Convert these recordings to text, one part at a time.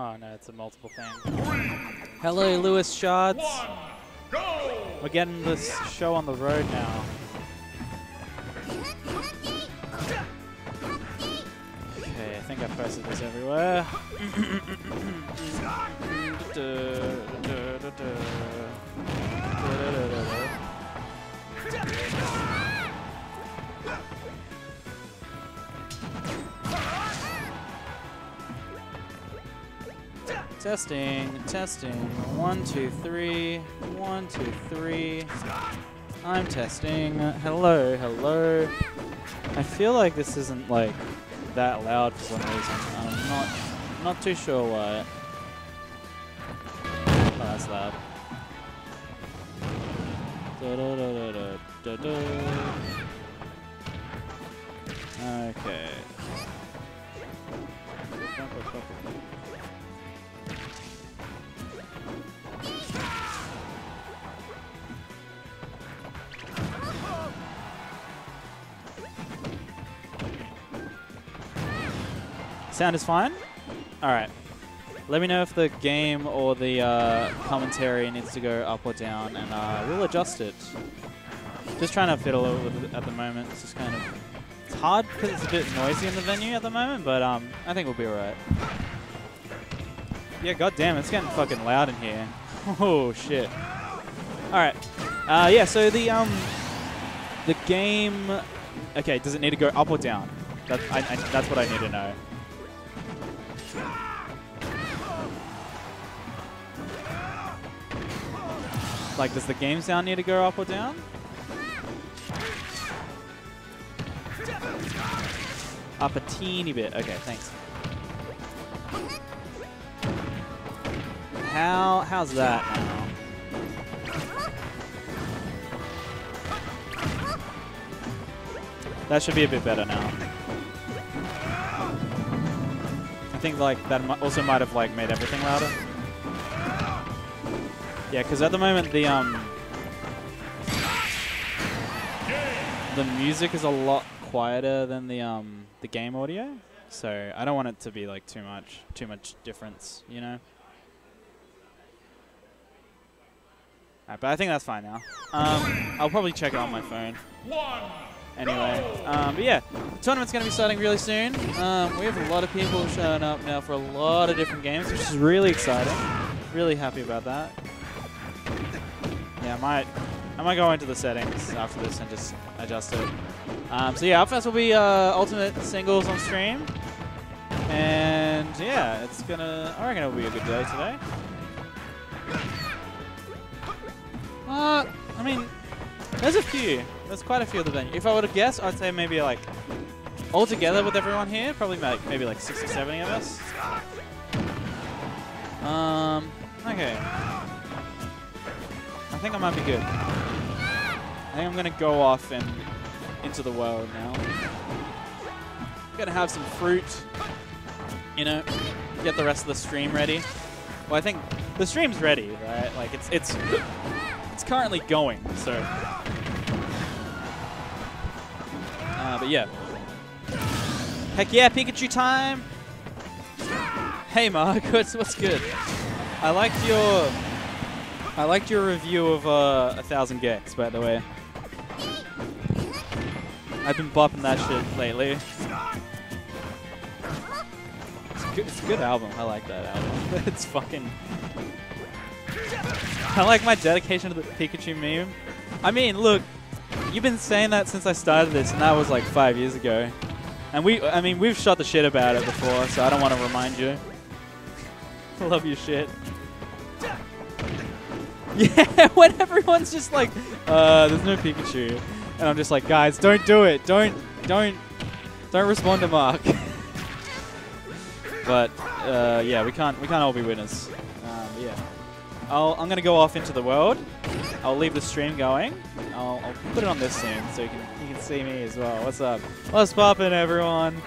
Oh no, it's a multiple thing. Hello, Lewis Shards. We're getting this show on the road now. Okay, I think I posted this everywhere. Testing, testing. One, two, three. One, two, three. I'm testing. Hello, hello. I feel like this isn't like that loud for some reason. I'm not not too sure why. Sound is fine? Alright. Let me know if the game or the uh, commentary needs to go up or down, and uh, we'll adjust it. Just trying to fiddle with it at the moment. It's just kind of... It's hard because it's a bit noisy in the venue at the moment, but um, I think we'll be alright. Yeah, goddamn, it's getting fucking loud in here. Oh, shit. Alright. Uh, yeah, so the, um, the game... Okay, does it need to go up or down? I, I, that's what I need to know. Like, does the game sound need to go up or down? Up a teeny bit. Okay, thanks. How how's that now? That should be a bit better now. I think like that also might have like made everything louder. Yeah, because at the moment the um the music is a lot quieter than the um the game audio, so I don't want it to be like too much too much difference, you know. Right, but I think that's fine now. Um, I'll probably check it on my phone. Anyway, um, but yeah, the tournament's going to be starting really soon. Um, we have a lot of people showing up now for a lot of different games, which is really exciting. Really happy about that. Yeah, I might, I might go into the settings after this and just adjust it. Um, so yeah, up first will be uh, Ultimate Singles on stream. And yeah, it's gonna, I reckon it'll be a good day today. Uh, I mean, there's a few. There's quite a few of the venue. If I were to guess, I'd say maybe like, all together with everyone here, probably like maybe like 60, 70 of us. Um, okay. I think I might be good. I think I'm gonna go off and into the world now. Gonna have some fruit, you know, get the rest of the stream ready. Well, I think the stream's ready, right? Like it's it's it's currently going, so. Uh, but yeah. Heck yeah, Pikachu time! Hey Mark, what's what's good? I liked your I liked your review of uh, A Thousand gecs, by the way. I've been bopping that shit lately. It's a, good, it's a good album. I like that album. it's fucking... I like my dedication to the Pikachu meme. I mean, look, you've been saying that since I started this, and that was like five years ago. And we, I mean, we've shot the shit about it before, so I don't want to remind you. Love your shit. Yeah, when everyone's just like, uh, there's no Pikachu. And I'm just like, guys, don't do it. Don't, don't, don't respond to Mark. but, uh, yeah, we can't, we can't all be winners. Um, yeah. I'll, I'm going to go off into the world. I'll leave the stream going. I'll, I'll, put it on this soon so you can, you can see me as well. What's up? What's poppin', everyone?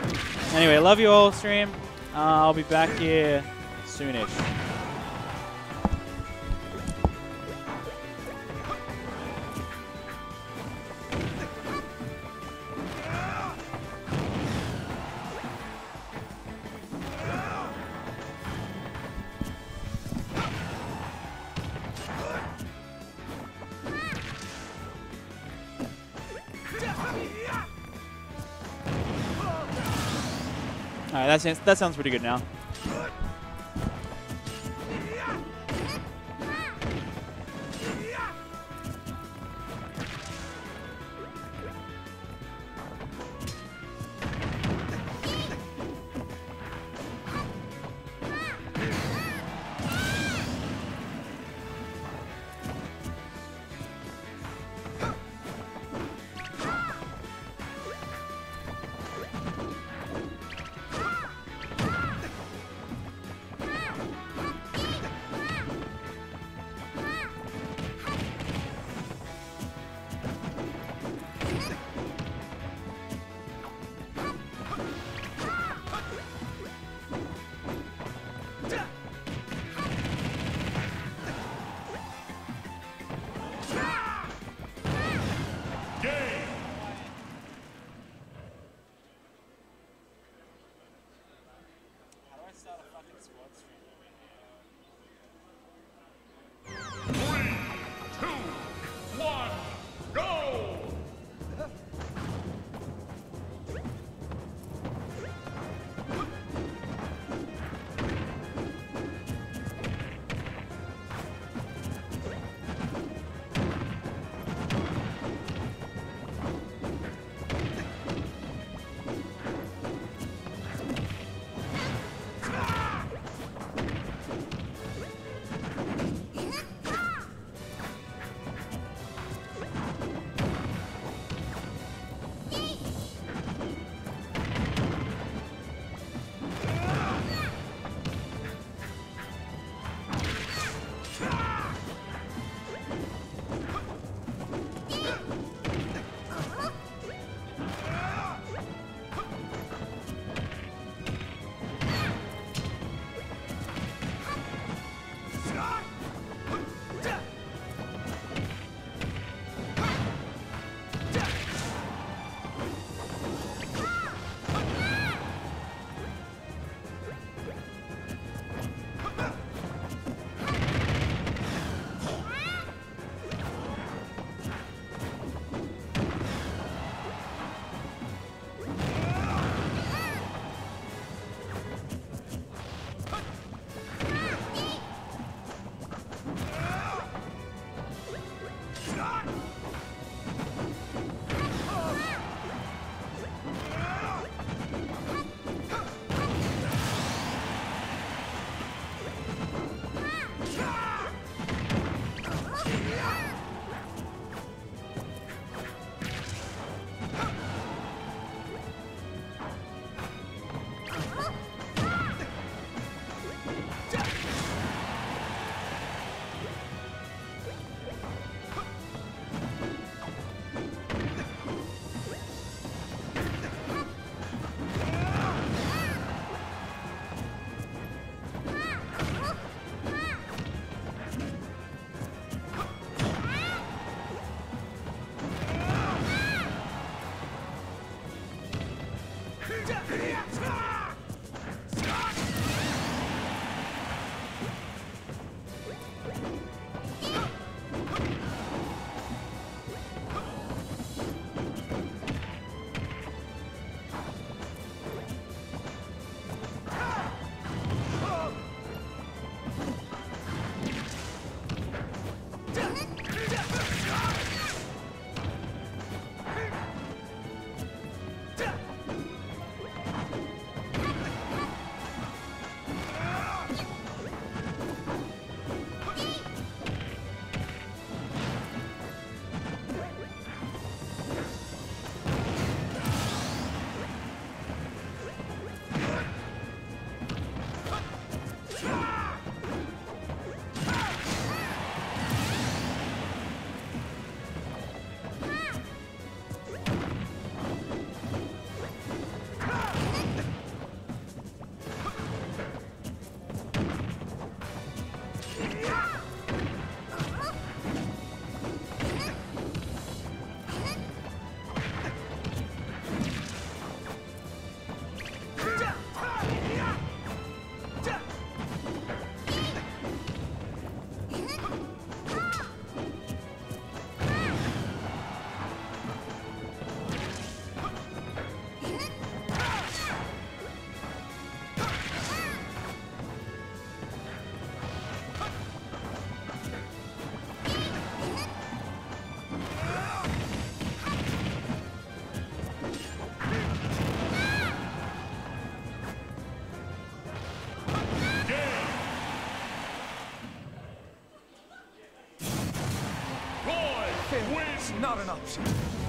Anyway, love you all, stream. Uh, I'll be back here soonish. Right, that that sounds pretty good now. Not an option.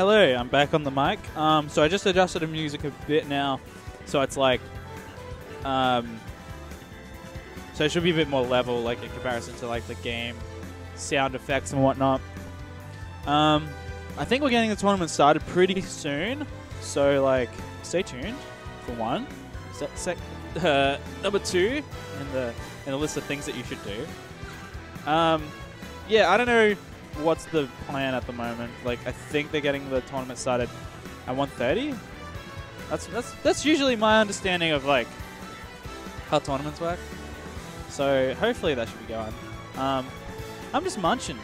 Hello, I'm back on the mic. Um, so I just adjusted the music a bit now, so it's like, um, so it should be a bit more level, like in comparison to like the game sound effects and whatnot. Um, I think we're getting the tournament started pretty soon, so like, stay tuned for one. Se- sec- uh, number two in the in the list of things that you should do. Um, yeah, I don't know what's the plan at the moment. Like, I think they're getting the tournament started at 1:30. That's that's that's usually my understanding of like how tournaments work. So hopefully that should be going. Um, I'm just munching.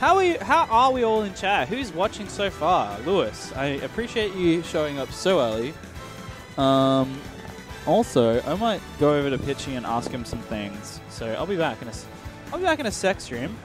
How are you, How are we all in chat? Who's watching so far? Lewis, I appreciate you showing up so early. Um, also, I might go over to Pitchy and ask him some things. So I'll be back in a, I'll be back in a sec stream.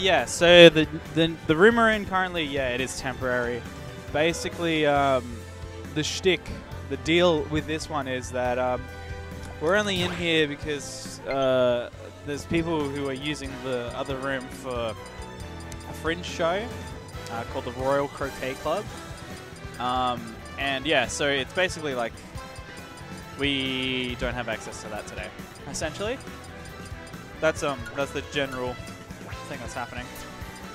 Yeah. So the the the room we're in currently, yeah, it is temporary. Basically, um, the shtick, the deal with this one is that um, we're only in here because uh, there's people who are using the other room for a fringe show uh, called the Royal Croquet Club. Um, and yeah, so it's basically like we don't have access to that today, essentially. That's um that's the general thing that's happening.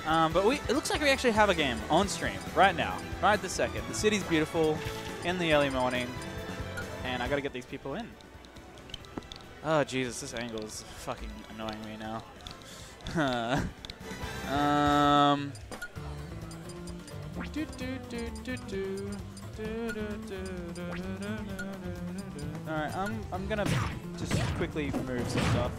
Um, but we it looks like we actually have a game on stream right now, right this second. The city's beautiful in the early morning, and I gotta get these people in. Oh Jesus, this angle is fucking annoying me now. um. Alright, I'm I'm gonna just quickly move some stuff.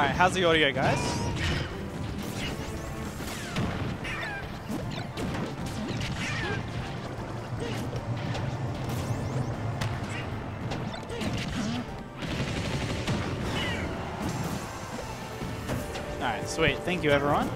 Alright, how's the audio, guys? Alright, sweet. Thank you, everyone.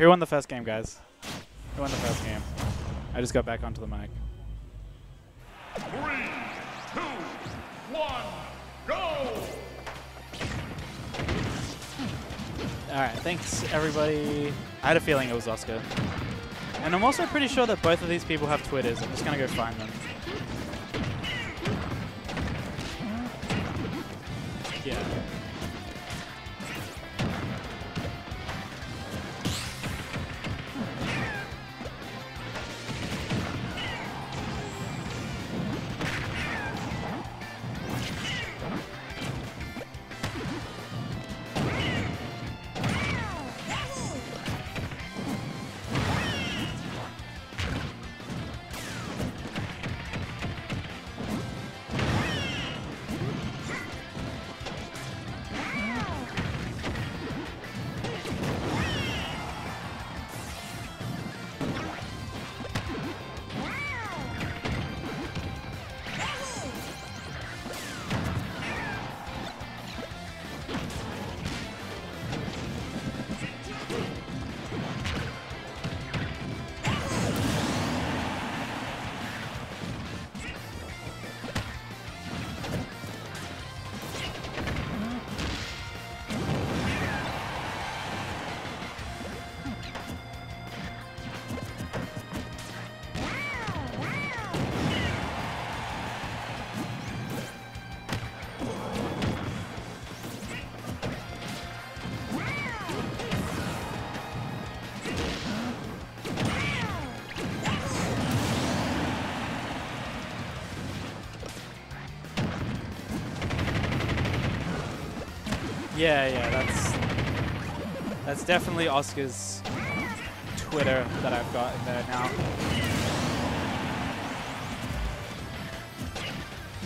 Who won the first game, guys? Who won the first game? I just got back onto the mic. Three, two, one, go! Alright, thanks everybody. I had a feeling it was Oscar. And I'm also pretty sure that both of these people have Twitters. I'm just gonna go find them. Yeah, yeah, that's that's definitely Oscar's Twitter that I've got in there now.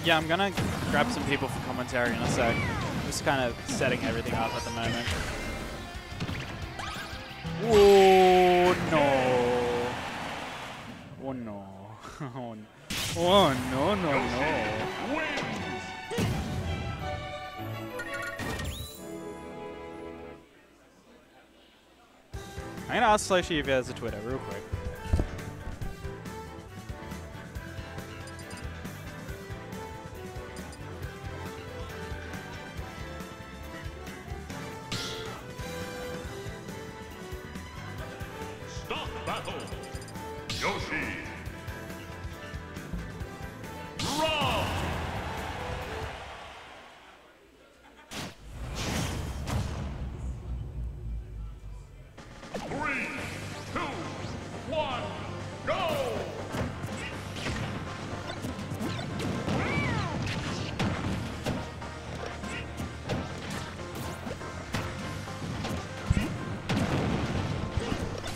Yeah, I'm gonna grab some people for commentary in a sec. Just kind of setting everything up at the moment. If he has a Twitter real quick.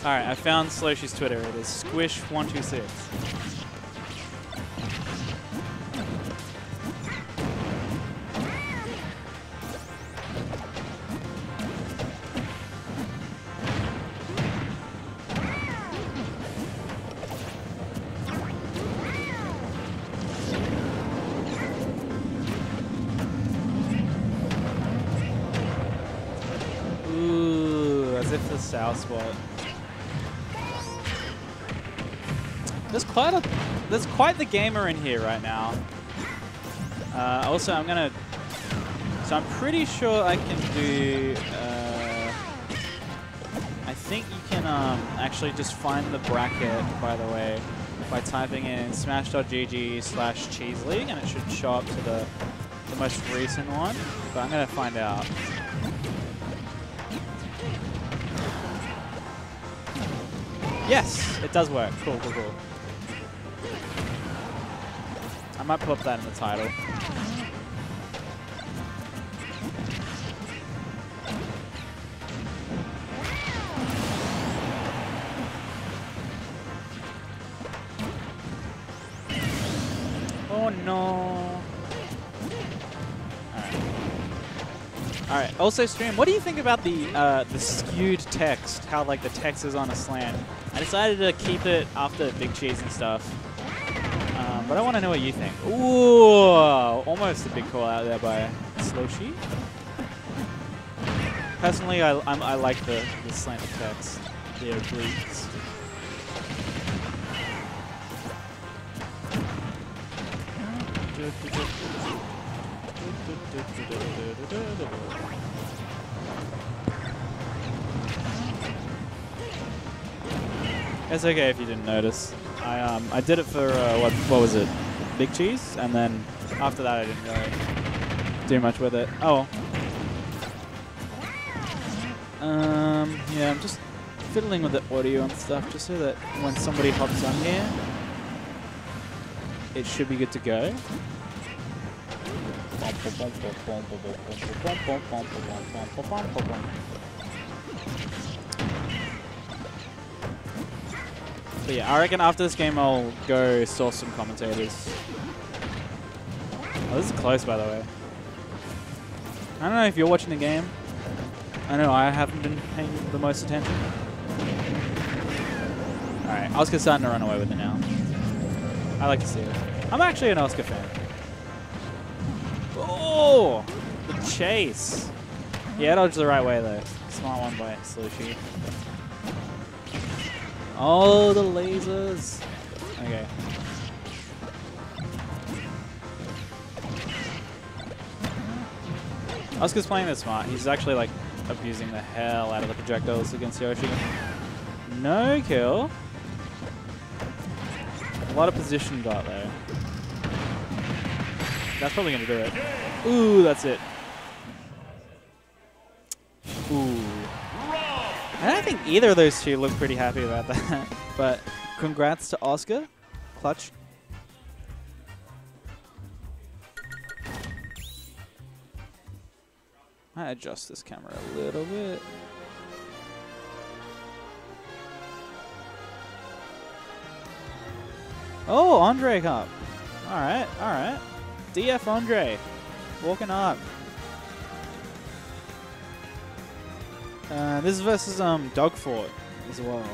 Alright, I found Sloshy's Twitter. It is squish126. Ooh, as if the south spot. There's quite a, there's quite the gamer in here right now. Uh, also, I'm gonna, so I'm pretty sure I can do. Uh, I think you can um, actually just find the bracket, by the way, by typing in smash.gg slash cheese league, and it should show up to the the most recent one. But I'm gonna find out. Yes, it does work. Cool, cool, cool. Might put that in the title. Oh no. Alright. Also, stream. What do you think about the uh, the skewed text? How like the text is on a slant. I decided to keep it after Big Cheese and stuff. But I want to know what you think. Ooh, almost a big call out there by Sloshy. Personally, I, I'm, I like the, the slanted text. the obliques. It's okay if you didn't notice. I um I did it for uh, what what was it, Big Cheese, and then after that I didn't really do much with it. Oh. Um yeah, I'm just fiddling with the audio and stuff just so that when somebody hops on here, it should be good to go. But yeah, I reckon after this game I'll go source some commentators. Oh, this is close, by the way. I don't know if you're watching the game. I know I haven't been paying the most attention. Alright, Oscar's starting to run away with it now. I like to see it. I'm actually an Oscar fan. Oh! The chase! Yeah, dodged the right way though. Smart one by Sloshy. Oh, the lasers! Okay. Oscar's playing this smart. He's actually like abusing the hell out of the projectiles against Yoshi. No kill. A lot of position got there. That's probably going to do it. Ooh, that's it. Ooh. I don't think either of those two look pretty happy about that. but congrats to Oscar. Clutch. I adjust this camera a little bit. Oh, Andre up. Alright, alright. DF Andre. Walking up. Uh, this is versus um Dogfort as well.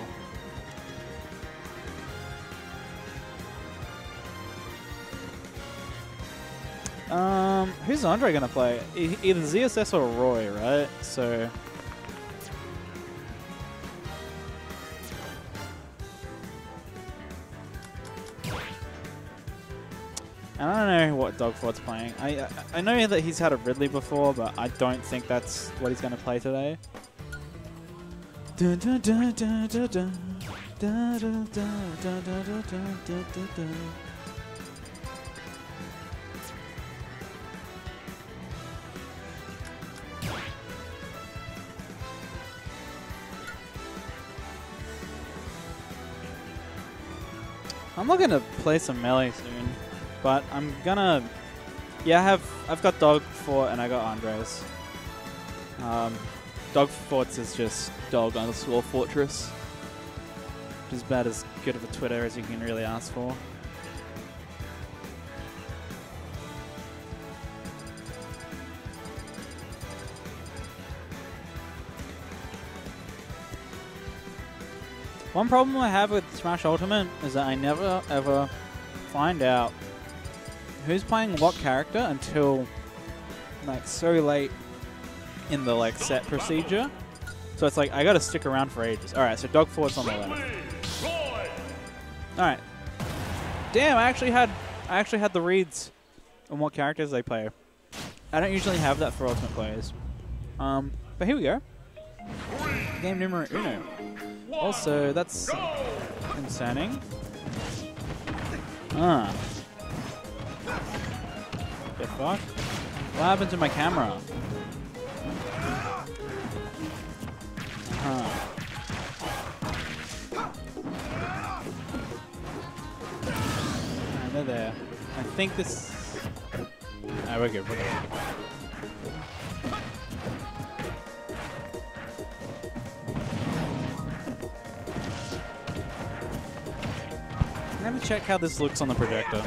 Um, who's Andre gonna play? Either ZSS or Roy, right? So. And I don't know what Dogfort's playing. I, I I know that he's had a Ridley before, but I don't think that's what he's gonna play today. I'm looking to play some melee soon, but I'm gonna. Yeah, I have. I've got Dog Fort and I got Andres. Um, Dog Forts is just dog underscore fortress, which is about as good of a Twitter as you can really ask for. One problem I have with Smash Ultimate is that I never ever find out who's playing what character until like so late in the like set procedure. So it's like I gotta stick around for ages. Alright, so Dog Fort's on the left. Alright. Damn, I actually had I actually had the reads on what characters they play. I don't usually have that for Ultimate players. Um, but here we go. Game numero uno. Also, that's concerning. Ah. The fuck? What happened to my camera? Huh. Ah, they're there. I think this. Ah, we're good. We're good. Let me check how this looks on the projector.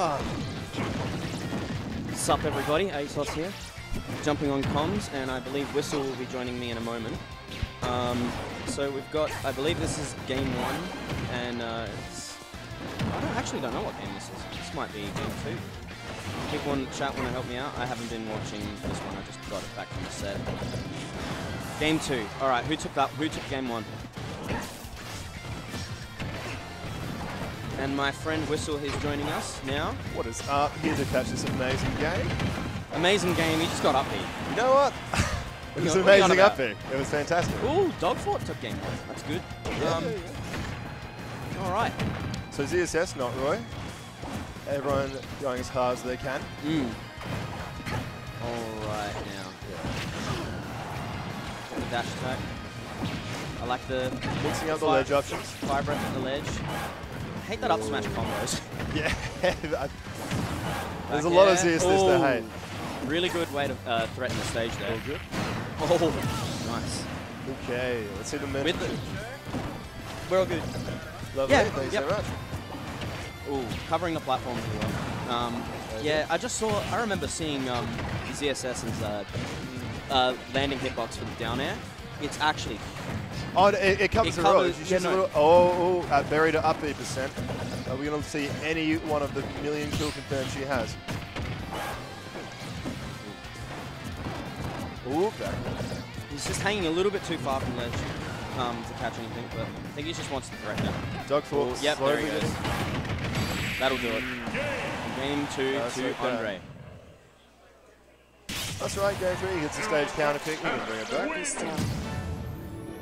Oh, Sup everybody, ASOS here. Jumping on comms, and I believe Whistle will be joining me in a moment. Um, so we've got, I believe this is game one, and uh, I don't, actually don't know what game this is. This might be game two. People in chat want to help me out. I haven't been watching this one. I just got it back from the set. Game two. All right, who took that? Who took game one? And my friend Whistle is joining us now. what is up? Here to catch this amazing game. Amazing game. He just got up here. You know what? it was an you on amazing up there. It was fantastic. Ooh, Dogfort took game one. That's good. Yeah, Um, yeah, yeah. all right. So ZSS, not Roy. Everyone going as hard as they can. Mm. All right now. The dash attack. I like the Mixing up the ledge options. fire breath at the ledge. I hate that up smash combos. Yeah. There's Back a lot of. ZSS to hate. Really good way to uh, threaten the stage there. All good. Oh, nice. Okay, let's see the men. With the, we're all good. Lovely, Yeah, thanks yep. so much. Ooh, covering the platform as well. Um, yeah, I just saw, I remember seeing um, ZSS's uh, uh, landing hitbox for the down air. It's actually, Oh, it, it covers It the road. covers- She's yeah, a no. little, oh, oh, uh, buried her up 8%. Are we going to see any one of the million kill confirmed she has? Ooh, back. he's just hanging a little bit too far from ledge um, to catch anything, but I think he just wants to threaten it. Doug Oh, Thorpe yep, there he goes. getting- That'll do it. Game two That's to okay. Andre. That's right, game three. He gets the stage counter pick. He can bring it back.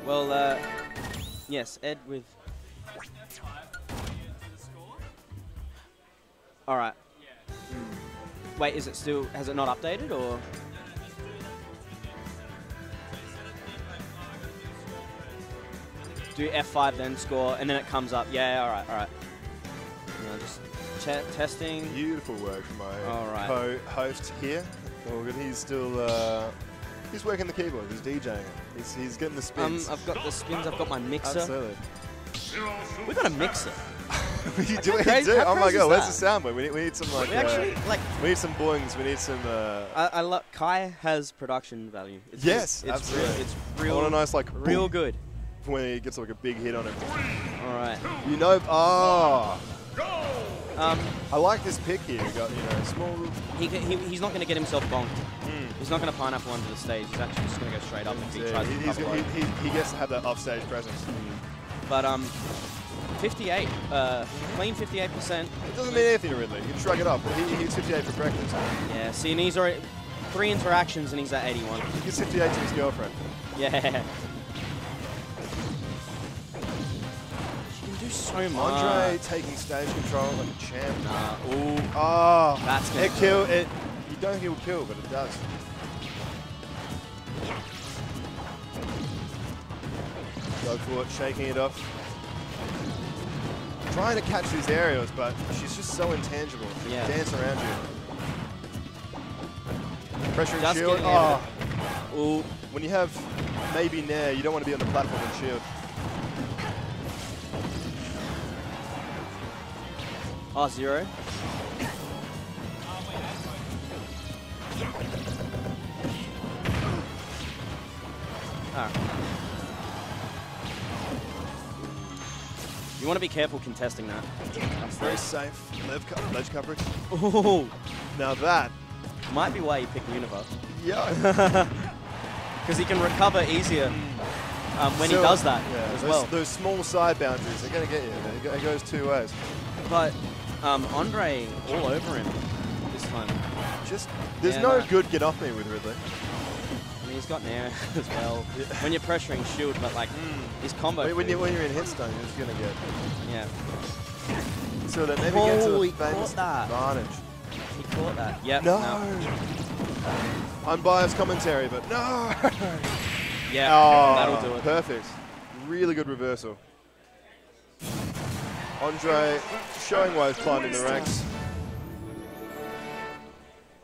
Well, uh, yes, Ed with. All right. Wait, is it still? Has it not updated or? Do F5 then score, and then it comes up. Yeah, all right, all right. No, just che- testing. Beautiful work from my All right. co-host here. Morgan, he's still uh, he's working the keyboard. He's DJing it. He's, he's getting the Um, spins. I've got the spins. I've got my mixer. Absolutely. We got a mixer. you do, you crazy- do. Oh my god, where's the soundboard? We need, we need some like. We uh, actually like. we need some boings. We need some. Uh, I, I love Kaiza's production value. It's Yes, it's absolutely. Real, it's I real, want a nice like real good. when he gets like a big hit on him. All right. You know, oh, Um, I like this pick here. We got you know small. he, he he's not going to get himself bonked. He's not going to pineapple onto the stage. He's actually just going to go straight up if he tries he, to he's, he, he, he gets to have that offstage presence. But um, 58, uh, clean 58 percent. It doesn't mean anything to Ridley. You can shrug it off. But he, he's 58 for breakfast. Yeah. See, and he's already three interactions and he's at 81. He gets 58 to his girlfriend. Yeah. He can do so much. Andre taking stage control like a champ. Nah. Ooh. Oh, That's gonna it kill it. You don't think it will kill, but it does. Go for it, shaking it off. Trying to catch these aerials, but she's just so intangible. She Yeah. can dance around you. Pressure Just shield. Oh, Ooh. when you have maybe Nair, you don't want to be on the platform and shield. R zero. Ah. You want to be careful contesting that. That's very safe. Ledge, co- ledge coverage. Ooh. Now that, Might be why you picked Unova. yeah. Because he can recover easier um, when So, he does that yeah, as those, well. Those small side boundaries, they're going to get you. It goes two ways. But um, Andre all over him this time. Just there's Yeah, no no. good get off me with Ridley. He's got Nair as well. when you're pressuring shield, but like hmm. his combo. When, when, you, when you're in just going to get. yeah, So that maybe get to Oh, the he famous that. advantage. he caught that. Yep. No. Unbiased commentary, but no. Yeah, Oh, that'll do it. Perfect. Really good reversal. Andre showing why he's climbing the ranks.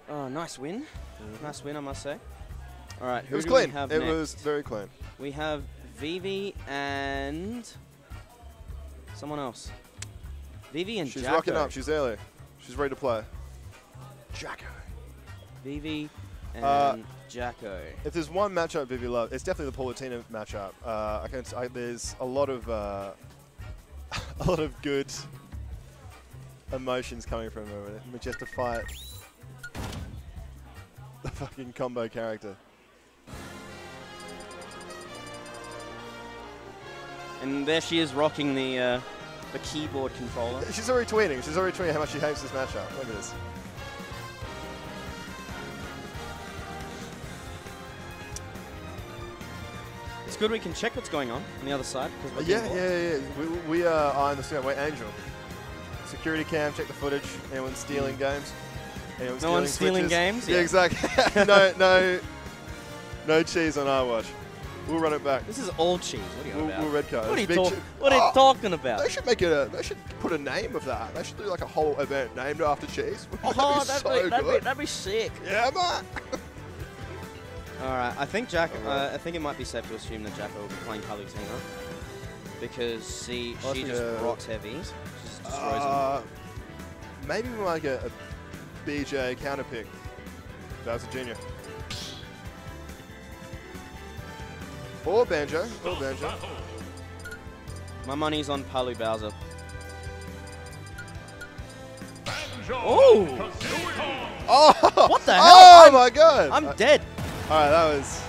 Oh, nice win. Nice win, I must say. All right, It was clean. It next? was very clean. We have Vivi and someone else. Vivi and She's Jacko. rocking up. She's early. She's ready to play. Jacko. Vivi and Uh, Jacko. If there's one matchup Vivi love, it's definitely the Palutena matchup. Uh, I can. I, there's a lot of uh, a lot of good emotions coming from her. to fight the fucking combo character. And there she is rocking the uh, the keyboard controller. She's already tweeting. She's already tweeting how much she hates this matchup. Look at this. It's good we can check what's going on on the other side. 'cause we're Uh, yeah, yeah, yeah. We, we are eyeing the same. Wait, Angel. Security cam, check the footage. Anyone stealing games? Anyone No one's stealing switches? games? Yeah, Yeah. exactly. no, no, no cheese on our watch. We'll run it back. This is all cheese. What are you We'll, about? we'll red card. what are you, talk- what are you Oh, talking about? They should make it a. They should put a name of that. They should do like a whole event named after cheese. Oh, that'd be that'd, so be, that'd, be, that'd be sick. yeah, man. All right, I think Jack. All right. Uh, I think it might be safe to assume that Jack will be playing Palutena because see, I she just uh, rocks heavy. She just destroys them. Uh, maybe we might get a BJ counter pick. a Jr. Or Banjo. Or Banjo. My money's on Palu Bowser. Oh! Oh! What the hell? Oh I'm- my god! I'm Uh, dead. All right, that was.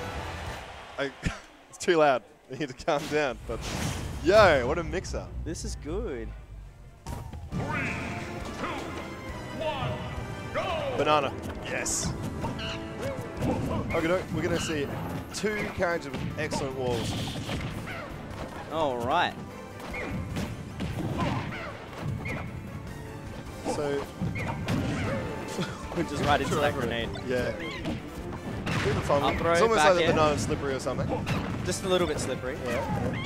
I, it's too loud. You need to calm down. But yo, what a mix-up! This is good. Three, two, one, go. Banana. Yes. Okay, we're gonna see two characters with excellent walls. All right. So We're just right into that grenade. yeah. Of fun. It's almost like the banana slippery or something. Just a little bit slippery. Yeah.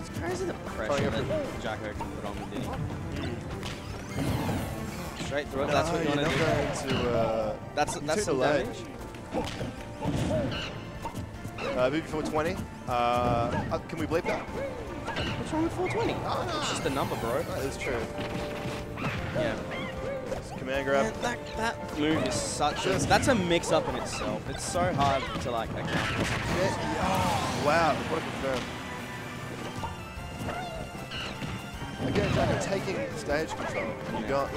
It's crazy the pressure that Jacko can put on with Diddy. Straight through it. That's what you No, want to do. to. Uh, That's that's some damage. Uh, maybe 420. Uh, uh, can we bleep that? What's wrong with 420? Oh, no. It's just a number, bro. That is true. Yeah. It's a command grab. Man, that, that move is such a, that's a mix up in itself. It's so hard to like account. Yeah. Oh, wow. What a confirm. Again, Jacko taking stage control. You got.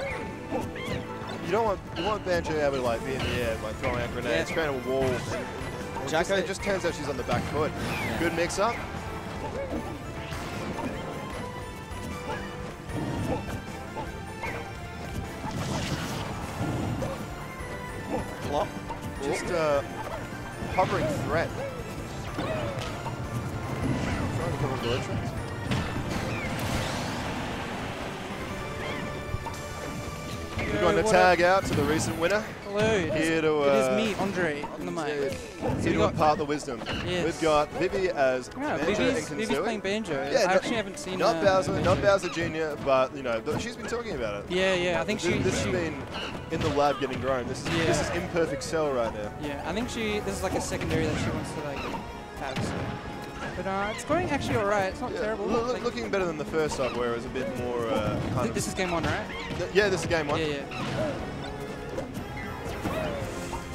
You don't want you want Banjo able to like be in the air, like throwing out grenades, Yeah. creating a wall. It, just, it just turns out she's on the back foot. Good mix up. Flop. Just uh, hovering threat. Trying to cover glitch tricks. We're going to tag out to the recent winner. Hello. Here to, it is uh, me, Andre, on the mic. Here So to impart the wisdom. Yes. We've got Vivi as Yeah, Banjo Vivi's, and Vivi's playing banjo. Yeah, I not- actually haven't seen Not uh, Bowser, not Bowser Jr., but you know, she's been talking about it. Yeah, yeah. I think she. This, this she has been in the lab getting grown. This is this is imperfect cell right now. yeah, I think she. This is like a secondary that she wants to like have. So. But uh, it's going actually alright. It's not Yeah, terrible. Like, looking better than the first up, where it was a bit more uh, kind th- this is game one, right? Th- yeah, this is game one. Yeah, yeah.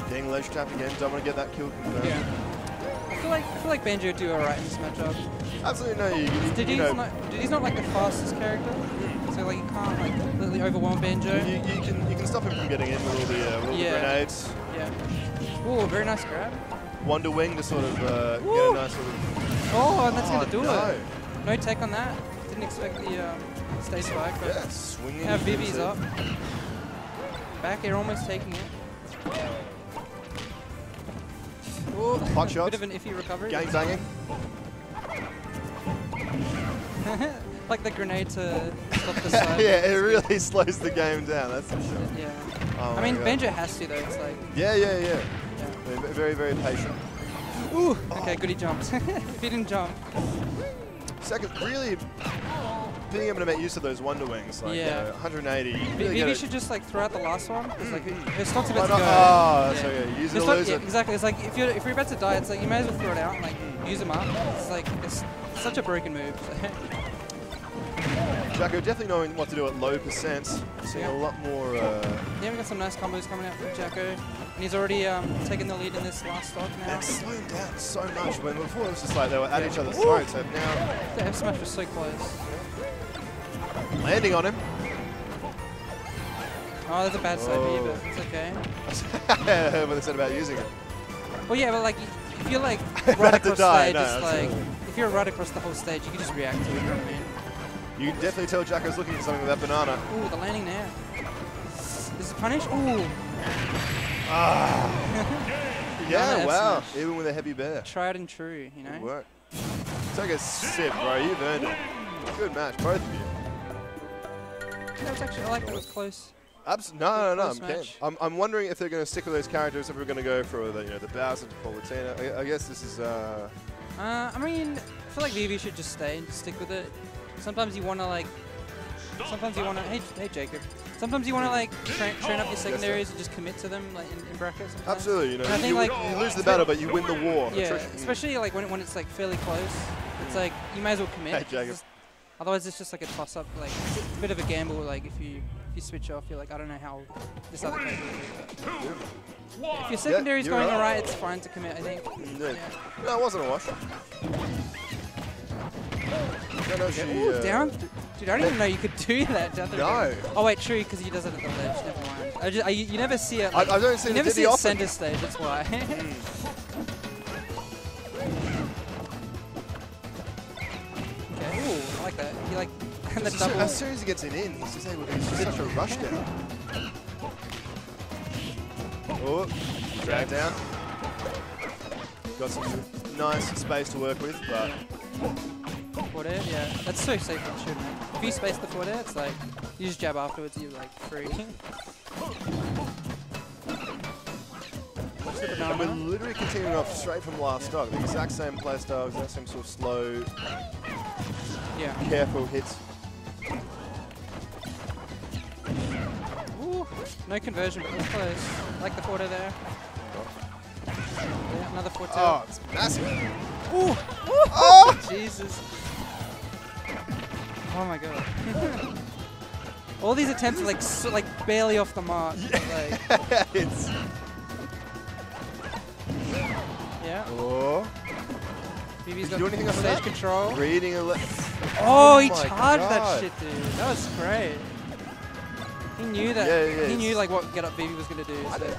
Getting ledge tapped again. Don't want to get that kill confirmed. Yeah. I feel like I feel like Banjo would do alright in this matchup. Absolutely no. You, you, Did you know, not he's not like the fastest character, so like you can't like completely overwhelm Banjo. you, you can you can stop him from getting in with all the, uh, all Yeah. the grenades. Yeah. Ooh, very nice grab. Wonder Wing to sort of uh, get a nice of. Oh, and that's Oh, gonna do no. it. No tech on that. Didn't expect the um, stay spike, but Yeah, swinging. yeah, Vivi's up. Back air almost taking it. Ooh, Hot Bit of an iffy recovery. Gang banging. like the grenade to stop the side. yeah, it really slows the game down. That's for sure. Yeah. Oh I mean, God. Banjo has to though. It's like, Yeah, yeah, yeah. Very, very patient. Ooh. Okay, good. He jumped. if he didn't jump, Second, really being able to make use of those Wonder Wings, like Yeah. you know, 180. you really Vivi gotta- should just like throw out the last one. It's like stock's Why about to go. Oh, Yeah. so yeah, use it It's like- lose yeah, it. exactly. It's like if you're if you're about to die, it's like you may as well throw it out and like use them up. It's like it's such a broken move. Jacko definitely knowing what to do at low percents. Seeing Yeah. a lot more. Uh, Yeah, we got some nice combos coming out from Jacko. And he's already um, taken the lead in this last stock now. it's slowing down so much. When before it was just like they were at Yeah. each other's throats. So now The F smash was so close. landing on him. Oh, that's a bad side B, Oh. but it's okay. I heard what they said about using it. Well, yeah, but like, if you're like right across die, stage, no, it's like, if you're right across the whole stage, you can just react to it, you know what I mean? You can definitely tell Jacko's looking for something with that banana. Ooh, the landing there. Is punish? Ooh, Yeah, wow. smash. Even with a heavy bear. tried and true, you know? work. Take a sip, bro. You've earned it. Good match, both of you. That was actually, I like that it was close. Abs- no, no, no. I'm, Close I'm, I'm wondering if they're going to stick with those characters, if we're going to go for the, you know, the Bowser to Palutena. I, I guess this is. Uh, Uh, I mean, I feel like Vivi should just stay and stick with it. Sometimes you want to like, sometimes you want to, hey, hey Jacob. Sometimes you want to like train, train up your secondaries and just commit to them like in, in brackets. Absolutely, you know, And I you, think, like- you lose the battle, but you win the war. Yeah, Attrition. especially like when, when it's like fairly close. It's mm. like you may as well commit. Hey, Jacob. Just- Otherwise, it's just like a toss up. Like it's a bit of a gamble. Like if you if you switch off, you're like I don't know how this other character will do. But if your secondary's you're going right. alright, it's fine to commit. I think. Mm, Indeed. Yeah. No, it wasn't a wash. No, no, she, Ooh, uh, down, dude! I didn't even know you could do that. down through No. there. Oh wait, true, because he does it at the ledge. Never mind. I just, I, you never see it. I, Like, I don't see you the never see Diddy it often. center stage. That's why. okay. Ooh, I like that. He like and the As soon- double. As soon as he gets it in, he's just able to. He's just such a rush down. Oh, drag down. Got some nice space to work with, but Forward air, yeah. That's so safe on shooting. If you space the forward air, it's like you just jab afterwards. You're like free. What's the we're literally continuing off straight from last stock. The exact same playstyle, exact same sort of slow, Yeah. careful hits. Ooh, no conversion, but close. Like the forward air there. Yeah, another forward tilt. Oh, it's massive. Ooh! Oh! Jesus. Oh my god. All these attempts are like so, like barely off the mark. Like, it's. yeah. Oh. Vivi's got you do anything on stage control. Reading a. Le- Oh, he oh my charged that shit, dude. That was great. He knew that. Yeah, yeah, he knew like what get up BB was gonna do. So.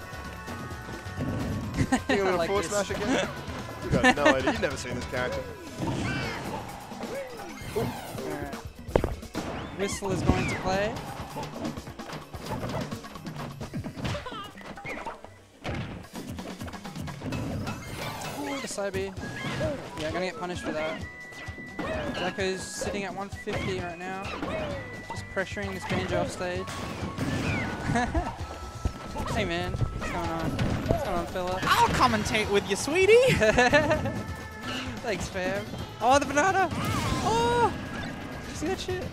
I'm gonna like force this. smash again? You got no idea. You've never seen this character. Alright. Whistle is going to play. Ooh, the side B. Yeah, gonna get punished for that. Jacko's sitting at 150 right now. Just pressuring this banjo off stage. hey man, what's going on? What's going on, Philip? I'll commentate with you, sweetie. Thanks, fam. Oh, the banana! Oh! You see that shit?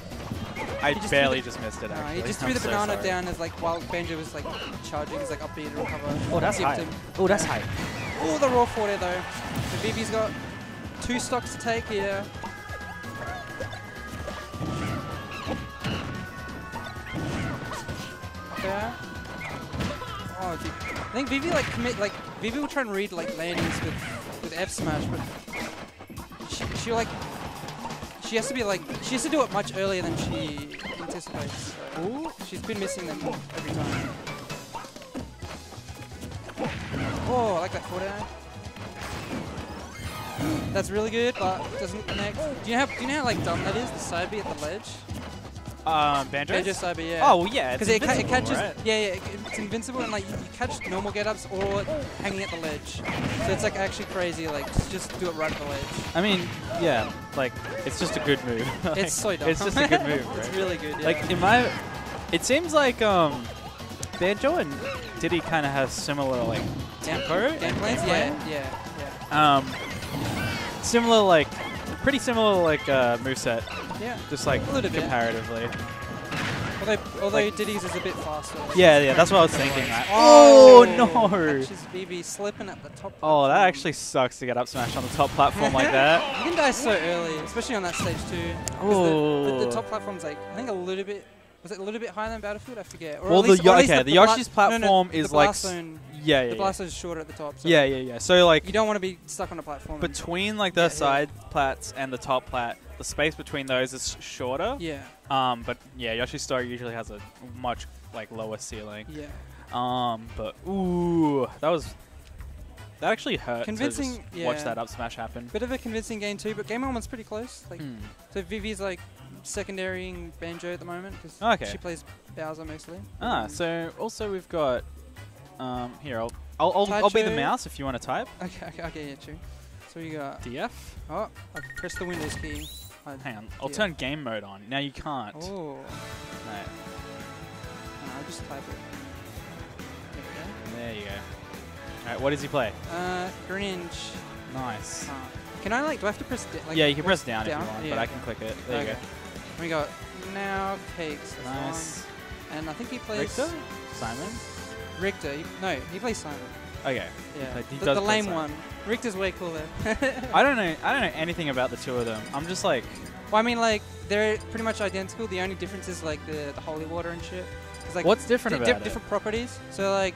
I just barely just missed it. No, he just threw I'm the so banana sorry. down as like while Banjo was like charging, he's like up B to recover. Oh, that's high. him. Oh, that's high. Oh, the raw forward air though. So Vivi's got two stocks to take here. Okay. Oh, dude. I think Vivi like commit like Vivi will try and read like landings with with F smash, but she she like she has to be like she has to do it much earlier than she anticipates. Ooh. she's been missing them every time. Oh, I like that air. That's really good, but doesn't connect. Do you know how do you know how like dumb that is? The side B at the ledge. Um, banjo. Banjo side yeah. Oh yeah, Because it, ca- it catches, right? yeah, yeah, it's invincible and like you, you catch normal get-ups or hanging at the ledge. So it's like actually crazy. Like just, just do it right at the ledge. I mean, yeah, like it's just a good move. Like, It's so dumb. It's just a good move, right? it's really good. Yeah. Like in my, it seems like um, Banjo and Diddy kind of have similar like tempo. game and plans, game yeah, yeah, yeah, Um, similar like, pretty similar like uh, moveset, yeah. just like A little bit. comparatively. Although Although, although Diddy's is a bit faster. Yeah, yeah, that's what I was thinking. Right? Oh, oh, no! Catches Vivi slipping at the top. Oh, that actually sucks to get up smash on the top platform like that. You can die so early, especially on that stage too. 'Cause The, the, the top oh. platform's like I think a little bit. Was it a little bit higher than Battlefield? I forget. Or Well, at the least, Yo- or at least okay, the bla- Yoshi's no, no, platform the is like blast zone. Yeah, yeah, The blast zone is shorter at the top. So Yeah, yeah, yeah. So like You don't want to be stuck on a platform. between like the Yeah, yeah. side plats and the top plat, the space between those is shorter. Yeah, Um, but yeah, Yoshi's Story usually has a much like lower ceiling. yeah. Um, but ooh, that was that actually hurt Convincing- to just watch that up smash happen. Bit of a convincing game too, but game one was pretty close. Like, Hmm. so Vivi's like secondarying Banjo at the moment because Okay. she plays Bowser mostly. Ah, Um, so also we've got um here I'll I'll I'll, I'll be the mouse if you want to type. Okay, okay, okay, yeah, true. So we got. DF. Oh, I pressed the Windows key. I, Hang on, I'll turn game mode on. Now you can't. Oh, No, no, I'll just type it. There there you go. All right, what does he play? go. Uh, Grinch. Nice. Uh, can I like? Do I have to press? Like, yeah, you can press down, if you want, Yeah. but I can click it. There okay. you We got now cakes. go. Nice. And I think he plays Richter? Simon? Richter. He, no, he plays Simon. Okay. Yeah, play- he the, does the lame Simon. one. Richter's way cooler. I don't know. I don't know anything about the two of them. I'm just like, Well, I mean, like they're pretty much identical. The only difference is like the, the holy water and shit. It's like what's different di- about di- it? different properties. So like,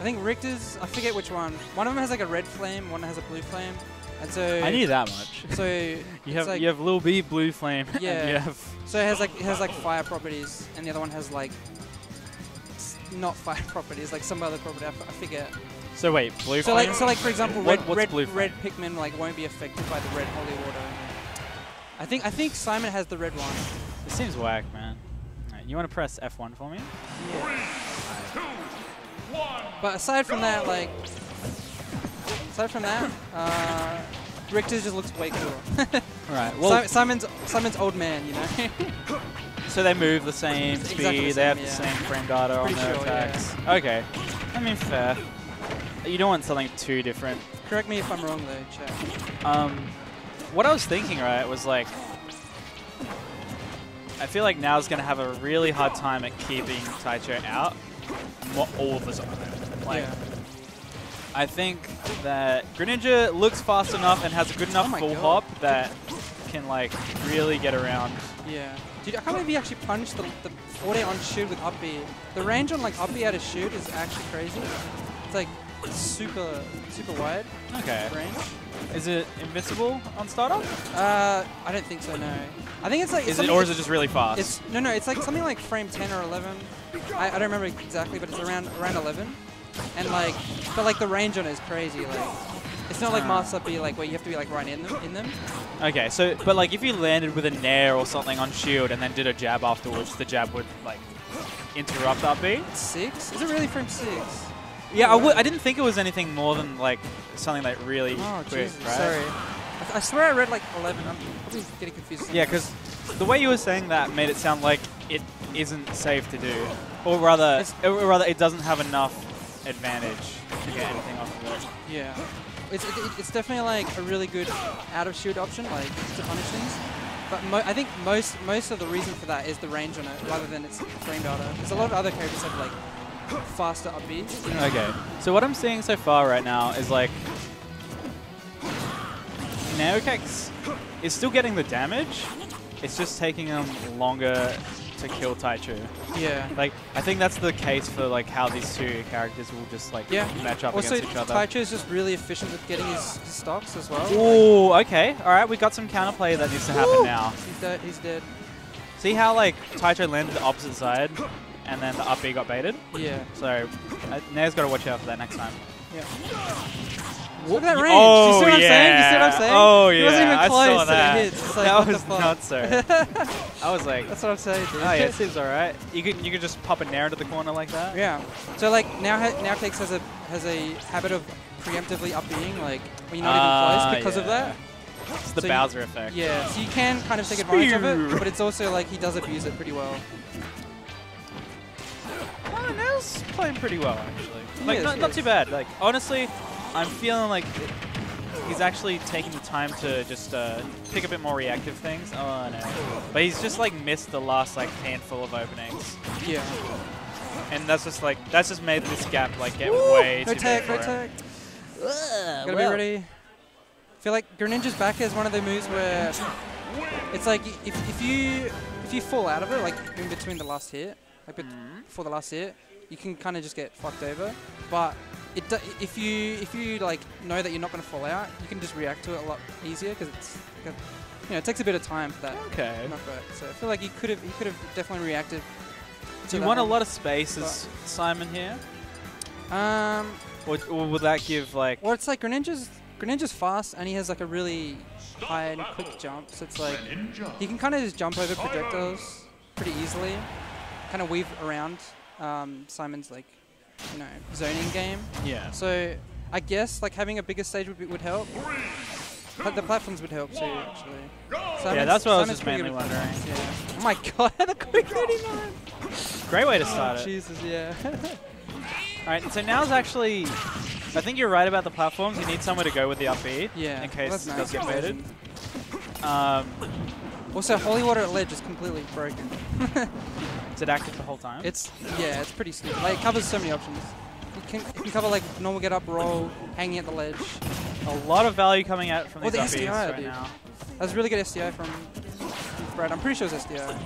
I think Richter's. I forget which one. One of them has like a red flame. One has a blue flame. And so I knew that much. So You have like, you have Lil B, Blue Flame. and Yeah. you have so it has like it has like fire properties, and the other one has like not fire properties, like some other property. I, f- I forget. So wait, Blue So Flame. like, so like for example, What- red what's red blue red Pikmin like won't be affected by the red holy water. I think I think Simon has the red one. This seems whack, man. Alright, you want to press F1 for me? Yeah. Two, one. But aside from that, like, aside from that, uh, Richter just looks way cooler. Right. Well, Si- Simon's Simon's old man, you know. so they move the same speed. Exactly the they have same, the same frame data Pretty on their sure, yeah. attacks. Okay. I mean, fair. You don't want something too different. Correct me if I'm wrong though, chat. Um, what I was thinking, right, was like, I feel like now's gonna have a really hard time at keeping Taicho out all the time. Like, yeah. I think that Greninja looks fast enough and has a good enough Oh full God. hop that can like really get around. Yeah. Dude, I can't believe he actually punched the, the 40 on shoot with up B. The range on like up B out of shoot is actually crazy. It's like super super wide Okay. range. Is it invincible on startup? Uh, I don't think so. No. I think it's like Is it or is it just really fast? It's no, no. It's like something like frame 10 or 11. I, I don't remember exactly, but it's around around 11. And like, but like the range on it is crazy. Like, it's not like Ah. Master B like where you have to be like right in them in them. okay, so but like if you landed with a nair or something on shield and then did a jab afterwards, the jab would like interrupt that B. Six? Is it really frame six? Yeah, I didn't think it was anything more than like something like really Oh, quick, Jesus. right? Sorry. I, I swear I read like 11. I'm probably getting confused. Yeah, because the way you were saying that made it sound like it isn't safe to do, or rather, It's- or rather, it doesn't have enough advantage to get anything off of it. Yeah. It's, it, it- it's definitely like a really good out of shoot option, like to punish things. But mo I think most most of the reason for that is the range on it, rather than its frame data. Because a lot of other characters have like faster upbeats. Okay, so what I'm seeing so far right now is like Neokex is still getting the damage. It's just taking them longer to kill Taichu. Yeah. Like, I think that's the case for like how these two characters will just like Yeah. match up Also, against each other. Taicho is just really efficient with getting his, his stocks as well. Ooh, okay. All right, we got some counterplay that needs to happen now. He's dead. He's dead. See how like Taicho landed the opposite side, and then the up B got baited. Yeah. So uh, Nair's got to watch out for that next time. Yeah. Look at that range. Oh Do you see what I'm saying? You see what I'm yeah. saying? Oh He yeah, wasn't even I close saw to the that. hits. It's like, that what was the fuck? nuts, sir. I was like, That's what I'm saying, dude. oh yeah, it seems all right. You could you could just pop a Nair into the corner like that. Yeah. So like now ha- now Cakes has a has a habit of preemptively upbeing like when you're not Ah, even close because of that. It's the So you- Bowser effect. Yeah. So you can kind of take advantage of it, but it's also like he does abuse it pretty well. Oh, Nair's playing pretty well actually. He Like is, not, not too bad. Like honestly, I'm feeling like he's actually taking the time to just uh, pick a bit more reactive things. Oh no! But he's just like missed the last like handful of openings, Yeah. and that's just like that's just made this gap like get way No too tech, big no for him. tech. Gotta be ready. I feel like Greninja's back is one of the moves where it's like if, if you if you fall out of it, like in between the last hit, like bet- Mhm. before the last hit, you can kind of just get fucked over. But it if you if you like know that you're not gonna fall out, you can just react to it a lot easier because it's like a, you know it takes a bit of time for that Okay. knockback. So I feel like he could have he could have definitely reacted. Do you that want a lot of space as Simon here, Um, or, or will that give like? Well, it's like Greninja's Greninja's fast, and he has like a really high and quick jump. So it's like he can kind of just jump over projectiles pretty easily, kind of weave around um, Simon's like you know zoning game. Yeah. So I guess like having a bigger stage would, be, would help. But the platforms would help too, actually. Yeah, that's what I was just mainly wondering. platforms, Yeah. Oh my god, the quick 39! Great way to start it. Jesus, yeah. All right, so now's actually. I think you're right about the platforms. You need somewhere to go with the up B. yeah. In case that's it does get baited. Um, Also, Holy Water at Ledge is completely broken. is it active the whole time? It's yeah, it's pretty stupid. Like it covers so many options. You can, you can cover like normal get up, roll, hanging at the ledge. a lot of value coming out from Oh, these the SDI, right dude. now. That's really good SDI from from Brad. I'm pretty sure it's SDI.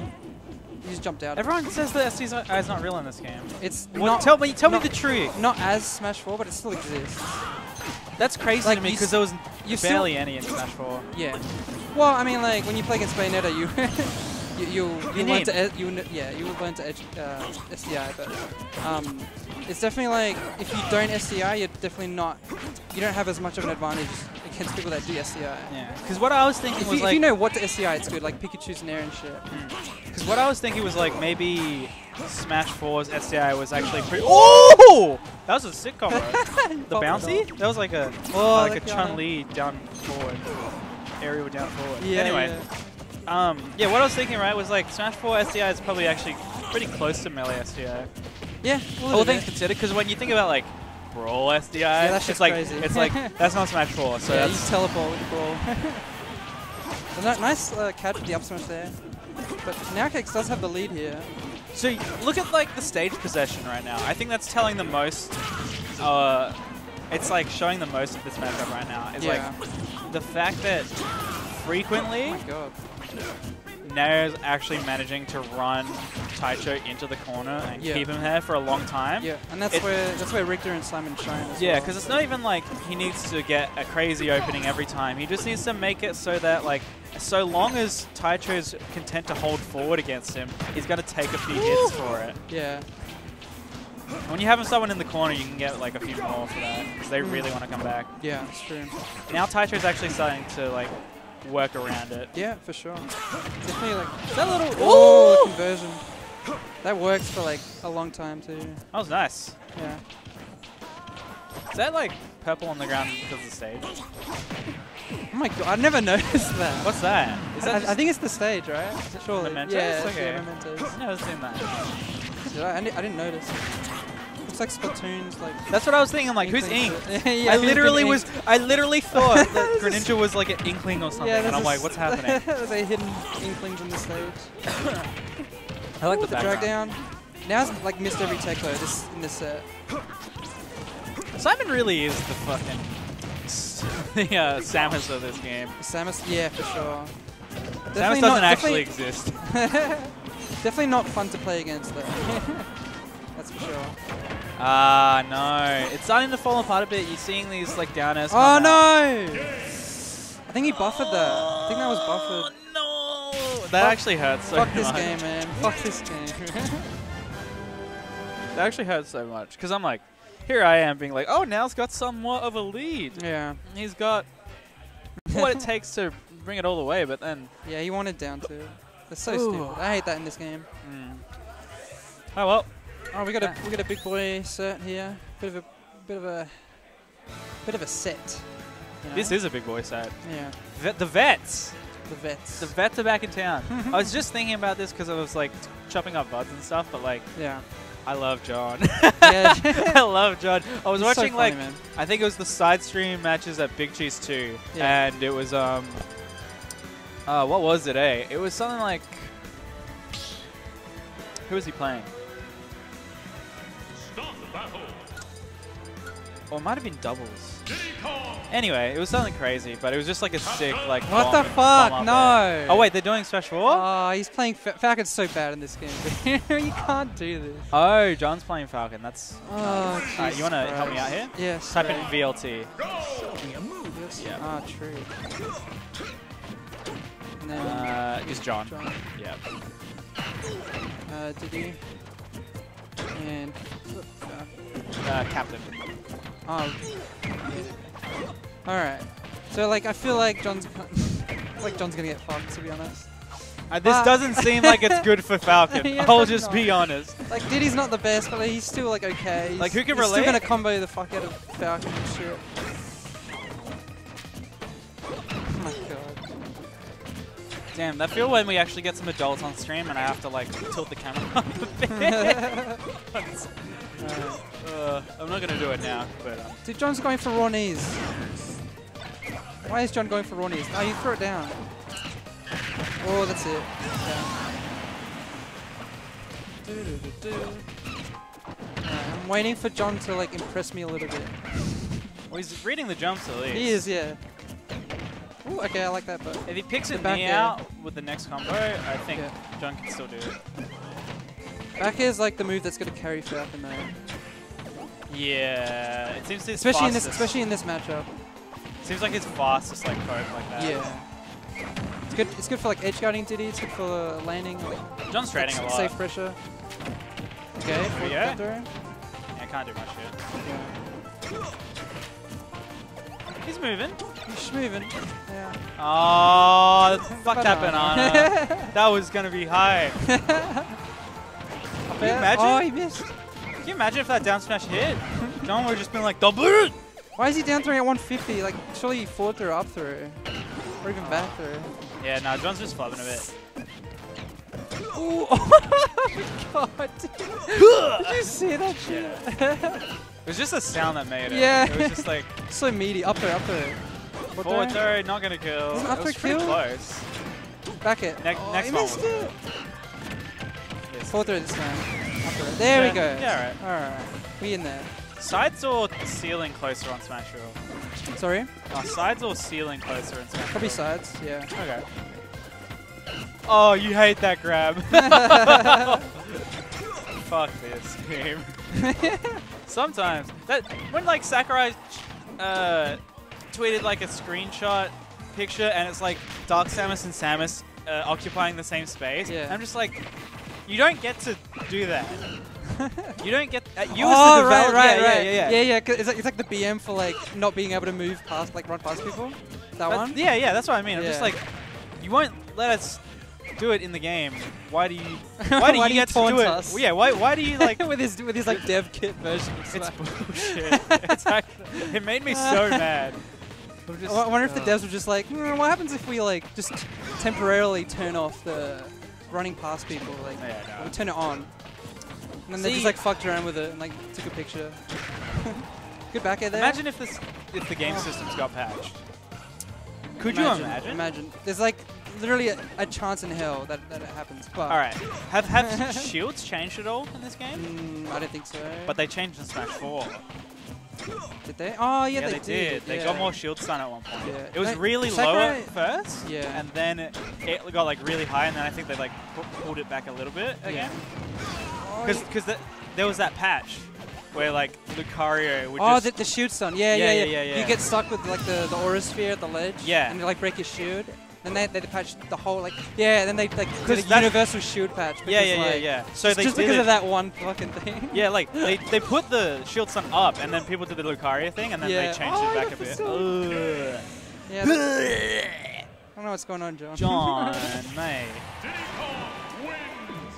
He just jumped out. Everyone says the SDI is not real in this game. it's What, not tell me, tell not- me the truth. not as Smash 4, but it still exists. That's crazy like, to me because there was you still- barely any in Smash 4. Yeah. Well, I mean, like when you play against Bayonetta, you you you you to you yeah you will learn to edge, uh, SDI, but um, it's definitely like if you don't SDI, you're definitely not you don't have as much of an advantage against people that do SDI. Yeah. Because what I was thinking If was you, like, if you know what to SDI, it's good, like Pikachu's in air and shit. because what I was thinking was like maybe Smash 4's SDI was actually pretty. Oh, that was a sick combo. the bouncy? That was like a Oh, like a Chun Li down forward, aerial down forward. Yeah, anyway, yeah. Um, yeah, what I was thinking right was like Smash 4 SDI is probably actually pretty close to melee SDI. Yeah, All things considered, because when you think about like Brawl SDI, that it's shit's like crazy. it's like that's not Smash 4, so yeah, you that's teleport with. So nice uh, catch with the up smash there. But Nowkicks does have the lead here. So look at like the stage possession right now. I think that's telling the most. Uh, it's like showing the most of this matchup right now. It's Yeah. like the fact that Oh frequently god. Nair's actually managing to run Taicho into the corner and Yeah. keep him there for a long time. Yeah, and that's It- where that's where Richter and Simon shine as Yeah, well. because it's not even like he needs to get a crazy opening every time. He just needs to make it so that like, so long as Taicho's content to hold forward against him, he's going to take a few hits for it. Yeah, When you have someone in the corner, you can get like a few more for that because they Mm. really want to come back. yeah, it's true. Now Taicho's actually starting to like work around it. Yeah, for sure. Definitely like that little? oh conversion. That works for like a long time too. That was nice. Yeah. Is that like purple on the ground because of the stage? Oh my god, I never noticed that. What's that? Is that I just- think it's the stage, right? Surely. Mementos? Yeah, Okay. yeah, mementos. I've never seen that. Did I? I, I didn't notice. Looks like Splatoon's like. That's what I was thinking. I'm like, who's Ink? yeah, I literally was. inked? I literally thought that Greninja was like an inkling or something, Yeah, and I'm like, what's happening? there's a hidden inklings in the stage. I like Ooh, the the drag down. Now's like missed every tech though. This in this set. Simon really is the fucking the uh, Samus of this game. Samus, yeah, for sure. Samus Definitely doesn't not- actually exist. Definitely not fun to play against though. That's for sure. Ah, no. It's starting to fall apart a bit. You're seeing these like down airs. Oh no! I think he buffered that. I think that was buffered. Oh, no. That Fuck- actually hurts so much. Fuck this game, man. Fuck this game. That actually hurts so much because I'm like, here I am being like, oh, now's got somewhat of a lead. yeah. He's got what it takes to bring it all the way, but then. Yeah, he wanted down to. That's so Ooh. stupid. I hate that in this game. mm. Oh well. Oh, we got a we got a big boy set here. Bit of a bit of a bit of a set. you know? This is a big boy set. yeah Vet- the vets. the vets. The vets are back in town. I was just thinking about this because I was like chopping up buds and stuff, but like yeah. I love John. I love John. I was He's so watching funny, like man. I think it was the side stream matches at Big Cheese 2 Yeah. and it was um uh what was it, eh? It was something like Who was he playing? Or it might have been doubles. Anyway, it was something crazy, but it was just like a sick like What bomb- the fuck? up No. Oh wait, they're doing Smash 4? Oh, he's playing Fa- Falcon's so bad in this game. you can't do this. oh, John's playing Falcon. That's Oh, Alright, you want wanna help me out here? Yes. type in right. VLT. Yeah. Ah, true. And then Uh, is John. John, Yeah. uh, Diddy, and Uh, Captain. Oh. All right. So like, I feel like John's like John's gonna get fucked to be honest. Uh, this Ah. doesn't seem like it's good for Falcon. Yeah, I'll just no. be honest. Like Diddy's not the best, but he's still like okay. He's, Like, who can he's relate? Still gonna combo the fuck out of Falcon and shit. Oh my god. Damn, that feel when we actually get some adults on stream and I have to like tilt the camera up a bit. Uh, I'm not gonna do it now, but um, Dude, John's going for raw knees. Why is John going for raw knees? Oh, you throw it down. Oh, that's it. Okay. Alright, I'm waiting for John to like impress me a little bit. well, he's reading the jumps at least. He is, yeah. Ooh, okay, I like that, but If he picks it back air. out with the next combo, I think Yeah. John can still do it. Back is like the move that's gonna carry Falcon though. Yeah, it seems his Especially in this, especially in this matchup. seems like it's fastest like code like that. Yeah. It's good. It's good for like edge guarding Diddy. It's good for uh, landing, like John's trading a lot. safe pressure. Okay, forward yeah? throw. Yeah, can't do much here. Yeah. He's moving. He's moving. Yeah. Oh, fuck that banana. Banana. that was gonna be high. Can you imagine? Oh, he missed. Can you imagine if that down smash hit? John would have just been like, double it! Why is he down throwing at 150? Like, surely he forward throw, up throw, or even back throw. Yeah, no, John's just flubbing a bit. Ooh. Oh my god. Did you see that shit? It was just the sound that made it. Yeah. It was just like, so meaty. Up throw, up throw. Forward forward throw. not gonna kill. Doesn't It up was pretty kill? close. Back it. Ne- oh, next one missed was- it. Yes. Forward throw this time. There Yeah, we go. yeah, Alright. We in there. Sides or ceiling closer on Smash Roll? Sorry? Oh, sides or ceiling closer in Smash Probably Roll? sides, yeah. Okay. Oh, you hate that grab. Fuck this game. Sometimes that when like Sakurai uh, tweeted like a screenshot picture and it's like Dark Samus and Samus uh, occupying the same space. Yeah. I'm just like, you don't get to do that. you don't get. Uh, you oh, as the right, right, yeah, right. yeah, yeah, yeah, yeah. 'cause It's like, it's like the BM for like not being able to move past, like run past people. That That's- one. Yeah, yeah, that's what I mean. I'm just like, you won't let us do it in the game. Why do you? Why do Why you do you get to do it? us? Well, yeah, why? Why do you like? with his with his like dev kit version. Of it's bullshit. it's actually, it made me so mad. Just- I wonder if the uh, devs were just like, "Hmm, what happens if we like just temporarily turn off the running past people, like Yeah, no. we turn it on, and then they just like fucked around with it and like took a picture. Good back air there. Imagine if this, if the game systems got patched. Could you imagine? Imagine. There's like literally a, a chance in hell that, that it happens. But All right. Have have shields changed at all in this game? Mm, I don't think so. But they changed in Smash 4. Did they? Oh yeah, Yeah, they, they, did. They yeah. got more shield stun at one point. Yeah. It was Like, really low at first. Yeah. And then it, it got like really high, and then I think they like pu- pulled it back a little bit again. Oh, Because yeah. because the, there was that patch where like Lucario would Oh, just the, the shield stun. Yeah Yeah, yeah, yeah. You get stuck with like the, the aura sphere at the ledge. Yeah. And they like break your shield. Then they, they patch the whole like yeah. Then they like did 'Cause a universal shield patch. yeah because, yeah yeah like, yeah. So just they just because it, of that one fucking thing. Yeah, like they, they put the shield stun up, and then people did the Lucario thing, and then Yeah. they changed Oh, it back a bit. facility. Ugh. Yeah. I don't know what's going on, John. John, mate. Diddy Kong wins.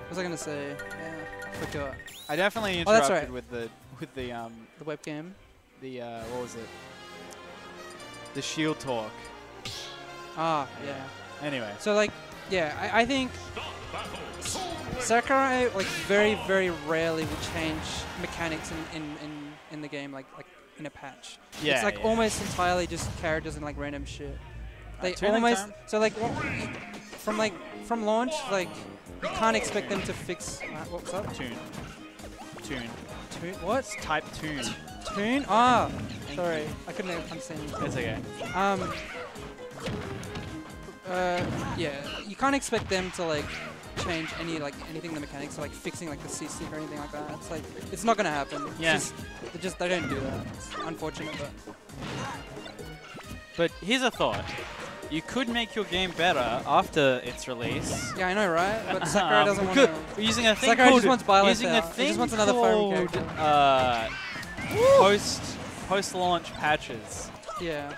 what was I gonna say? Yeah, I forgot. I definitely Oh, that's interrupted right. with the with the um The webcam. the uh, what was it? The shield talk. Ah, yeah. Anyway, So like, yeah, I, I think Sakurai like very very rarely will change mechanics in, in, in, in the game like like in a patch. Yeah, it's like yeah. almost entirely just characters and like random shit. They Tunic almost so like from like from launch like you can't expect them to fix uh, what's up Tune. Tune. tune what Type tune. tune ah sorry I couldn't understand. you. It's okay. Um. Uh, yeah, you can't expect them to like change any like anything in the mechanics, like fixing like the C stick or anything like that. It's like it's not gonna happen. It's Yeah. just, they just they don't do that. It's unfortunate, but But here's a thought. You could make your game better after its release. yeah, I know, right? But Sakurai Um, doesn't want good. to. Using a thing Sakurai called just wants violence using a out. He just wants another called character. uh, post post launch patches Yeah,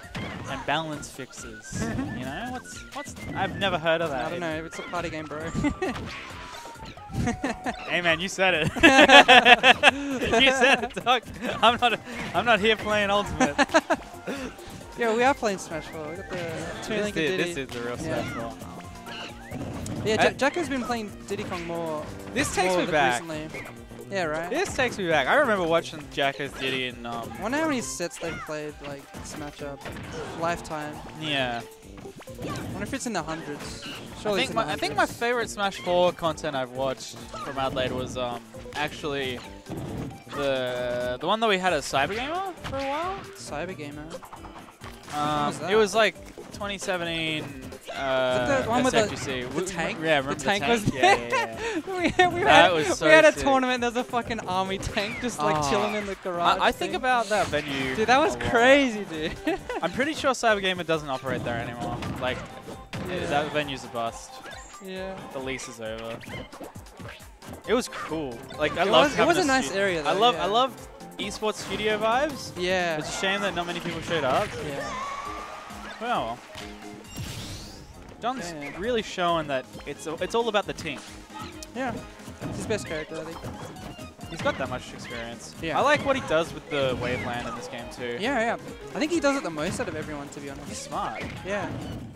and balance fixes. you know what's what's I've never heard of that. I don't know. It's a party game, bro. Hey man, you said it. you said it, dog. I'm not. I'm not here playing Ultimate. yeah, we are playing Smash 4. We got the Two this, Link is, Diddy. this is the real Yeah. Smash Ball. yeah, Uh, Ja- Jacko's been playing Diddy Kong more. This takes more me th- back. Recently. Yeah, right. This takes me back. I remember watching Jacko's Diddy and um. I wonder how many sets they've played, like, Smash Up. Lifetime. Yeah. I wonder if it's in the hundreds. I think my I think my favorite Smash 4 content I've watched from Adelaide was um actually the the one that we had at Cybergamer for a while. Cyber Gamer. Um, was it was like 2017 uh, the one with the- the tank? Yeah, The remember tank was Yeah, yeah, yeah. we had, we had, was so we had a sick. tournament. There's a fucking army tank just like Ah. chilling in the garage. I, I think about that venue. Dude, that was crazy, dude. I'm pretty sure Cybergamer doesn't operate there anymore. Like, Yeah. that venue's a bust. yeah. The lease is over. It was cool. Like, I love. was- it was a nice area, I love. yeah. I love esports studio vibes. Yeah. It's a shame that not many people showed up. Yeah. Well, John's Yeah. really showing that it's it's all about the team. Yeah. It's his best character, I think. He's got that much experience. Yeah. I like what he does with the waveland in this game too. Yeah, yeah. I think he does it the most out of everyone, to be honest. He's smart. Yeah.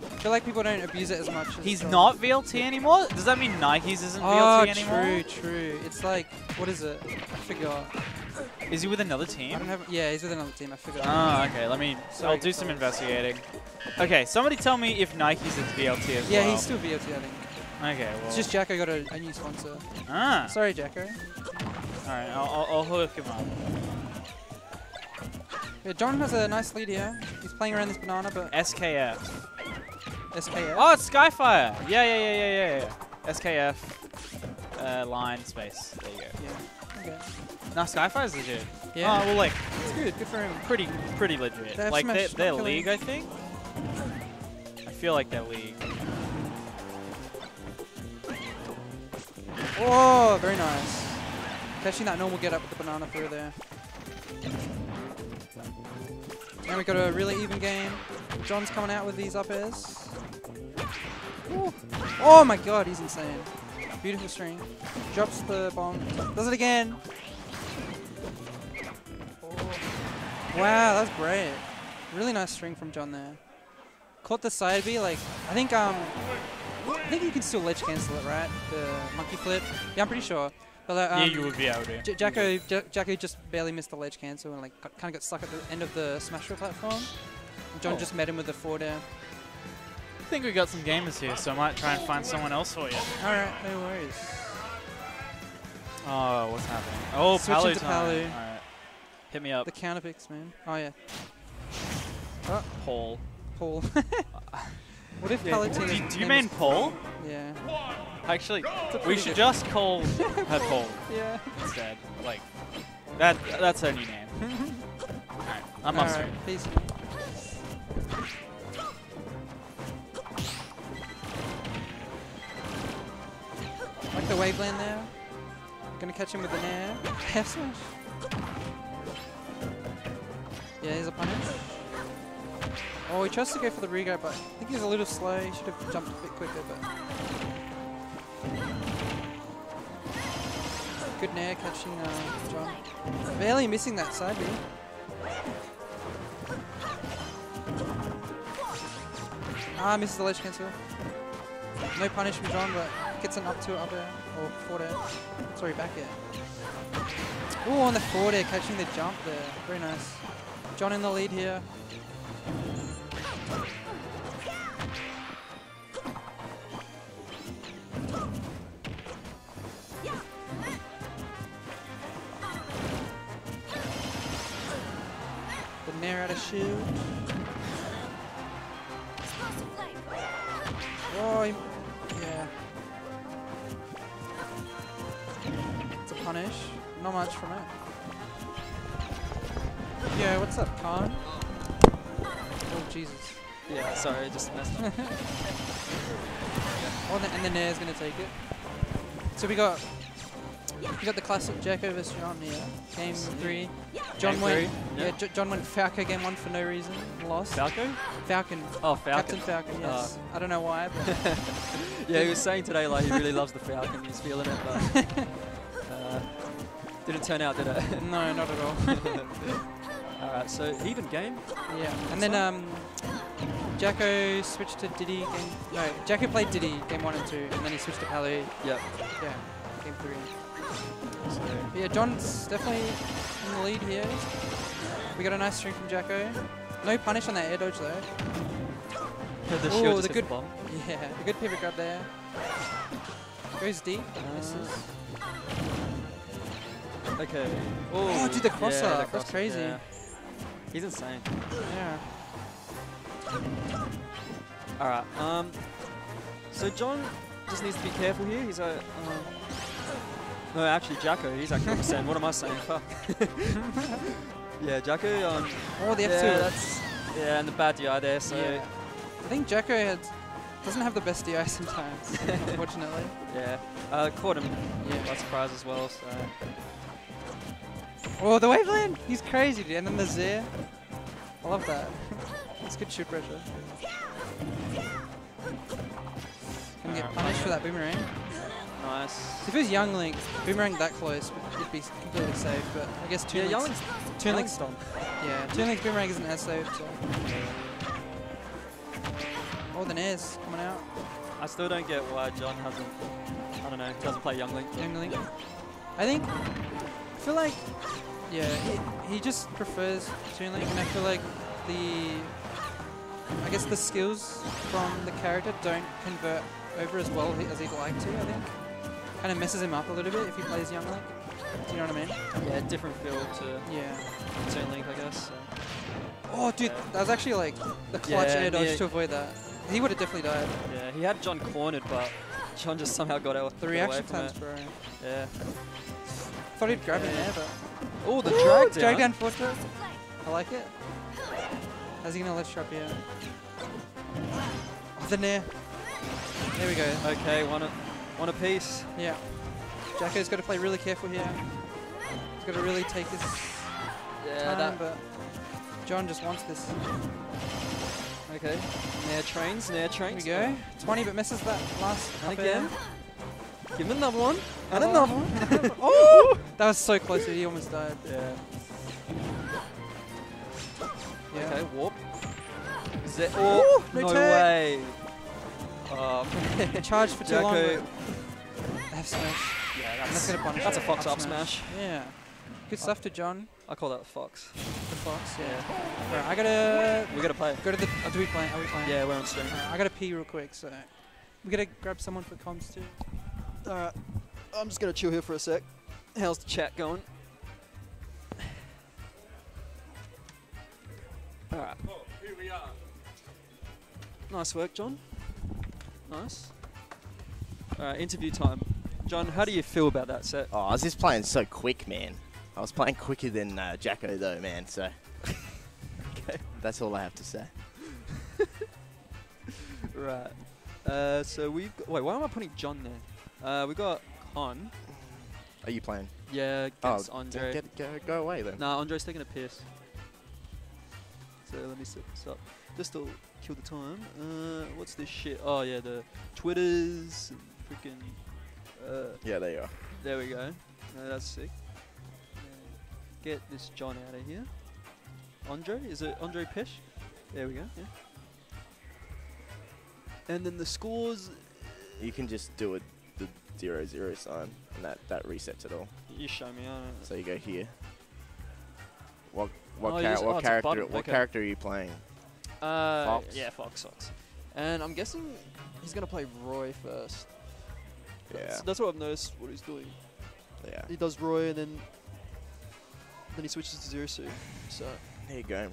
I feel like people don't abuse it as much. As He's not VLT anymore. Does that mean Nikes isn't Oh, VLT anymore? true, true. It's like, what is it? I forgot. Is he with another I team? don't have. Yeah, he's with another team. I forgot. Oh, okay. Let me. I'll do some investigating. Okay, somebody tell me if Nikes is VLT as yeah, well. he's still VOT, I think. Okay, well. It's just Jacko got a, a new sponsor. ah. Sorry, Jacko. All right, I'll, I'll, I'll hook him up. Yeah, John has a nice lead here. He's playing around this banana, but SKF. SKF. Oh, it's Skyfire. Yeah, yeah, yeah, yeah, yeah, yeah. SKF. Uh, line space. There you go. Yeah. Okay. No, Skyfire's legit. Yeah. Oh, well, like It's good. Good for him. pretty, pretty legit. They like their Killer. league, I think. I feel like their league. Oh, very nice. Catching that normal get up with the banana through there. And we got a really even game. John's coming out with these up airs. Ooh. Oh my god, he's insane. Beautiful string. Drops the bomb. Does it again. Oh. Wow, that's great. Really nice string from John there. Caught the side B, like, I think, um, I think you can still ledge cancel it, right? The monkey flip. Yeah, I'm pretty sure. But, uh, um, yeah, you would be able to. J- Jacko, J- Jacko just barely missed the ledge cancel and like kind of got stuck at the end of the Smasher platform. John Oh. just met him with the four down. I think we got some gamers here, so I might try and find someone else for you. All right, no worries. Oh, what's happening? Oh, Switching Palu to time. Palu. All right. Hit me up, The counter picks, man. Oh yeah, Oh. Paul. Paul. what if Yeah. Palutena's Do, you- do you mean Paul? Yeah. Actually, we should just call her Paul Yeah. instead. Like, that that's her new name. Alright, I'm off right, peace. Like the waveland there. Gonna catch him with the nair. Half smash. Yeah, he's a punish. Oh, he tries to go for the rego, but I think he's a little slow. He should have jumped a bit quicker, but. Good nair catching uh, John. Barely missing that side B. Ah, misses the ledge cancel. No punish from John, but gets an up to up air or forward air. Sorry, back air. Oh, on the forward air, catching the jump there. Very nice. John in the lead here. The Nair out of shield. Oh, he, yeah. A punish. Not much from it. Yeah, what's up, Khan? Oh, Jesus. Yeah, sorry, just messed up. Oh, and the, and the Nair's gonna take it. So we got we got the classic Jacko versus John here. Game three. John Game went three, yeah. yeah. J- John went Falco game one for no reason. Lost. Falco? Falcon. Oh, Falcon. Captain Falcon. Yes. I don't know why, but Yeah, he was saying today like he really loves the Falcon. He's feeling it, but uh, didn't turn out, did it? no, not at all. All right, so even game. yeah. And then um, Jacko switched to Diddy game. No, Jacko played Diddy game one and two, and then he switched to Pally. Yep. Yeah. Game three. So yeah, John's definitely in the lead here. We got a nice string from Jacko. No punish on that air dodge though. the Ooh, the good- bomb. Yeah, a good pivot grab there. Goes deep. Misses. Okay. Oh, dude, the yeah, cross the. That's crazy. yeah. He's insane. Yeah. All right. Um. So John just needs to be careful here. He's a. Um, no, actually, Jacko. He's actually percent. What am I saying? Fuck. yeah, Jacko. Um, Oh, the F2. yeah, that's yeah, and the bad DI there. So yeah, I think Jacko had, doesn't have the best DI sometimes, unfortunately. Yeah, uh, caught him Yeah. by surprise as well. So Oh, the waveland! He's crazy, dude. And then the Zair. I love that. It's good shoot pressure. Gonna get punished for that boomerang. nice. If it was Young Link, boomerang that close, it'd be completely safe. But I guess Toon Yeah, Link's, Toon Link's, yeah, Toon Link's boomerang isn't as safe. So. Oh, the Nairs coming out. I still don't get why John hasn't. I don't know. Doesn't play Young Link. Young Link. I think, feel like, yeah, he, he just prefers Toon Link, and I feel like the, I guess the skills from the character don't convert over as well as he'd like to. I think, kind of messes him up a little bit if he plays Young Link. Do you know what I mean? Yeah, different feel to Yeah. Toon Link, I guess. So. Oh, dude, Yeah. that was actually like the clutch Yeah, air dodge yeah. to avoid that. He would have definitely died. Yeah, he had John cornered, but John just somehow got out. The reaction times, bro. Yeah. Thought he'd grab it Yeah. there, but Oh, the Ooh, drag down. drag down fortress. I like it. How's he gonna let trap here? Oh, the nair. There we go. Okay, one a, one apiece. Yeah. Jacko's got to play really careful here. He's got to really take his Yeah, time, that. but John just wants this. Okay. Nair trains, Nair trains. There we go. 20, but misses that last And again. air. Give him another one. And Another another one. Oh! That was so close. He almost died. yeah. Yeah. Okay, warp. Is it? Oh, no no, way. Um, oh, Charge for too long. Jacko. F smash. Yeah, that's that's, gonna punish that's a fox up smash. Yeah. Good uh, stuff to John. I call that a fox. The fox. Yeah. Yeah. Right, I gotta We gotta play. go to the. Oh, do we play? Are we playing? Yeah, we're on stream. Alright, I gotta pee real quick, so we gotta grab someone for comms too. Alright. I'm just gonna chill here for a sec. How's the chat going? Alright. Oh, here we are. Nice work, John. Nice. Alright, interview time. John, how do you feel about that set? Oh, I was just playing so quick, man. I was playing quicker than uh, Jacko, though, man. So Okay. that's all I have to say. Right. Uh, so we've got, wait, why am I putting John there? Uh, we got Con. Are you playing? Yeah, Oh, Andre. Get, go, go away then. Nah, Andre's taking a piss. So let me set this up. Just to kill the time. Uh, what's this shit? Oh yeah, the Twitters freaking. Uh, Yeah, there you are. there we go. No, that's sick. Get this John out of here. Andre, is it Andre Pesh? There we go. Yeah. And then the scores. You can just do it zero zero sign, and that that resets it all. You show me. So you go here. What what, Oh, char-. Oh, what it's character what okay. character are you playing? Uh, Fox. Yeah, Fox Fox. And I'm guessing he's gonna play Roy first. That's, Yeah. that's what I've noticed. What he's doing. Yeah. He does Roy and then then he switches to Zero Suit. So There you go.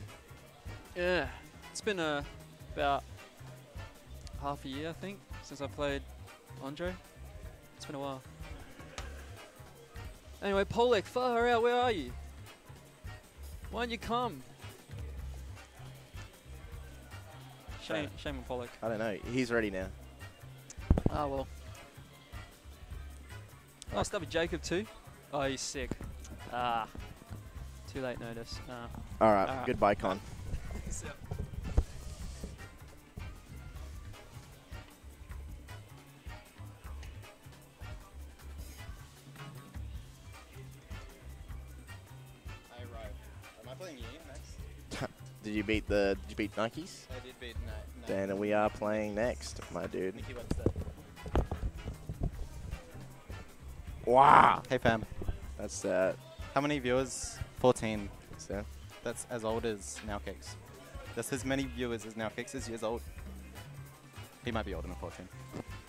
yeah, it's been uh, about half a year I think since I played Andre. It's been a while. Anyway, Polek, far out. Where are you? Why don't you come? Shame, shame on Pollock. I don't know. He's ready now. Ah, well. Oh, Stubby Jacob too? Oh, he's sick. Ah. Too late notice. Ah. All right. Alright. Goodbye, Con. Did you beat the? Did you beat Nikes? I did beat Nat. Then we are playing next, my dude. Wow. Hey, fam. That's uh. How many viewers? 14. So That's as old as Nowkicks. That's as many viewers as Nowkicks is years old. He might be older than 14.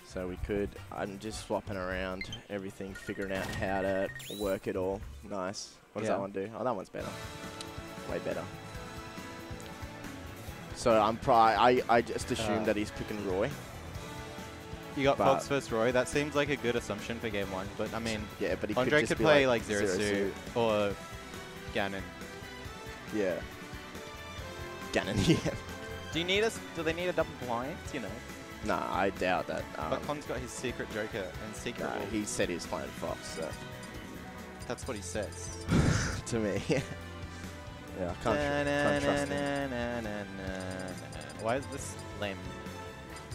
So we could. I'm just swapping around everything, figuring out how to work it all. Nice. What does Yeah. that one do? Oh, that one's better. Way better. So I'm pri- I I just assume Uh, that he's picking Roy. You got Fox versus Roy. That seems like a good assumption for game one, but I mean, Yeah, but he Andre could, could, just be play like, like, Zero, Suit or Ganon. Yeah. Ganon. Yeah. Do you need us? Do they need a double blind? You know, Nah, I doubt that. Um, but Con's got his secret Joker and secret. nah, he said he was playing Fox. So That's what he says. to me, yeah. I can't, can't trust him. Why is this lame?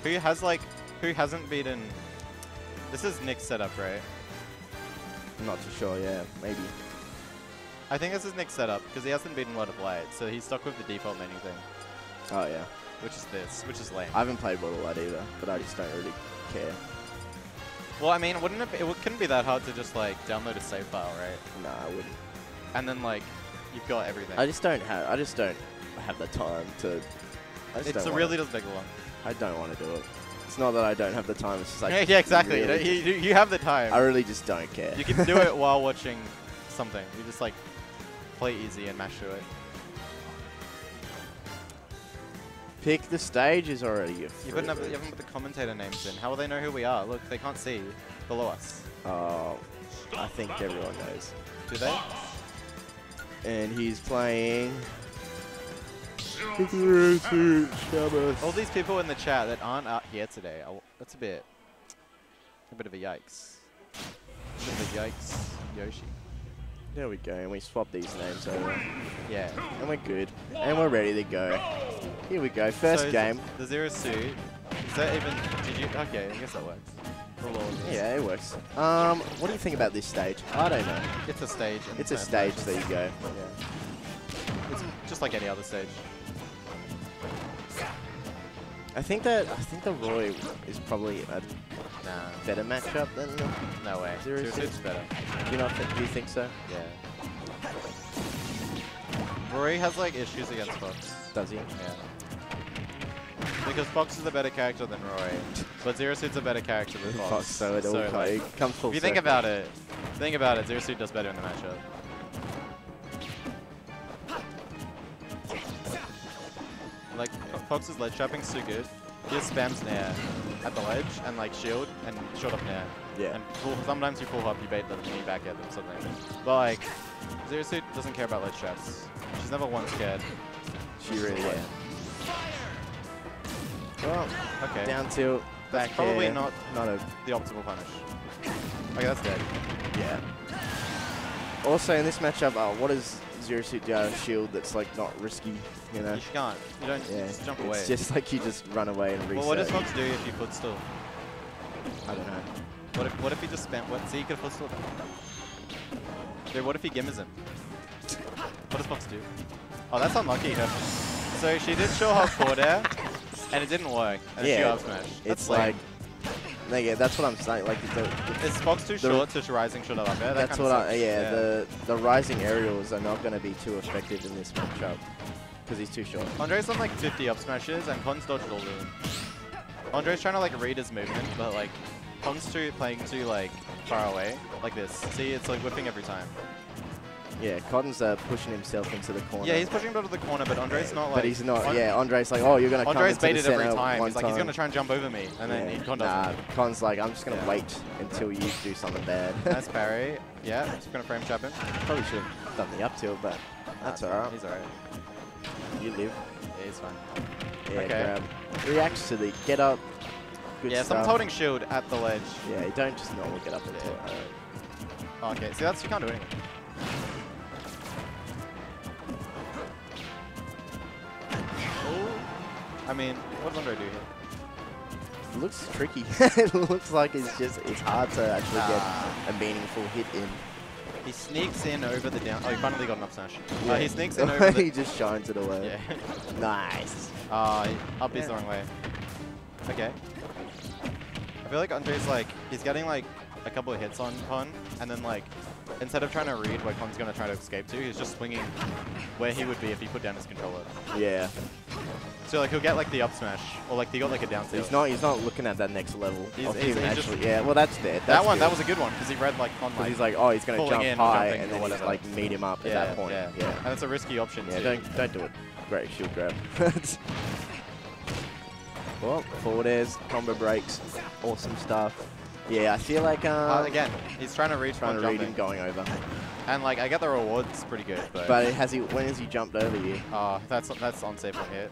Who has like, who hasn't beaten? This is Nick's setup, right? I'm not too sure. Yeah, maybe. I think this is Nick's setup because he hasn't beaten World of Light, so he's stuck with the default menu thing, Oh yeah. which is this, which is lame. I haven't played World of Light either, but I just don't really care. well, I mean, wouldn't it? Be, it couldn't be that hard to just like download a save file, right? Nah, I wouldn't. And then like, you've got everything. I just don't have. I just don't have the time to. It's a really does big one. I don't want to do it. It's not that I don't have the time. It's just like. yeah, yeah, exactly. You, really you, just- you- you have the time. I really just don't care. You can do it while watching something. You just like play easy and mash through it. Pick the stages already. You, You couldn't have, you haven't put the commentator names in. How will they know who we are? Look, they can't see below us. Oh, I think everyone knows. Do they? And he's playing. All these people in the chat that aren't out here today. That's a bit, a bit of a yikes. A bit of a yikes, Yoshi. There we go, and we swap these names over, Yeah. and we're good, and we're ready to go. Here we go, first So game. The zero suit. Is that even? Did you? Okay, I guess that works. Yeah, it works. Um, what do you think about this stage? I don't know. It's a stage. It's a stage. Bros. There you go. Yeah. It's just like any other stage. I think that I think the Roy is probably a Nah. better matchup than. The, No way. Zero Suit? suit's better. do you not? Think, do you think so? Yeah. Roy has like issues against Fox. Does he? Yeah. Because Fox is a better character than Roy, but Zero Suit's a better character than Fox. Fox, so it all like, comes full if you think circle. about it, think about it, Zero Suit does better in the matchup. Like, Fo- Fox's ledge trapping's too good. He just spams Nair at the ledge and like shield and shot up Nair. Yeah. And full, sometimes you pull up, you bait them and you back at them something. But like, Zero Suit doesn't care about ledge traps. She's never once scared. She really is. Well, Okay. down tilt, That's back probably air, not not a the optimal punish. Okay, that's dead. yeah. Also in this matchup, uh, what does Zero Suit do shield that's like not risky? You know. You can't. You don't Yeah. just jump it's away. It's just like you just run away and reset. well, what does Fox do if you footstool? I don't know. What if what if he just spent... What? See, you could footstool. Dude, what if he gimmers him? What does Fox do? Oh, that's unlucky. So she did show her forward air, and it didn't work. And Yeah, up smash. It's like No, yeah, that's what I'm saying. Like the, the Is Fox too The- short to rising short up air? That that's what I sucks. yeah, The the rising aerials are not going to be too effective in this matchup because he's too short. Andre's on like 50 up smashes and Con's dodged all of them. Andre's trying to like read his movement, but like Con's too playing too like far away, like this. See, it's like whipping every time. Yeah, Cotton's uh, pushing himself into the corner. Yeah, he's pushing him of the corner, but Andre's not like. but he's not. Yeah, Andre's like, oh, you're going to come into the baited every time. He's like, he's gonna try and jump over me, and then yeah. Con Nah, doesn't. Con's like, I'm just going to Yeah. wait until you do something bad. Nice parry. Yeah, just gonna frame trap him. Probably should have done the up tilt, but that's Nah, alright. He's alright. You live. Yeah, he's fine. Yeah, Okay. grab. Reacts to the get up. Good yeah, stuff. someone's holding shield at the ledge. Yeah, you don't just normally get up do it. Oh, okay, see that's you can't do anything. I mean, what does Andre do here? It looks tricky. it looks like it's just it's hard to actually Ah. get a meaningful hit in. He sneaks in over the down. Oh, he finally got an up smash. Uh, he sneaks in over he just shines it away. Yeah. Nice. Uh, up is Yeah. the wrong way. Okay. I feel like Andre's like he's getting like a couple of hits on Pun, and then like instead of trying to read where Con's gonna try to escape to, he's just swinging where he would be if he put down his controller. Yeah. So like he'll get like the up smash, or like he got like a down tilt. He's not. He's not looking at that next level. He's- of he's- he's just- actually. yeah. Well, that's dead. that one, that was a good one because he read like 'Cause like he's like, oh, he's gonna jump in high and then just like meet him up yeah, at that point. Yeah. Yeah. and it's a risky option Yeah, too. don't don't do it. Great shield grab. well, forward airs, combo breaks, awesome stuff. Yeah, I feel like um, Uh, again, he's trying to read trying to read him going over. and like I get the rewards pretty good, but, But has he? When has he jumped over you? uh, that's that's unsafe on hit.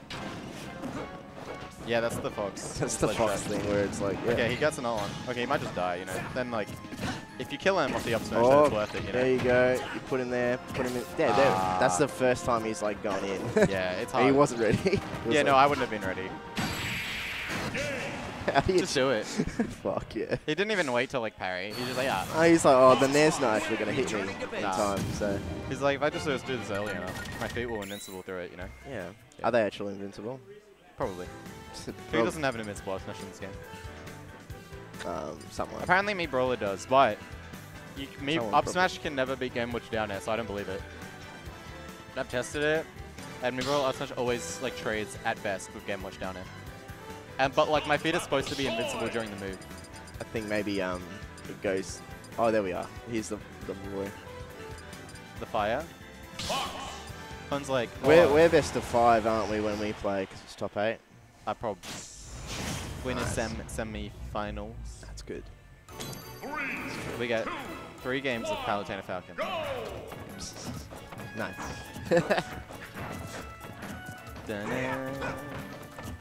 Yeah, that's the fox. That's the fox thing where it's like, yeah. Okay, he gets another one. Okay, he might just die, you know. Then like, if you kill him off the up smash, Oh, then it's worth it, you know? there you go. You put him there, put him in. Yeah, there. Ah. That's the first time he's like gone in. Yeah, it's hard. he wasn't ready. He was Yeah, no, I wouldn't have been ready. How do you Just do it. Fuck yeah. He didn't even wait to like parry. He's just like, ah. Oh, he's like, oh, the Nair's not actually gonna hit me in Nah. time. So He's like, if I just just do this early enough, my feet will invincible through it, you know. yeah. Yeah. Are they actually invincible? Probably. Who Prob- doesn't have an invincible up smash in this game? Um, someone. Apparently, Mii Brawler does, but you, me Someone up prob- smash can never beat game watch down air, so I don't believe it. I've tested it, and Mii Brawler up smash always like trades at best with game watch down air. And but like my feet are supposed to be invincible during the move. I think maybe um, it goes. Oh, there we are. Here's the the boy. The fire. Fun's like, We're oh, we're best of five, aren't we, when we play? 'cause it's top eight. I probably win a sem semi-finals. That's good. We get three games of Palutena Falcon. Nice.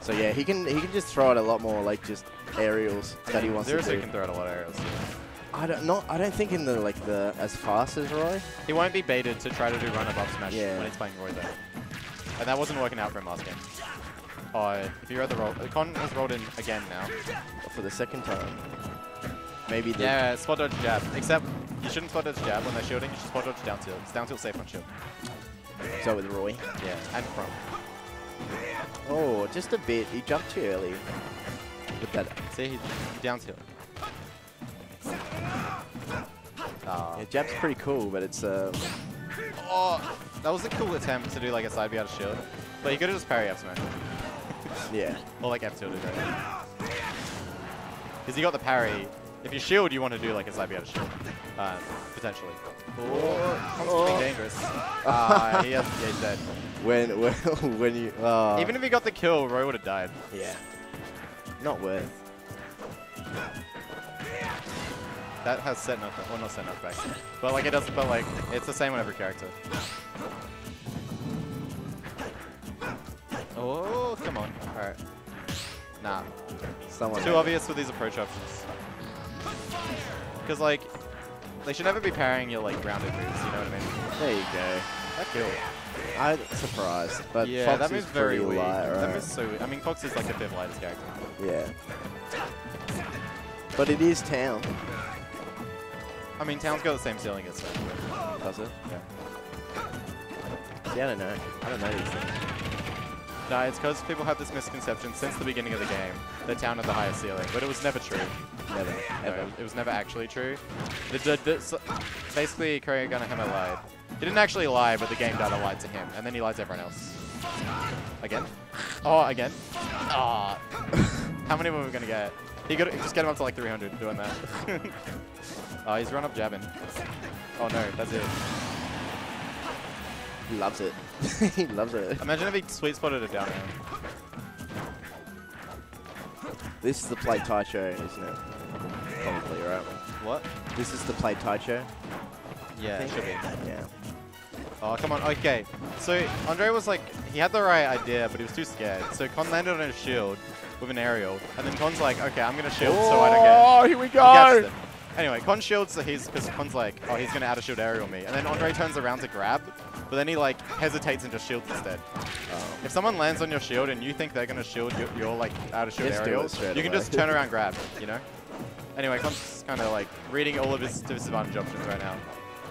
So yeah, he can he can just throw it a lot more like just aerials that he wants Zero to do. can throw it a lot of arrows. I don't not I don't think in the like the as fast as Roy. He won't be baited to try to do run above smash Yeah. when he's playing Roy though. And that wasn't working out for him last game. Oh, if you read the roll, Con has rolled in again now. for the second time. Maybe the Yeah, spot dodge jab. Except you shouldn't spot dodge jab when they're shielding. You should spot dodge down tilt. It's down tilt safe on shield. so with Roy. Yeah, and from. Oh, just a bit. He jumped too early. With that, See, he, he down tilt. Ah. yeah, jab's pretty cool, but it's uh, Oh, that was a cool attempt to do like a side B out of shield. But he could have just parry F smash. yeah. Or like F tilted, right? Because you got the parry. If you shield, you want to do like a side B out of shield. Um, potentially. Oh, Oh. being dangerous. Ah, he has, yeah, he's dead. When when when you uh, Even if he got the kill, Roy would have died. yeah, not worth. That has set enough, well not set enough back. But like it doesn't, but like, it's the same on every character. Oh, come on. Alright. Nah. Someone Too obvious with these approach options. Because like, they should never be parrying your like grounded moves, you know what I mean? There you go. That kill. I'm surprised, but yeah, Fox that is move's very weak. light, That right? move's so weak. I mean, Fox is like the fifth lightest character. Yeah. But it is town, I mean, Town's got the same ceiling as does it? Yeah. See, I don't know. I don't know these things. No, it's because people have this misconception since the beginning of the game that Town had the highest ceiling, but it was never true. Never, No, ever. it was never actually true. The, the, the, basically, Kurogane Hammer lied. He didn't actually lie, but the game data lied to him, and then he lied to everyone else. Again? Oh, again? Ah. How many were we gonna get? He got just get him up to like 300 doing that. oh, he's run up jabbing. Oh no, that's it. He loves it. he loves it. Imagine if he sweet spotted it down air. This is the play Taicho, isn't it? Probably, right? What? This is the play Taicho. Yeah, it should be. Yeah. Oh, come on. Okay. So Andre was like, he had the right idea, but he was too scared. So Con landed on his shield with an aerial, and then Con's like, okay, I'm gonna shield so I don't get. Oh, here we He gets go. Anyway, Con shields, so he's because Con's like, oh, he's gonna out of shield aerial me, and then Andre turns around to grab, but then he like hesitates and just shields instead. Oh. If someone lands on your shield and you think they're gonna shield your, your like out of shield Just aerial, you can away. just turn around grab, you know. Anyway, Con's kind of like reading all of his disadvantage options right now,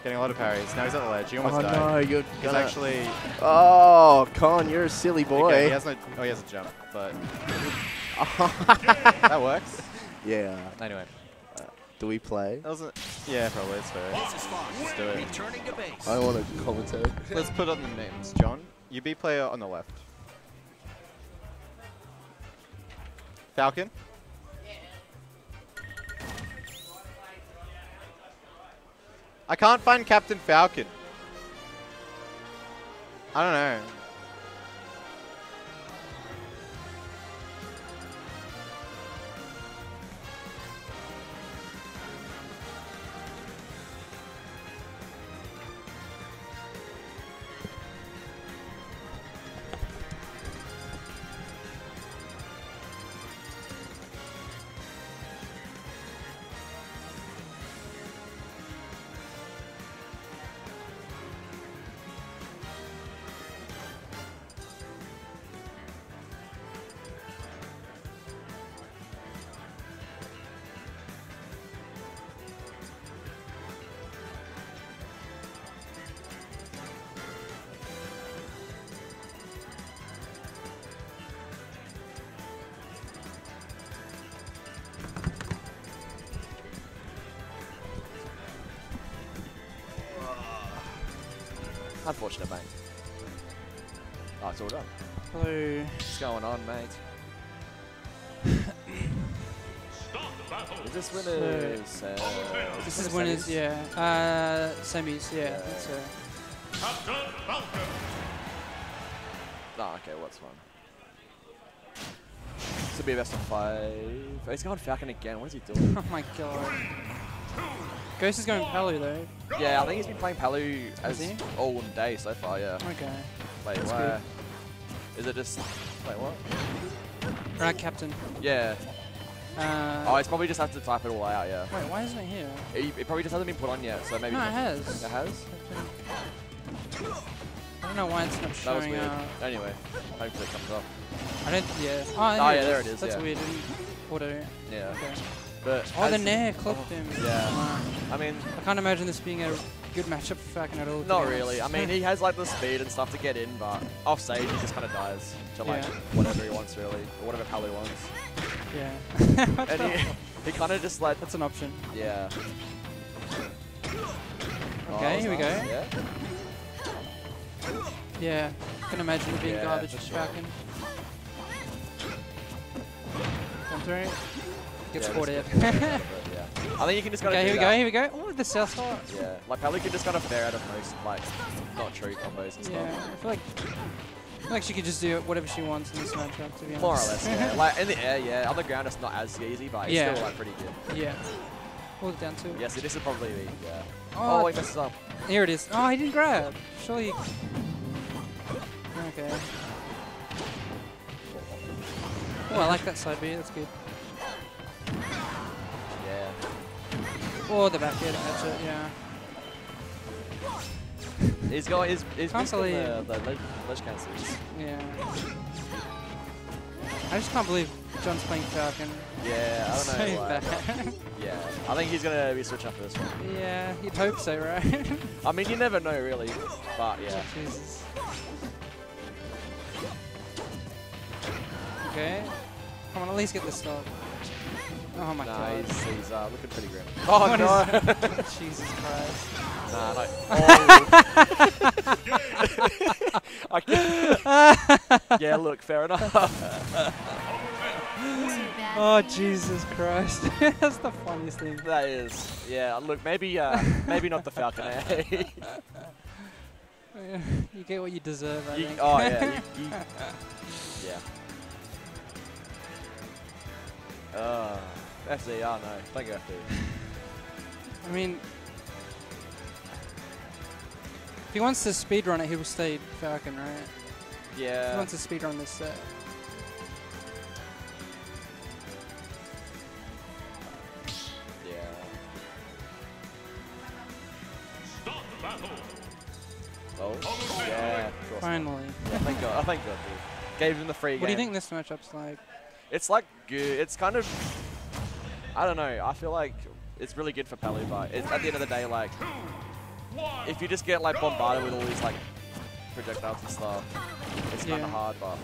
getting a lot of parries. Now he's at the ledge. He almost Oh died. no, you're He's gonna... actually Oh, Con, you're a silly boy. Okay, he has no. Oh, he has a jump, but that works. yeah. Anyway, Do we play? that wasn't. Yeah, probably it's fair. Let's do it. I want to commentate. Let's put on the names. John, UB player on the left. Falcon. I can't find Captain Falcon. I don't know. Unfortunate, mate. Oh, it's all done. Hello. What's going on, mate? Start. Is this winners? Uh, This this is winners, yeah. Uh, semis, yeah. That's uh, Captain Falcon. Oh, okay, what's one? This will be a best of five. Oh, he's going Falcon again. What is he doing? oh my god. Ghost is going Palu though. yeah, I think he's been playing Palu as he? all day so far. Yeah. Okay. Wait, That's why? Is it just? Wait, what? Right, Captain. Yeah. Uh, Oh, it's probably just have to type it all out. Yeah. wait, why isn't it here? It, it probably just hasn't been put on yet, so maybe. No, it has. It has. I don't know why it's not That was showing weird. up. Anyway, hopefully it comes up. I don't. Yeah. Oh, Oh, yeah, there it is, That's yeah. weird. Auto. Yeah. Okay. But Oh, the Nair clipped him. Yeah. Wow. I mean, I can't imagine this being a good matchup for Falcon at all. not really. I mean, he has like the speed and stuff to get in, but off stage he just kind of dies to like Yeah. whatever he wants really, or whatever Palu wants. yeah. And he, he kind of just like, That's an option. yeah. Oh, Okay, was here we nice, go. Yeah. Yeah. Can imagine being Yeah, garbage for for sure. Falcon. Come through. Gets Yeah, caught out. good. yeah. I think you can just kind of Okay, here we go, here we go. Oh, the south side. Yeah, like Palu can just kind of fair out of most like not true combos and Yeah, stuff. I feel like I feel like she could just do whatever she wants in this matchup, to be honest. More or less, yeah. like in the air, yeah. On the ground, it's not as easy, but it's Yeah. still like pretty good. yeah. Hold it down too. Yes, this is probably the yeah. Oh, Oh, he messes up. Here it is. Oh, he didn't grab. Surely. you- Okay. Oh, I like that side B. That's good. Yeah. Oh, the back air to catch it. Yeah. He's got his his on the, the ledge, ledge cancels. Yeah. I just can't believe John's playing Falcon. Yeah, I don't know. so why, Yeah, I think he's gonna be switching up for this one. yeah, you'd hope so, right? I mean, you never know really, but yeah. Jesus. Okay. Come on, at least get this stop. Oh my nah, god. he's, he's uh, looking pretty grim. Oh What no! Jesus Christ. nah, no. Oh. Yeah, look, fair enough. Oh Jesus Christ. That's the funniest thing. that is, yeah. Look, maybe, uh, maybe not the Falcon. eh? you get what you deserve, You- oh yeah, you, you, yeah. Uh, FZR, no, don't go FD. I mean, if he wants to speedrun it, he will stay Falcon, right? If he wants to speedrun this set. Yeah. Start battle. Oh, yeah. Finally. Yeah, thank God. Oh, thank God, dude. Gave him the free What do you think this matchup's like? It's like good. It's kind of. I don't know. I feel like it's really good for Pally, but it's, at the end of the day, like, if you just get like bombarded with all these like projectiles and stuff, it's kind of hard. But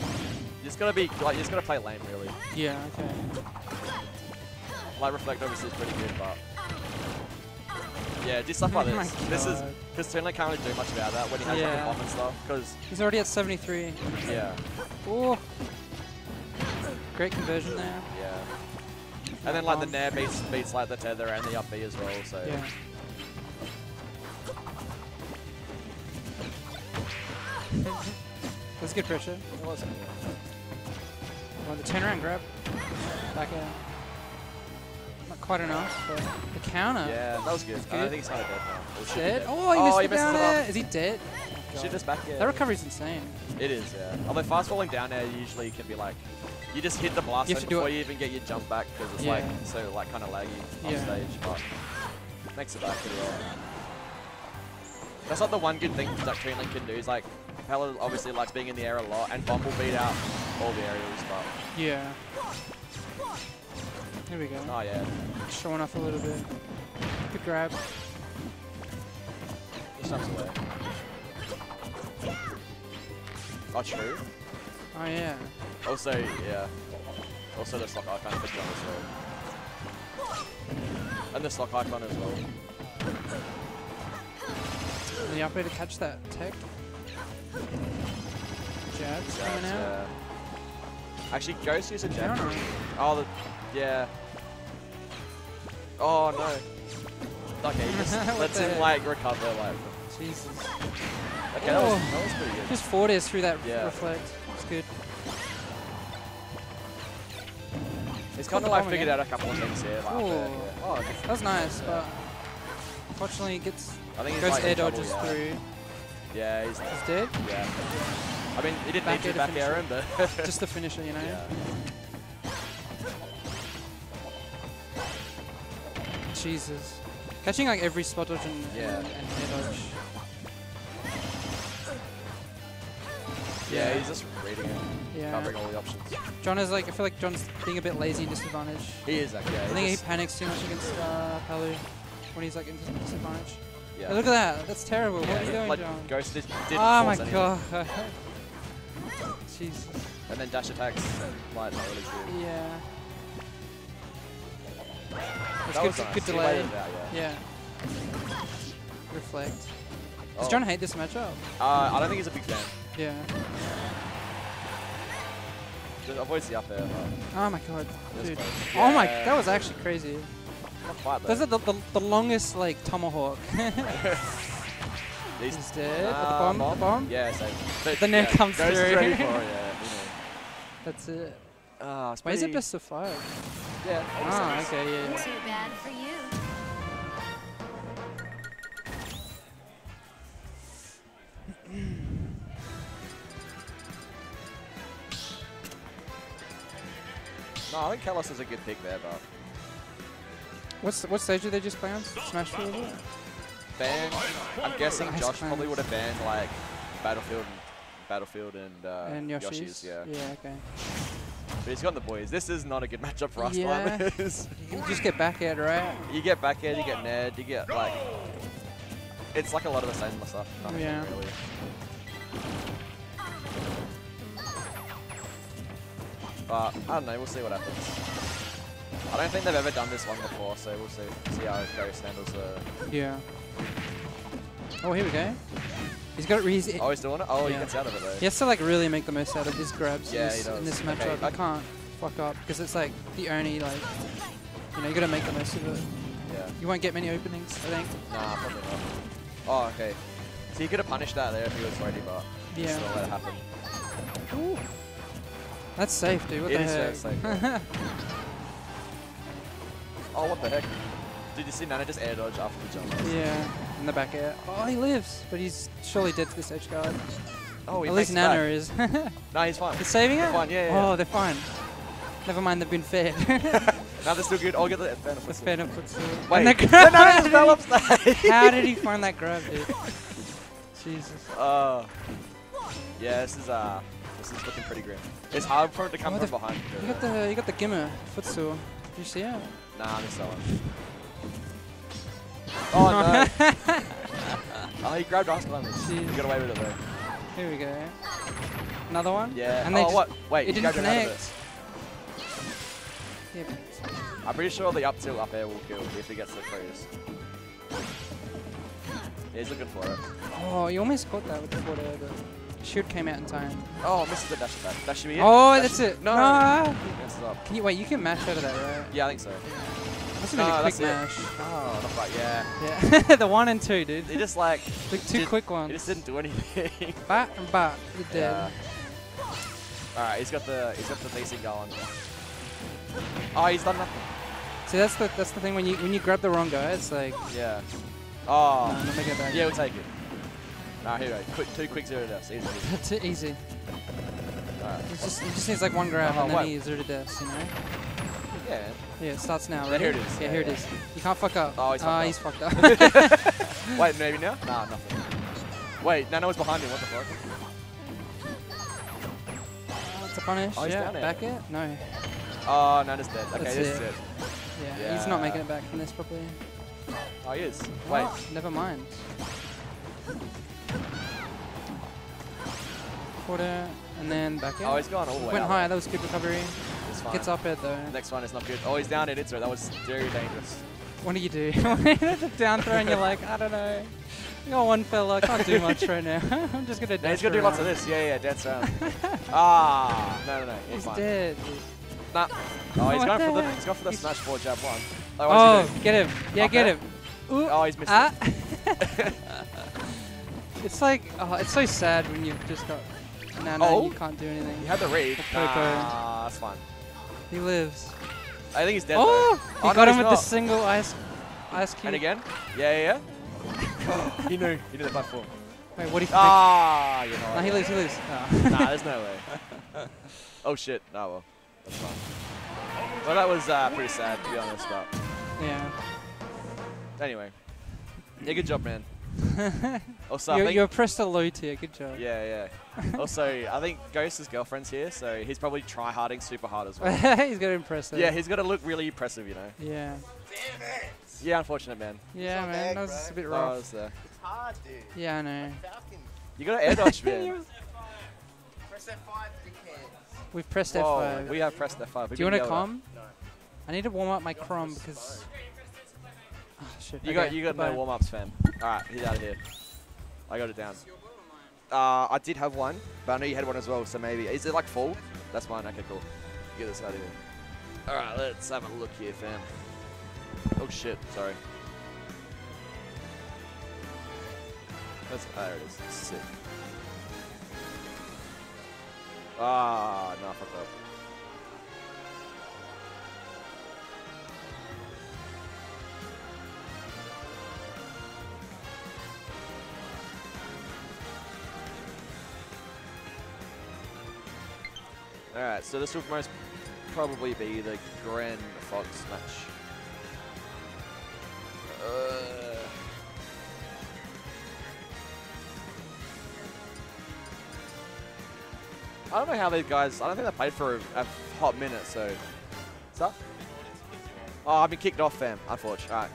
you just gotta be like, you just gotta play lame, really. Yeah, okay. Like reflect obviously is pretty good, but yeah, just stuff oh like Oh my this. This is because Toonley can't really do much about that when he has like Yeah. a bomb and stuff. Because He's already at 73. yeah, Oh. Great conversion there. Yeah. And then like the Um, nair beats beats like the tether and the up B as well. So Yeah. That's good pressure. It wasn't. Well, the turnaround grab. Back in. Not quite enough, but the counter. Yeah, that was good. That's I think he's kind of dead now. Or should Dead? dead. Oh, he Oh, missed he the messes down air. Is he dead? Oh, Should just back yeah. That recovery's insane. It is, yeah. Although fast falling down there usually can be like, you just hit the blast You before it- you even get your jump back because it's Yeah. like so like kind of laggy on Yeah. stage, but makes it back pretty well. That's like the one good thing that Toonlink can do is like, Pella obviously likes being in the air a lot, and Bomb will beat out all the aerials, but Yeah. Here we go. oh yeah, Showing off a little bit. Good grab. just jumps away. Oh, true. Oh, yeah. Also, yeah. Also the stock icon for John as well. And the stock icon as well. And the up to catch that tech. Jabs coming out. yeah. Actually, Ghost used a jab. Oh, the, yeah. Oh no. Okay, he just lets him like recover. Like, Jesus. okay, that was, that was pretty good. Just forward through that Yeah. reflect. It's good. He's kind of like figured again. out a couple of things here. Like, yeah. Uh, oh. That was nice, but unfortunately it gets I think he's goes like air dodges yeah. through. Yeah, he's He's dead. yeah. I mean, he didn't Back need to back air him, but Just the finisher, you know. yeah. Jesus. Catching like every spot dodge and, Yeah. and, and air dodge. Yeah, he's just reading it, Yeah. covering all the options. John is like I feel like John's being a bit lazy and disadvantage. He is actually. Yeah, I think he panics too much against uh, Palu when he's like in dis- disadvantage. yeah. Hey, look at that. That's terrible. Yeah, what are you doing, like, John? Ghost did, didn't oh my anything. god. Jesus. And then dash attacks, like not really good. Yeah. That good, nice. good delay. out, yeah. Yeah. Reflect. Does Oh. John hate this matchup? Uh, I don't think he's a big fan. Yeah. Just avoids the up air. Oh my god, dude. close. Oh my, that was actually crazy. Not quite. Those are the, the, the longest like tomahawk. These- He's dead. With the Uh, bomb, the bomb. Yeah, same. But, The net yeah, comes Ghost through. ready for it, yeah. That's it. Uh, it's Why is it pretty- best of five? Yeah. Ah, okay, yeah. yeah. Too bad for you. No, I think Kalos is a good pick there, but What's what stage did they just play on? Smash Bros. ban. I'm guessing Ice Josh probably would have banned like Battlefield, and Battlefield and, uh, and Yoshi's. Yeah. Yeah, okay. But he's got the boys. This is not a good matchup for us Yeah. climbers. You just get back at right? you get back air, you get Ned, you get like. It's like a lot of the same stuff. Yeah. really. But I don't know. We'll see what happens. I don't think they've ever done this one before, so we'll see see how Ghost handles the. Uh. Yeah. Oh, here we go. He's got it. He's, Oh, he's doing it. Oh, he Yeah. gets out of it though. He has to like really make the most out of his grabs Yeah, in, this, does. in this Okay, matchup. I- can't fuck up because it's like the only like you know you gotta make the most of it. Yeah. You won't get many openings, I think. Nah, probably not. Oh, okay. So you could have punished that there if he was ready, but Yeah. just not let it happen. That's safe, dude. What It the is heck? safe. Oh, what the heck? Did you see Nana just air dodge after the jump? yeah, in the back air. Oh, he lives, but he's surely dead to this edge guard. Oh, he At least Nana back. is. No, he's fine. He's saving They're it? fine, yeah, yeah, Oh, they're fine. Never mind, they've been fed. Now they're still good. I'll get the advantage. the fed and footstool. Wait, And the Nana grab. fell off stage. How did he find that grab, dude? Jesus. Uh, yeah, this is uh, this is looking pretty grim. It's hard for him to come Oh, from behind. You got the you got the gimmer footstool. Did you see it? Nah, I missed that one. Oh no! oh, he grabbed ice climbers. He got away with it though. Here we go. Another one? Yeah. And oh, just, what? Wait, It he didn't grabbed it out of connect. Yeah, I'm pretty sure the up tilt up air will kill if he gets the freeze. Yeah, he's looking for it. Oh, you almost caught that with the forward air, but shoot came out in time. Oh, misses the dash attack. That should be it. Oh, That that's it. No. No. Can you wait? You can mash out of that, right? Yeah, I think so. Must have been No, a quick that's it. mash. Oh, not quite. Yeah. Yeah, the one and two, dude. He just like Like two did- quick ones. he just didn't do anything. Bat and bat. You're dead. Yeah. All right, he's got the he's got the DC going. Oh, he's done nothing. See, that's the that's the thing when you when you grab the wrong guy, it's like Yeah. Oh. no, Oh. It back. Yeah, we'll take it. Nah, here we go. Quick, two quick zero deaths. Easy. That's it, easy. Alright. It's just it just needs like one grab Oh, and then wait. he zero to deaths, you know. Yeah. Yeah, it starts now. Yeah, Ready? here it is. Yeah, Yeah, here yeah. it is. You can't fuck up. Oh, he's Ah, fucked he's fucked up. Wait, maybe now? Nah, nothing. Wait, Nana was behind me. What the fuck? It's a punish. Oh, he's yeah, back it. No. Oh, Nana's dead. Okay, That's this it. is it. Yeah, he's not making it back from this properly. Oh, he is. Wait. Oh, never mind. Quarter, and then back it. Oh, he's gone all the way Went out. high. That was good recovery. Gets up it though. Next one is not good. Oh, he's down in Itzer. That was very dangerous. What do you do? down throw and you're like, I don't know. I got one fella, can't do much right now. I'm just gonna No, he's gonna do lots of this. Yeah, yeah, dance around. ah, no, no, no. He's, He's dead. Nah. Oh, he's going for the he's going for the He's- smash four jab one. Oh, doing? get him. Yeah, Up get him. Ooh. Oh, he's missed ah. It. it's like, oh, it's so sad when you've just got Nana Oh. and you can't do anything. You had the read. Coco. Nah, that's fine. He lives. I think he's dead Oh, though. he no, got him he's with the single ice, ice cube. And again? Yeah, yeah, yeah. he knew. He knew the platform. Wait, what do you think? Ah, you know. Nah, he what? lives, he lives. Oh. nah, there's no way. oh shit. Nah, well, that's fine. Well, that was uh, pretty sad to be honest, but yeah. anyway. Yeah, good job, man. Also, I you're, think, you're pressed a low here. Good job. yeah, yeah. also, I think Ghost's girlfriend's here, so he's probably try-harding super hard as well. he's got to impress her. yeah, he's got to look really impressive, you know. Yeah. Damn it. Yeah, unfortunate, man. Yeah, man. bad, That was a bit Oh, rough. it's, uh, It's hard, dude. Yeah, I know. Falcon. you got to air dodge, man. Press F5. We've pressed Whoa, F5. we have pressed F5. Do you want to com? I need to warm up my Chrome because. Oh, shit. You okay, got you got goodbye. no warm ups, fam. All right, he's out of here. I got it down. Uh, I did have one, but I know you had one as well, so maybe is it like full? That's mine. Okay, cool. Get this out of here. All right, let's have a look here, fam. Oh shit, sorry. That's ah, there it is. Sick. Ah, no, fuck up. Alright, so this will most probably be the Grand Fox match. Uh, I don't know how these guys. I don't think they played for a, a hot minute. So, what's up? Oh, I've been kicked off, fam. Unfortunately. All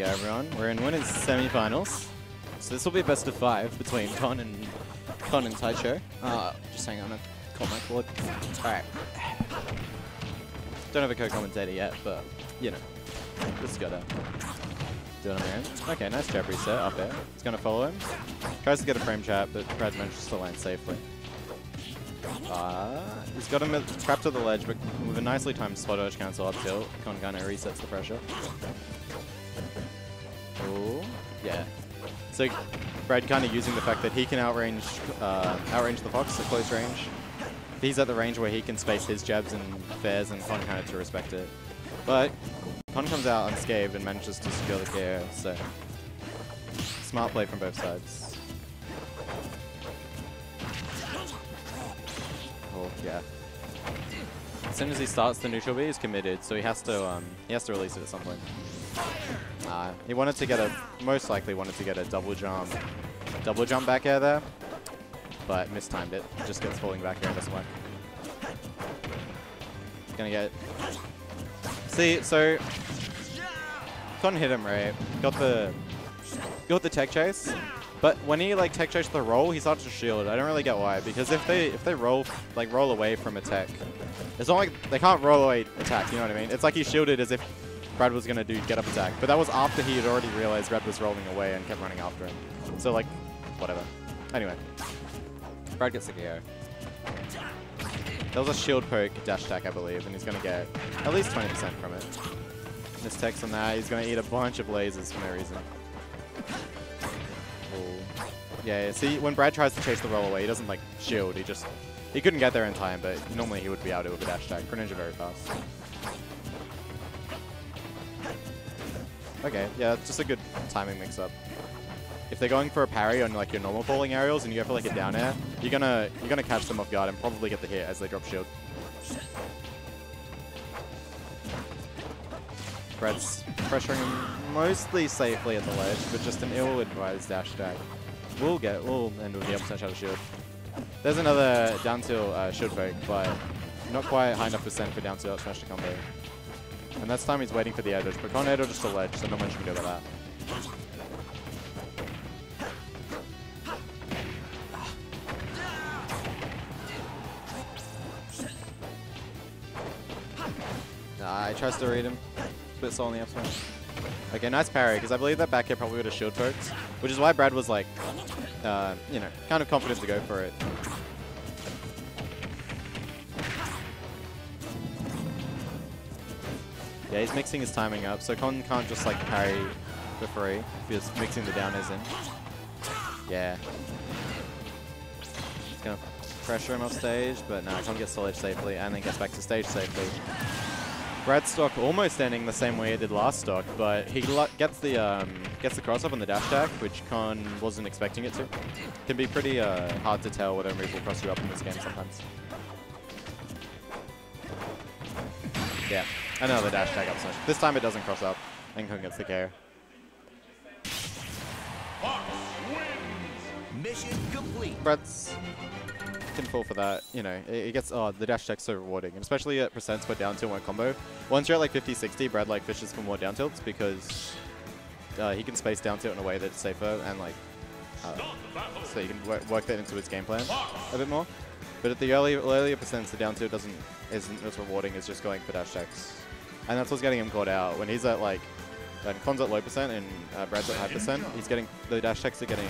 go, everyone. We're in winners semifinals. So this will be best of five between Con and Con and Taicho. Uh, just hang on, I caught my cord. Alright. Don't have a co-commentator yet, but you know, just gotta do it on. Okay, nice jab reset up there. He's gonna follow him. Tries to get a frame trap, but Brad manages to land safely. Uh, he's got him trapped to the ledge, but with a nicely timed spot dodge cancel up tilt, of resets the pressure. So Brad kind of using the fact that he can outrange, uh, outrange the Fox at close range. He's at the range where he can space his jabs and fairs, and Con kind of to respect it. But Con comes out unscathed and manages to secure the KO, so smart play from both sides. Oh yeah. As soon as he starts the neutral B, he's committed, so he has to um, he has to release it at some point. Uh, he wanted to get a, most likely wanted to get a double jump, double jump back air there, but mistimed it. Just gets falling back air and doesn't work. Gonna get. See, so Con hit him right. Got the, got the tech chase, but when he like tech chased the roll, he started to shield. I don't really get why, because if they if they roll like roll away from a tech, it's not like they can't roll away attack. You know what I mean? It's like he shielded as if Brad was gonna do get up attack, but that was after he had already realized Brad was rolling away and kept running after him. So like, whatever. Anyway, Brad gets the KO. That was a shield poke dash attack, I believe, and he's gonna get at least 20% from it. This text on that, he's gonna eat a bunch of lasers for no reason. Ooh. Yeah, yeah, see, when Brad tries to chase the roll away, he doesn't like shield, he just, he couldn't get there in time, but normally he would be able to with a dash attack. Greninja very fast. Okay, yeah, it's just a good timing mix-up. If they're going for a parry on like your normal falling aerials and you go for like a down air, you're gonna you're gonna catch them off guard and probably get the hit as they drop shield. Brad's pressuring him mostly safely at the ledge, but just an ill-advised dash attack. We'll get. We'll end with the up smash shield. There's another down tilt uh, shield poke, but not quite high enough percent for down tilt smash to combo. And that's time he's waiting for the dodge, but dodge just a ledge, so much you can do about that. Nah, he tries to read him. Bit slow on the up smash. Okay, nice parry, because I believe that back air probably would have shield poked, which is why Brad was like, uh, you know, kind of confident to go for it. Yeah, he's mixing his timing up, so Con can't just like parry for free. He's mixing the down is in. Yeah. He's gonna pressure him off stage, but no, Con gets to ledge safely and then gets back to stage safely. Brad stock almost ending the same way he did last stock, but he gets the um, gets the cross up on the dash attack, which Con wasn't expecting it to. Can be pretty uh, hard to tell whether a move will cross you up in this game sometimes. Another dash tag up smash. This time it doesn't cross up, and Con gets the wins. Mission complete. Brad's can fall for that. You know, it, it gets oh the dash attack's so rewarding, and especially at percents for down tilt combo. Once you're at like 50, 60, Brad like fishes for more down tilts because uh, he can space down tilt in a way that's safer and like uh, so you can work, work that into his game plan a bit more. But at the early, earlier percents, the down tilt doesn't isn't as rewarding as just going for dash attacks, and that's what's getting him caught out when he's at like. When Con's at low percent and uh, Brad's at high percent, he's getting the dash attacks are getting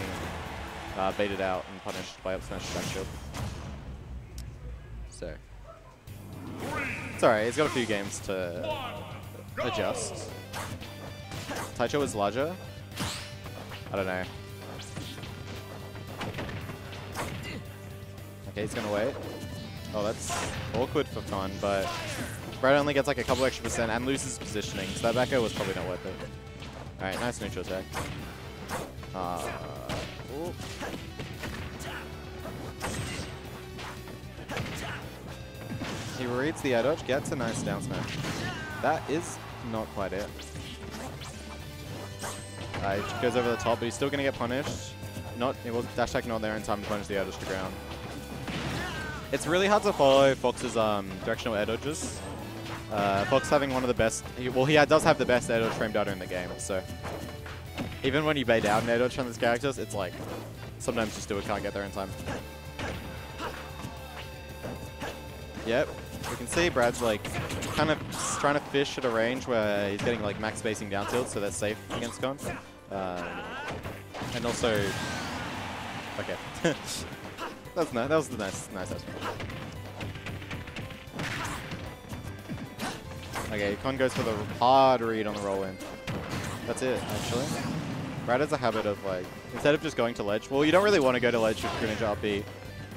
uh, baited out and punished by up smash dash shield. So it's alright. He's got a few games to adjust. Taicho is larger. I don't know. Okay, he's gonna wait. Oh, that's awkward for Con, but Brad only gets like a couple extra percent and loses positioning, so that back air was probably not worth it. Alright, nice neutral attack. Uh. He reads the air dodge, gets a nice down smash. That is not quite it. Uh, he goes over the top, but he's still going to get punished. Not, it was dash attack not there in time to punish the air dodge to ground. It's really hard to follow Fox's um, directional air dodges. Uh, Fox having one of the best, well, he does have the best dodge frame data in the game, so even when you bait out dodge from these characters, it's like sometimes just do it, can't get there in time. Yep, we can see Brad's like kind of trying to fish at a range where he's getting like max spacing down tilt, so that's safe against Con. Um, and also, okay, that's nice. That was the nice, nice aspect. Okay, Con goes for the hard read on the roll in. That's it, actually. Brad has a habit of like, instead of just going to ledge, well, you don't really want to go to ledge with Greninja RP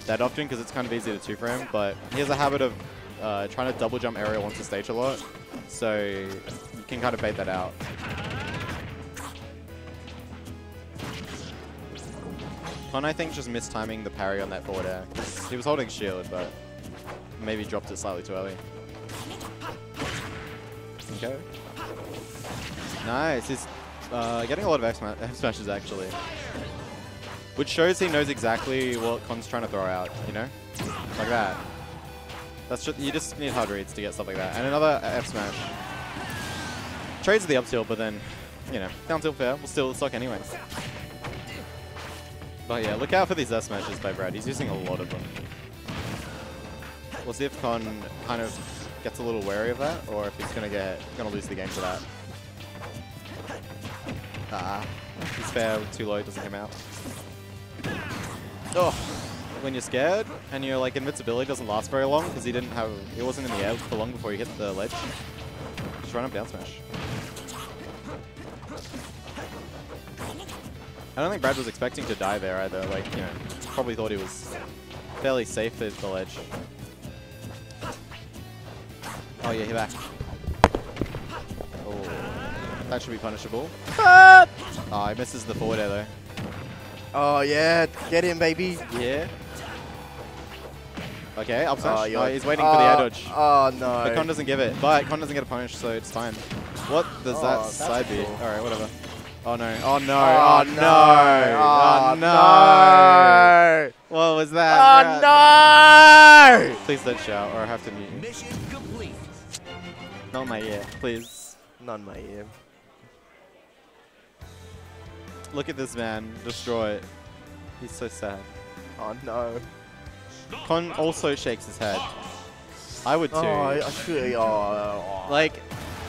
that often because it's kind of easy to two frame, but he has a habit of uh, trying to double jump aerial onto stage a lot, so you can kind of bait that out. Con, I think, just missed timing the parry on that forward air. He was holding shield, but maybe dropped it slightly too early. Okay. Nice. He's uh, getting a lot of F, sma F smashes, actually. Which shows he knows exactly what Con's trying to throw out, you know? Like that. That's just, you just need hard reads to get stuff like that. And another F smash. Trades the up tilt, but then, you know, down tilt fair, will still suck anyway. But yeah, look out for these F smashes by Brad. He's using a lot of them. We'll see if Con kind of gets a little wary of that, or if he's gonna get gonna lose the game for that. Ah, he's fair too low, doesn't come out. Oh, when you're scared and your like invincibility doesn't last very long because he didn't have, it wasn't in the air for long before he hit the ledge. Just run up down smash. I don't think Brad was expecting to die there either. Like, you know, probably thought he was fairly safe at the ledge. Oh yeah, he back. Oh, that should be punishable. Ah! Oh, he misses the forward air though. Oh yeah, get him, baby. Yeah. Okay, up smash. Oh, Oh, you're- he's waiting for the air Oh, dodge. Oh no. But Con doesn't give it. But Con doesn't get a punish, so it's fine. What does Oh, that side be? Alright, whatever. Oh no. Oh no. Oh, Oh, no. no. Oh, Oh no. What was that? Oh no! Please don't shout or I have to mute you. Not my ear, please. Not my ear. Look at this man destroy it. He's so sad. Oh no. Con also shakes his head. I would too. Oh, I, I should. Oh, like,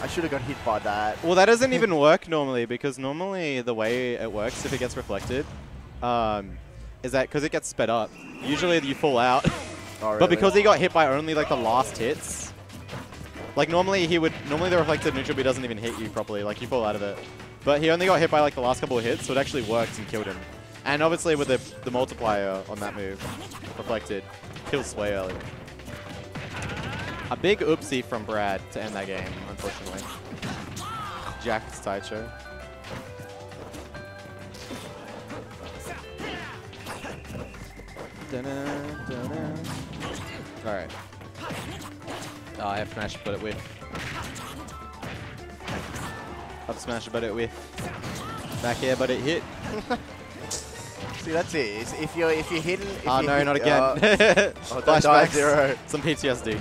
I should have got hit by that. Well, that doesn't even work normally because normally the way it works if it gets reflected um, is that because it gets sped up, usually you fall out. Oh, But because he got hit by only like the last hits, like normally he would, normally the reflected neutral B doesn't even hit you properly, like you fall out of it. But he only got hit by like the last couple of hits, so it actually worked and killed him. And obviously with the, the multiplier on that move, reflected, kills Sway early. A big oopsie from Brad to end that game, unfortunately. Jack's Taicho. Alright. Oh, I have smash, but it with. Up smash, but it with. Back air, but it hit. See, that's it. It's if you're if you're hidden. If Oh you no, hit- not again. uh, oh, don't die zero. Some PTSD.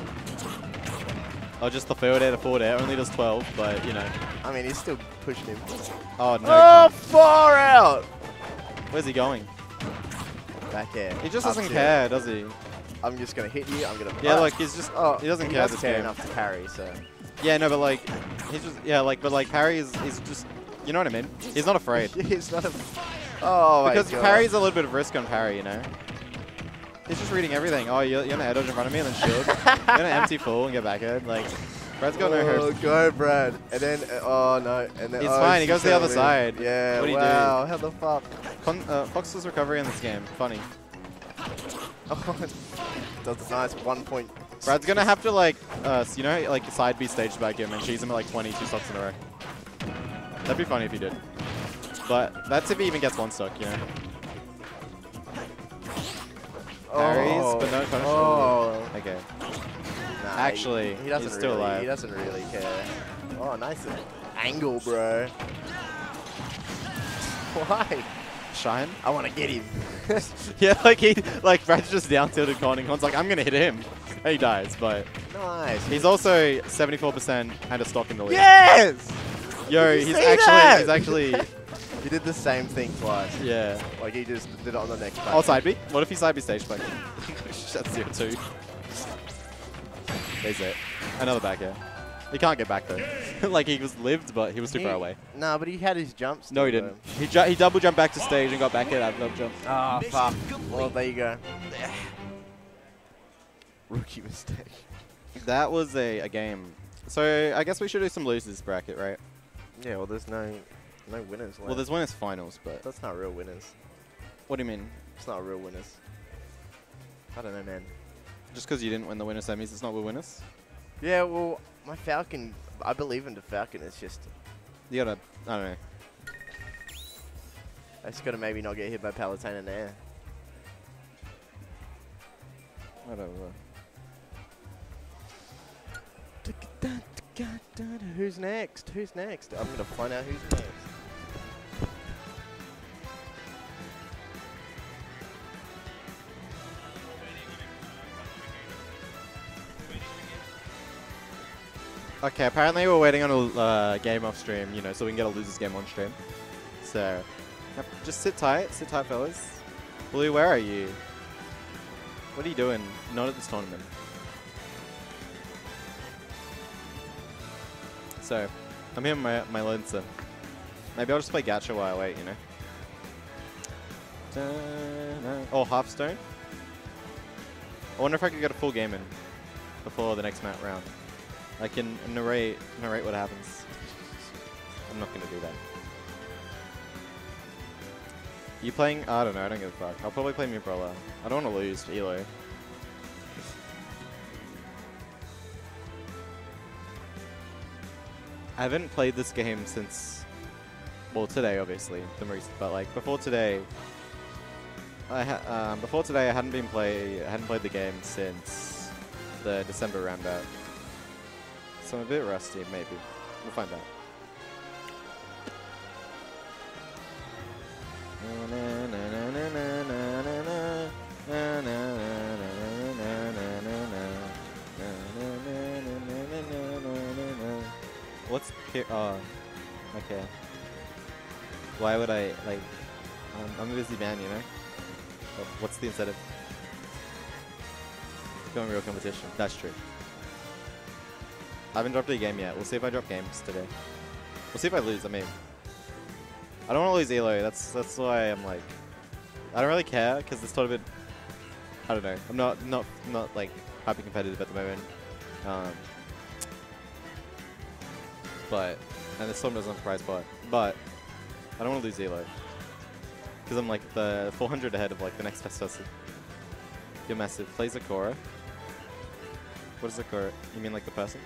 Oh, just the third air, the forward air. Only does 12, but you know. I mean, he's still pushing him. Oh no. Oh, far out. Where's he going? Back air. He just Up doesn't care, does he? I'm just gonna hit you. I'm gonna. Yeah, like he's just. Oh, he doesn't he care does this care enough to parry. So. Yeah, no, but like, he's just. Yeah, like, but like parry is, is just. You know what I mean? He's not afraid. He's not a. Oh my because god. parry's a little bit of risk on parry, you know? He's just reading everything. Oh, you're, you're gonna air dodge in front of me and then shield. you're gonna empty full and get back air. Like, Brad's got no Oh, hopes. go, Brad. And then, uh, oh no, and then. He's oh, fine, he goes to the other side. Yeah. What'd he do? wow. How the fuck? Con uh, Fox's recovery in this game. Funny. Oh, does a nice one point. Brad's gonna have to like, uh, you know, like side B stage back him and cheese him at like 22 stocks in a row. That'd be funny if he did. But that's if he even gets one stock, you know. Parries, but no punish. Oh. Okay. Nah, Actually, he, he doesn't he's still really, alive. He doesn't really care. Oh, nice angle, bro. Why? Shine. I want to get him. Yeah, like he, like Brad's just down tilted Con, and Con's like, I'm gonna hit him. And he dies, but nice. he's also 74% and a stock in the league. yes. Yo, he's actually, that? he's actually, He did the same thing twice. yeah. Like he just did it on the next Oh, page. side B. What if he side B stage back? That's zero two. There's it. Another back air. He can't get back though. like he was lived, but he was too He- far away. Nah, but he had his jumps. No, he didn't. He, ju he double jumped back to stage and got back air out of double jump. Ah, fuck. Well, there you go. Rookie mistake. That was a, a game. So I guess we should do some losers bracket, right? Yeah, well, there's no no winners. Well, left. there's winners finals, but That's not real winners. what do you mean? It's not real winners. I don't know, man. Just because you didn't win the winner semis, it's not real winners. Yeah, well, my Falcon, I believe in the Falcon. It's just, You gotta, I don't know. I just gotta maybe not get hit by Palutena in there. Whatever. Who's next? Who's next? I'm gonna find out who's next. Okay, apparently we're waiting on a uh, game off stream, you know, so we can get a losers game on stream. So, yep, just sit tight, sit tight, fellas. Blue, where are you? What are you doing? Not at this tournament. So, I'm here with my, my Linsa. Maybe I'll just play Gacha while I wait, you know? Da-na. Oh, Hearthstone? I wonder if I could get a full game in before the next mat round. I can narrate narrate what happens. I'm not gonna do that. You playing? I don't know. I don't give a fuck. I'll probably play Mubrella. I don't want to lose to Elo. I haven't played this game since, well, today obviously, the most, but like before today, I ha- um, before today I hadn't been play, I hadn't played the game since the December roundout. I'm a bit rusty, maybe. We'll find out. What's here? Oh, okay. Why would I like? Um, I'm a busy man, you know. What's the incentive? Going real competition. That's true. I haven't dropped a game yet. We'll see if I drop games today. We'll see if I lose. I mean, I don't want to lose Elo. That's that's why I'm like, I don't really care because this tournament. I don't know. I'm not not not like hyper competitive at the moment. Um, but and this is on prize pot. But I don't want to lose Elo because I'm like the 400 ahead of like the next best person. You're massive. Play Zakora. What is Zakora? You mean like the person?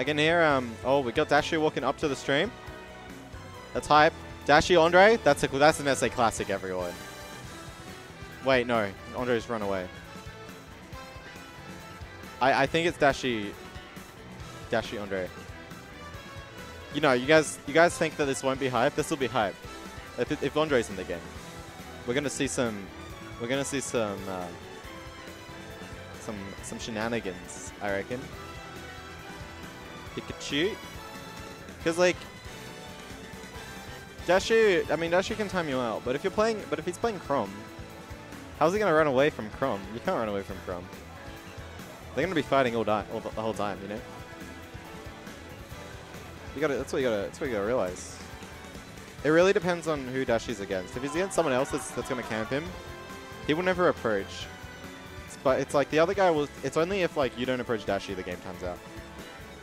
I can hear, um, oh, we got Dashi walking up to the stream. That's hype. Dashi Andre, that's a, that's an SA classic, everyone. Wait, no, Andre's run away. I, I think it's Dashi, Dashi Andre. You know, you guys, you guys think that this won't be hype? This will be hype. If, if Andre's in the game, we're gonna see some, we're gonna see some, uh, some, some shenanigans. I reckon. Pikachu, because like, Dashu, I mean Dashu can time you out, but if you're playing, but if he's playing Chrom, how's he gonna run away from Chrom? You can't run away from Chrom. They're gonna be fighting all, all the, the whole time, you know. You gotta. That's what you gotta. That's what you gotta realize. It really depends on who Dashi's against. If he's against someone else that's, that's gonna camp him, he will never approach. It's- but it's like the other guy will. It's only if like you don't approach Dashi, the game times out.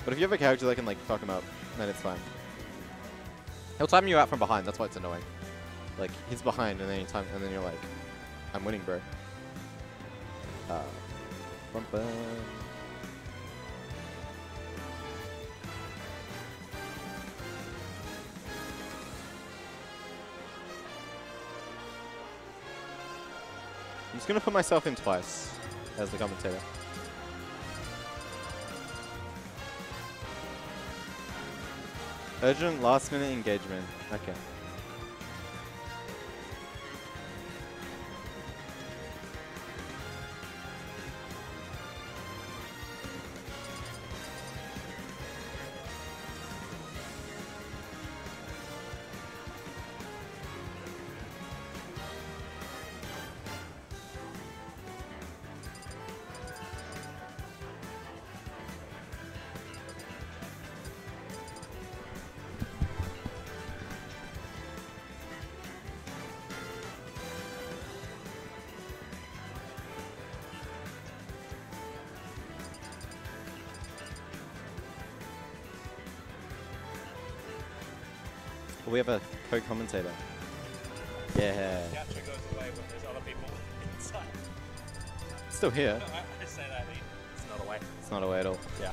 But if you have a character that can like fuck him up, then it's fine. He'll time you out from behind. That's why it's annoying. Like he's behind, and then you time, and then you're like, I'm winning, bro. Uh, bum -bum. I'm just gonna put myself in twice as the commentator. Urgent last minute engagement. Okay. We have a co-commentator. Yeah. Gacha goes away when there's other people inside. Still here. I, say that, it's not away. It's not away at all. Yeah.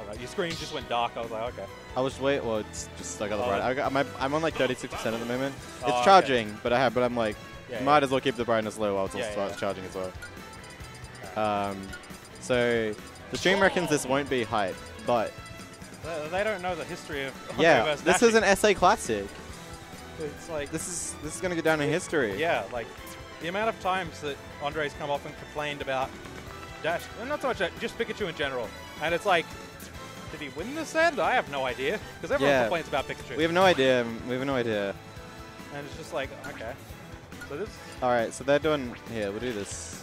Alright, your screen just went dark. I was like, okay. I was wait. Well, it's just I got the Oh. bright. I got, I'm, I'm on like 36% at the moment. Oh, It's okay. charging, but I have. But I'm like, Yeah, might yeah. as well keep the brightness low while it's Yeah, also yeah, yeah. charging as well. Um, so the stream reckons this won't be hype, but They, don't know the history of yeah, Andre versus this is an SA classic. It's like This is this is gonna go down in history. Yeah, like the amount of times that Andre's come up and complained about Dash, well, not so much that, just Pikachu in general. And it's like, did he win this end? I have no idea. Because everyone Yeah. complains about Pikachu. We have no idea. We have no idea. and it's just like, okay. So this, All right, so they're doing here. We'll do this.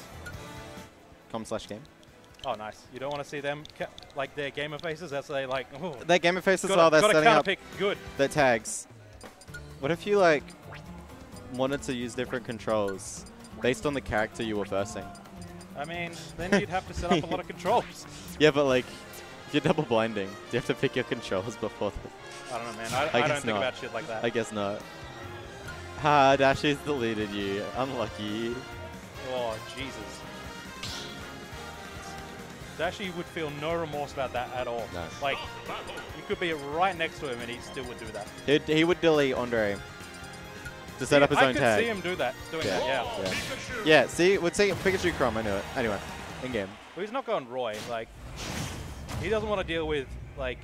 Com slash game. Oh nice. You don't want to see them, ca- like their gamer faces as they like, oh, Their gamer faces gotta, well. They're setting up pick good. their tags. What if you like wanted to use different controls based on the character you were versing? I mean, then you'd have to set up a lot of controls. Yeah, but like, if you're double blinding, do you have to pick your controls before? The I don't know, man. I, I I, don't think not. about shit like that. I guess not. Ah, ha, Dashi's deleted you. Unlucky. Oh, Jesus. Dashi would feel no remorse about that at all. No. Like, you could be right next to him and he still would do that. He'd, he would delete Andre to set up his I own could see him do that, doing Yeah. that, yeah. Yeah. Yeah, see, would see Pikachu Chrom, I knew it. Anyway, in game. But he's not going Roy. Like, he doesn't want to deal with, like,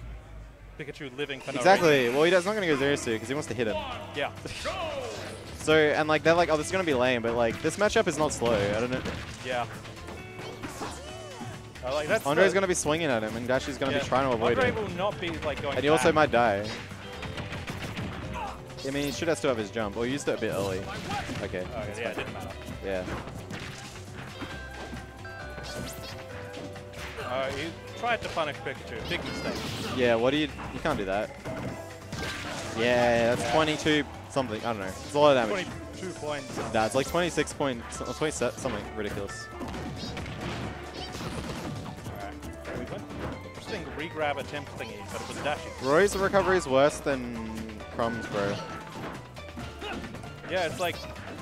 Pikachu living for no Exactly. Well, he's not going to go zero suit because he wants to hit him. Yeah. So, and like, they're like, oh, this is going to be lame, but like, this matchup is not slow. I don't know. Yeah. Uh, like, that's Andre's the- going to be swinging at him, and Dashi's going to yeah. be trying to avoid Andre him. will not be, like, going And he also might die. I mean, he should have still have his jump, or used it a bit early. Okay. Oh, yeah, it didn't matter. Yeah. Uh, he tried to punish Pikachu. Big mistake. Yeah, what do you... You can't do that. Yeah, that's 22 something. I don't know. It's a lot of damage. 22 points. Nah, it's like 26 point... 20 something ridiculous. Interesting re-grab attempt thingy, but it was dashing. Roy's recovery is worse than Chrom's, bro. Yeah, it's like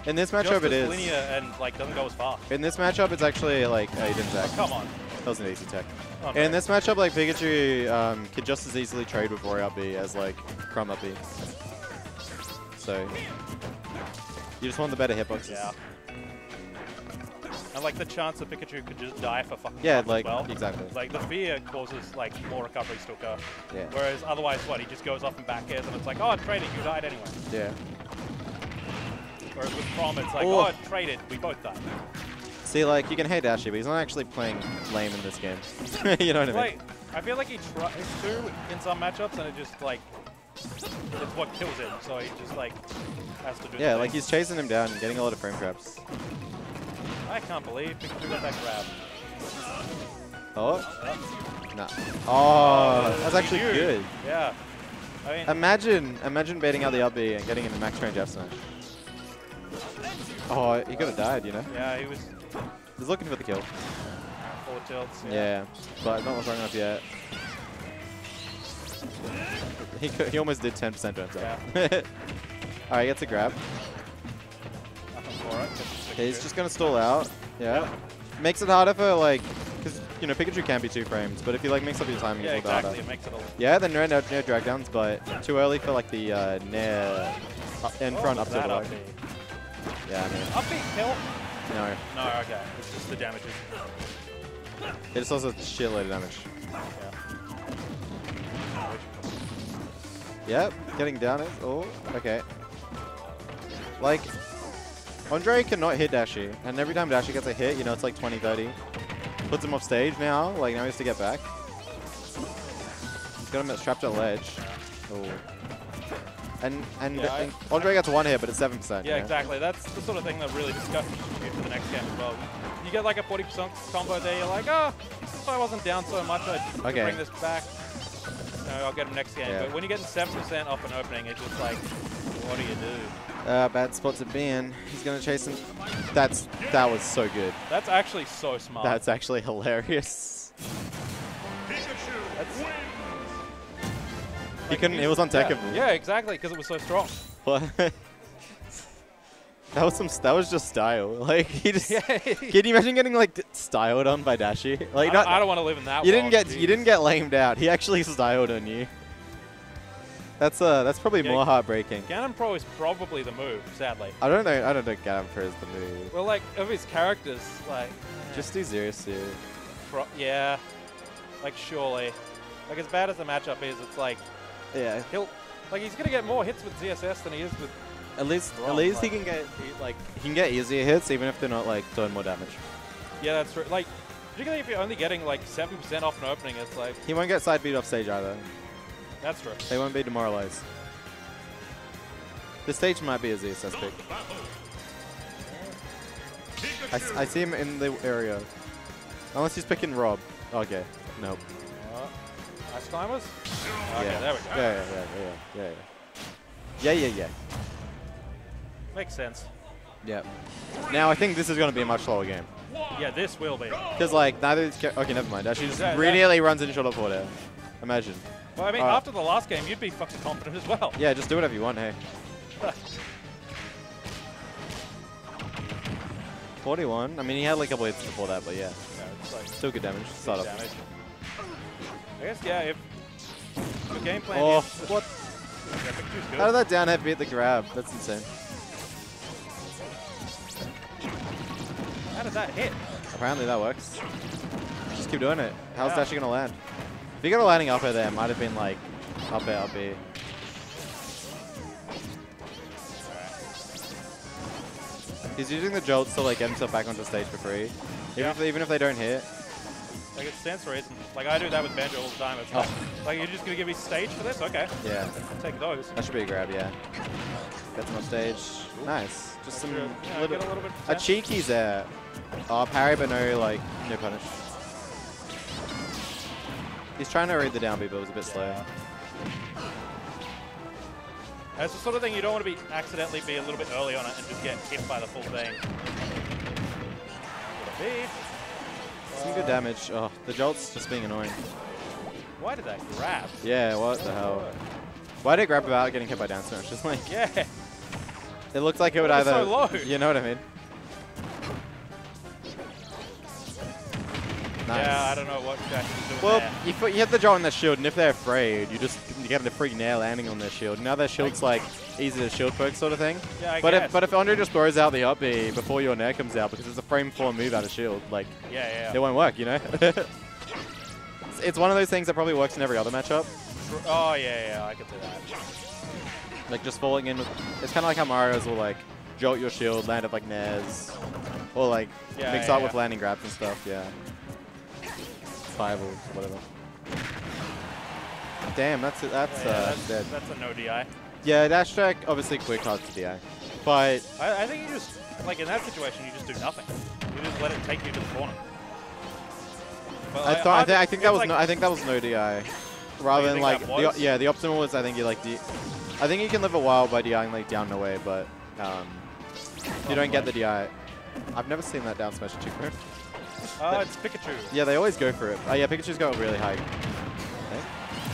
In this matchup, it is. linear and like doesn't go as fast. In this matchup, it's actually like Aiden Oh, Tech. come on. That was an easy tech. Oh, In this matchup, like Pikachu um, could just as easily trade with Roy up B as like Chrom up B. So you just want the better hitboxes. Yeah. Like the chance that Pikachu could just die for fucking Yeah, like, well. exactly. Like the fear causes like more recoveries to occur. Yeah. Whereas otherwise, what he just goes off and back airs and it's like, oh, traded, you died anyway. Yeah. Whereas with Chrom, it's like, Oh. oh, traded, we both died. See, like you can hate Dashi, but he's not actually playing lame in this game. you know what I mean? Like, I feel like he tries to in some matchups, and it just like it's what kills him. So he just like has to do. yeah, like thing. he's chasing him down and getting a lot of frame traps. I can't believe Pikachu got that grab. Oh. oh. Nah. Oh, that's actually knew. good. Yeah. I mean, Imagine, imagine baiting out the up B and getting into max range F smash. Oh, he could have died, you know? yeah, he was He's looking for the kill. full tilts. Yeah, but not strong enough yet. He, could, he almost did 10% to himself. Alright, gets a grab. Nothing for it. just Okay, he's just going to stall out. Yeah. Makes it harder for, like, because, you know, Pikachu can be two frames, but if you, like, mix up your timing, Yeah, it's a little exactly. harder. It makes it a Yeah, the Nair, Nair, Nair drag downs, but too early for, like, the uh, uh, in Oh, front up the up Yeah, I mean. Up B kill. No. No, okay. It's just the damages. It's also a shitload of damage. Yep, getting down it. Oh, okay. Like, Andre cannot hit Dashi, and every time Dashi gets a hit, you know, it's like 20, 30. Puts him off stage now, like now he has to get back. He's got him strapped at ledge. Oh. And, and, Yeah, I- and Andre gets one hit, but it's 7%. Yeah, exactly. That's the sort of thing that really disgusts you for the next game as well. You get like a 40% combo there, you're like, ah, oh, if I wasn't down so much, I'd Okay. bring this back. No, I'll get him next game. Yeah. But when you're getting 7% off an opening, it's just like, what do you do? Uh, bad spot to be in. He's gonna chase him. That's that was so good. That's actually so smart. That's actually hilarious. That's- He couldn't. It was yeah, untechable. yeah, exactly, because it was so strong. What? that was some. That was just style. Like he just. Yeah. Can you imagine getting like styled on by Dashi? Like I, don't, I don't want to live in that you world. didn't get. geez. You didn't get lamed out. He actually styled on you. That's uh. That's probably Yeah. more heartbreaking. Ganon Pro is probably the move, sadly. I don't know. I don't know. Ganon Pro is the move. Well, like, of his characters, like, Just do zero suit. pro- yeah, like, surely. Like, as bad as the matchup is, it's like, Yeah. he'll, like, he's going to get more hits with ZSS than he is with, At least. At least he can get like he can get easier hits even if they're not like doing more damage. yeah, that's true. Like, particularly if you're only getting, like, 7% off an opening, it's like, He won't get side beat off stage either. That's true. They won't be demoralized. This stage might be a ZSS pick. I, I see him in the area. Unless he's picking Rob. Okay. Nope. Uh, Ice Climbers? Okay, yeah. there we go. Yeah, yeah, yeah, yeah, yeah, yeah. Yeah, yeah. Makes sense. Yeah. Now I think this is going to be a much slower game. Yeah, this will be. Because, like, neither is... Okay, never mind. Actually, just That- that- immediately runs in shot up order. Imagine. Well, I mean, Alright. after the last game, you'd be fucking confident as well. Yeah, just do whatever you want, hey. 41. I mean, he had like a couple hits before that, but yeah. Yeah, it's like Still good damage. Start off. damage. I guess, yeah, if the game plan Oh, is... what? Yeah. How did that down head beat the grab? That's insane. How did that hit? Apparently that works. Just keep doing it. How's Yeah. Dashi gonna land? If you got a landing up there, it might have been like up air, up air. He's using the jolts to like get himself back onto stage for free. Even, Yeah. if, even if they don't hit. Like, it stands to reason. Like, I do that with Banjo all the time. It's Oh. like, like, you're just going to give me stage for this? Okay. Yeah. Take those. That should be a grab, yeah. Get some off stage. Nice. Just some Yeah, little, a little bit a sense. cheeky's there. Oh, parry, but no like no punish. He's trying to read the down B, but it was a bit slow. It's the sort of thing you don't want to be accidentally be a little bit early on it and just get hit by the full thing. Some good damage. Oh, the jolt's just being annoying. Why did that grab? Yeah, what the hell? Why did it grab without getting hit by down smash? Just like Yeah. it looked like it would It either. so low. You know what I mean? Nice. Yeah, I don't know what Jack is doing Well, you, you hit the on their shield, and if they're afraid, you just you get the free nair landing on their shield. Now their shield's like easy to shield poke sort of thing. Yeah, I but guess. if but if Andre just throws out the up B before your nair comes out because it's a frame four move out of shield, like Yeah, yeah. it won't work, you know. it's, it's one of those things that probably works in every other matchup. Oh, yeah, yeah, I can see that. Like just falling in with. It's kind of like how Mario's will like jolt your shield, land up like nairs, or like Yeah, mix yeah, up with landing grabs and stuff. Yeah. Fireballs, whatever. Damn, that's it. That's Yeah, yeah, uh, that's, dead. that's a no DI. Yeah, dash attack obviously quick hard to DI, but I, I think you just, like in that situation, you just do nothing. You just let it take you to the corner. But I thought I, thi- I think that was like- no, I think that was no DI, rather than like the, yeah the optimal was I think you like D. I think you can live a while by DIing like down and away, but um, you don't get the DI. I've never seen that down smash too quick. Oh, it's Pikachu. Yeah, they always go for it. Oh yeah, Pikachu's got really high.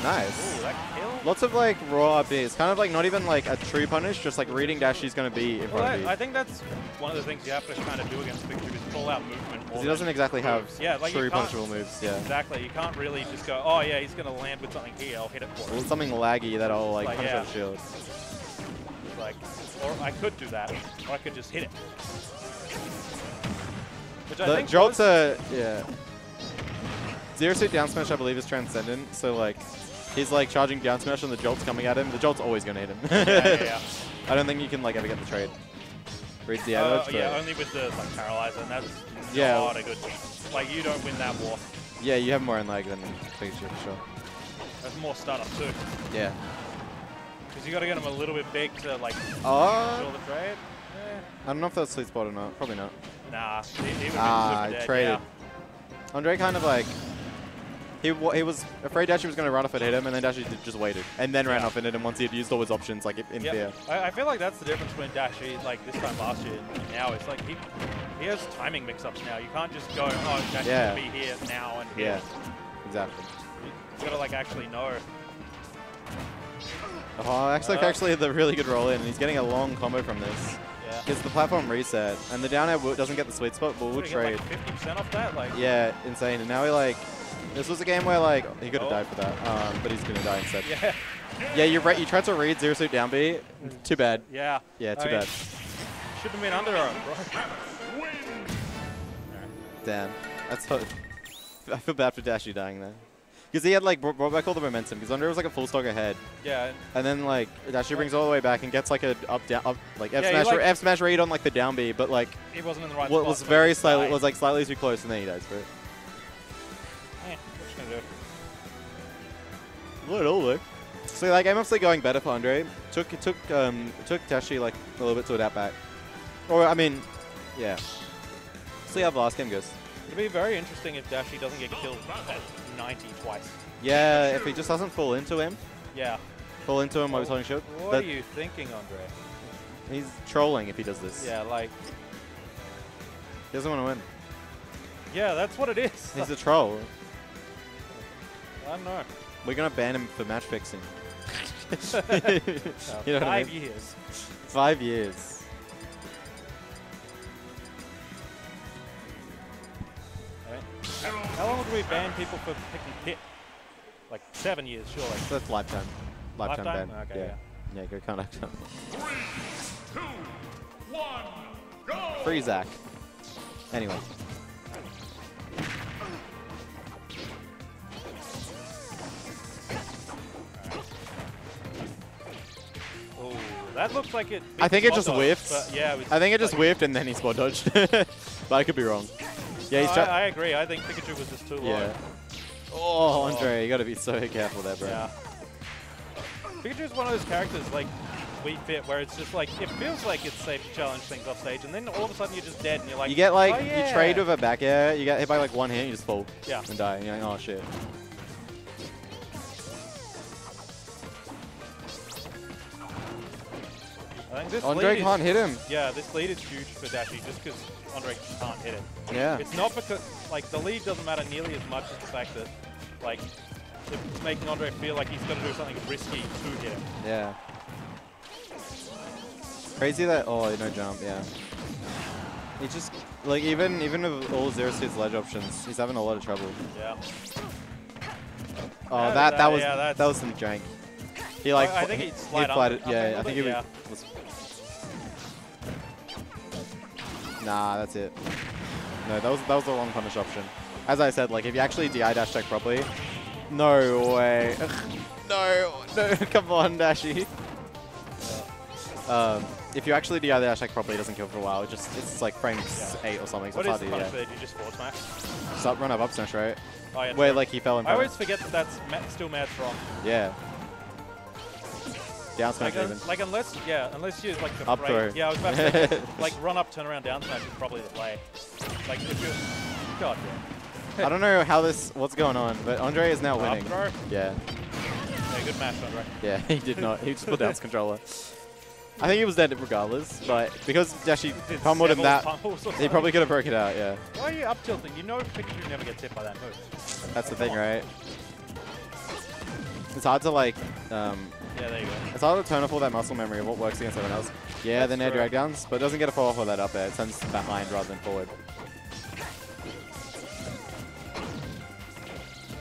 Nice. Ooh, that kill. Lots of like raw up It's kind of like not even like a true punish, just like reading dash he's gonna be in Well, front of I, you. I think that's one of the things you have to kind of do against Pikachu is pull out movement. more Because he doesn't exactly have yeah, like true punishable moves. Yeah. Exactly. You can't really just go, oh yeah, he's gonna land with something here. I'll hit it for Well, something laggy that I'll like Like, punish yeah. out shield. Like, or I could do that, or I could just hit it. Which I The think jolts was- yeah. Zero suit down smash I believe is transcendent, so like he's like charging down smash and the jolt's coming at him. The jolt's always gonna hit him. Yeah, yeah, yeah. I don't think you can like ever get the trade. Reads the Uh, yeah, only with the like paralyzer, and that's Yeah. not a good. Like you don't win that war. yeah, you have more in leg than Pikachu for sure. There's more startup too, Yeah. because you got to get them a little bit big to like Oh, kill the trade. Eh, I don't know if that's sweet spot or not. Probably not. Nah, he, he Ah, dead, traded. yeah. Andre kind of like he he was afraid Dashi was going to run off and hit him, and then Dashi just waited, and then ran Yeah. off and hit him once he had used all his options, like in Yep. fear. I, I feel like that's the difference between Dashi like this time last year and now. It's like he he has timing mix-ups now. You can't just go, oh, Dashi's Yeah. gonna be here now and Yeah, here. exactly. You gotta like actually know. Oh, actually, Uh, actually, the really good roll in, and he's getting a long combo from this. Gets the platform reset, and the down air doesn't get the sweet spot, but we'll trade. like 50% off that? Like, Yeah, insane. And now he like, this was a game where like he could have Oh. died for that, um, but he's gonna die instead. Yeah. Yeah, you're right. You tried to read zero suit down B. Too bad. Yeah. Yeah, I too mean, bad. Should have been under arm, bro. Damn, that's. I feel bad for Dashi dying there. Because he had like brought back all the momentum. Because Andre was like a full stock ahead, Yeah. and then like Dashi brings all the way back and gets like a up down up like F Yeah, smash like- F smash read on like the down B, but like it wasn't in the right what was very slightly was like slightly too close, and then he dies for it. Eh, what you gonna do? Not at all though. So like game obviously going better for Andre. Took it took um it took Dashi like a little bit to adapt back. Or I mean, yeah. See how the last game goes. It'd be very interesting if Dashi doesn't get killed 90 twice. Yeah, if he just doesn't fall into him, Yeah. fall into him while he's holding shield. What are you thinking, Andre? He's trolling if he does this. Yeah, like, He doesn't want to win. yeah, that's what it is. He's a troll. I don't know. We're gonna ban him for match fixing. You know what I five mean? years. Five years. How, how long do we ban people for picking Pit? Like seven years, surely. That's lifetime. Lifetime, Lifetime? ban. Okay, yeah. Yeah, go contact him. Two, one, go! Free Zach. Anyway. Oh, that looks like it. I think it just dodged, whiffed. Yeah, it was I think it just like- whiffed and then he spot dodged. but I could be wrong. Yeah, he's No. I, I agree. I think Pikachu was just too low. Yeah. Oh, Andre, you gotta be so careful there, bro. Yeah. Pikachu's one of those characters like we fit where it's just like it feels like it's safe to challenge things off stage, and then all of a sudden you're just dead, and you're like, You get like oh, yeah. you trade with a back air, you get hit by like one hit, and you just fall Yeah. and die. And you're like, oh shit. I think this Andre can't hit him. Yeah, this lead is huge for Dashi just because Andre can't hit it. Yeah. It's not because like the lead doesn't matter nearly as much as the fact that like it's making Andre feel like he's got to do something risky to hit him. Yeah. Crazy that oh no jump, yeah. He just like even even with all zero suit's ledge options, he's having a lot of trouble. Yeah. Oh Yeah, that that, that- was yeah, that was some jank. He like I- I think he, he flied it. Yeah, I think he yeah. was. Nah, that's it. No, that was that was the wrong punish option. As I said, like if you actually DI dash check properly, no way. Ugh, no, no, come on, Dashi. Um, if you actually DI dash check properly, it doesn't kill for a while. It just it's like frames eight or something. So What it's is hard the punish yeah. You just forward smash? Stop run up up smash, right? Oh, yeah, Where true. like he fell in I always forget that that's ma still mad strong. Yeah. Down smash Like, even. un like unless, yeah, unless you like Up afraid- throw. Yeah, I was about to say, like run up, turn around, down smash is probably the play. Like if you, God damn. I don't know how this what's going on, but Andre is now Up winning. throw? Yeah. Yeah, good match, Andre. Yeah, he did not. He just put down his controller. I think he was dead regardless, but because Dashi pummeled him that, he probably could have broke it out, yeah. Why are you up tilting? You know Pikachu never gets hit by that move. That's the thing, right? It's hard to like, um, Yeah, there you go. it's hard to turn off all that muscle memory of what works against everyone else. Yeah, That's air true. drag downs, but it doesn't get a fall off that up air. It sends behind rather than forward.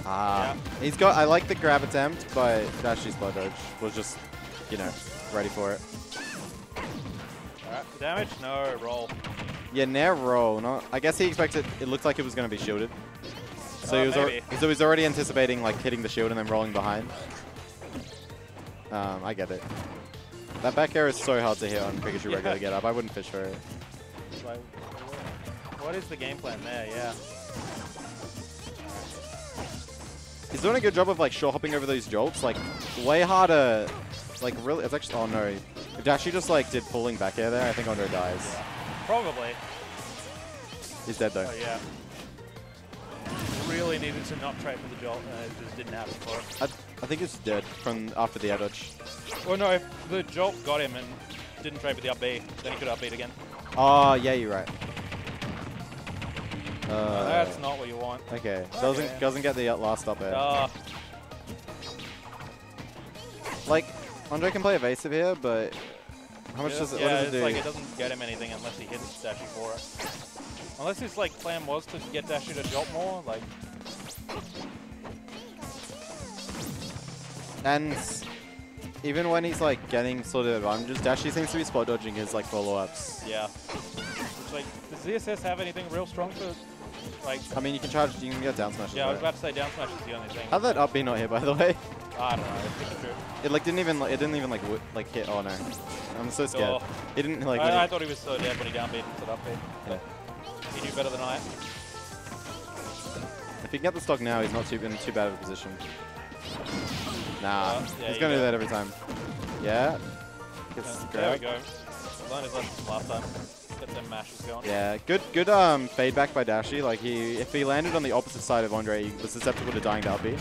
Ah, he's got. I like the grab attempt, but Dashi's blood dodge was just, you know, ready for it. Alright, Damage? No, roll. Yeah, Nair roll. Not. I guess he expected. It looked like it was going to be shielded. So Uh, he was. so he was already anticipating like hitting the shield and then rolling behind. Um, I get it. That back air is so hard to hit on Pikachu Yeah. regular get up. I wouldn't fish for it. What is the game plan there? Yeah. He's doing a good job of like short hopping over those jolts. Like way harder. Like really, it's actually. Oh no. If Dashi just like did pulling back air there, I think Andre dies. Probably. He's dead though. Oh, yeah. Really needed to not trade for the jolt, and it just didn't happen for him. I, I think it's dead from after the air dodge. Well, no, if the jolt got him and didn't trade for the up B, then he could up beat again. Oh yeah, you're right. Uh, Uh, that's not what you want. Okay, doesn't Okay. doesn't get the uh, last up air. Uh, Like Andre can play evasive here, but how much yeah, does it? yeah, what does it do? like it doesn't get him anything unless he hits Dashi for it. Unless his like plan was to get Dashi to jolt more, like and even when he's like getting sort of advantages, Dashi seems to be spot dodging his like follow ups. yeah. Which like does ZSS have anything real strong for like? I mean, you can charge, you can get down smash. Yeah, I was about to say down smash is the only thing. How'd that up B not hit by the way? I don't know. It like didn't even like, it didn't even like like hit. Oh no, I'm so scared. Oh. It didn't like. I, I thought he was so dead when he downbeat into that up B. Yeah. He knew better than I. If he can get the stock now, he's not too in too bad of a position. Nah, Uh, yeah, he's gonna do that every time. Yeah. Gets Yeah, there we go. His lesson last time. Get them mashes going. Yeah, good good um fade back by Dashi. Like he if he landed on the opposite side of Andre, he was susceptible to dying to up B. Ooh,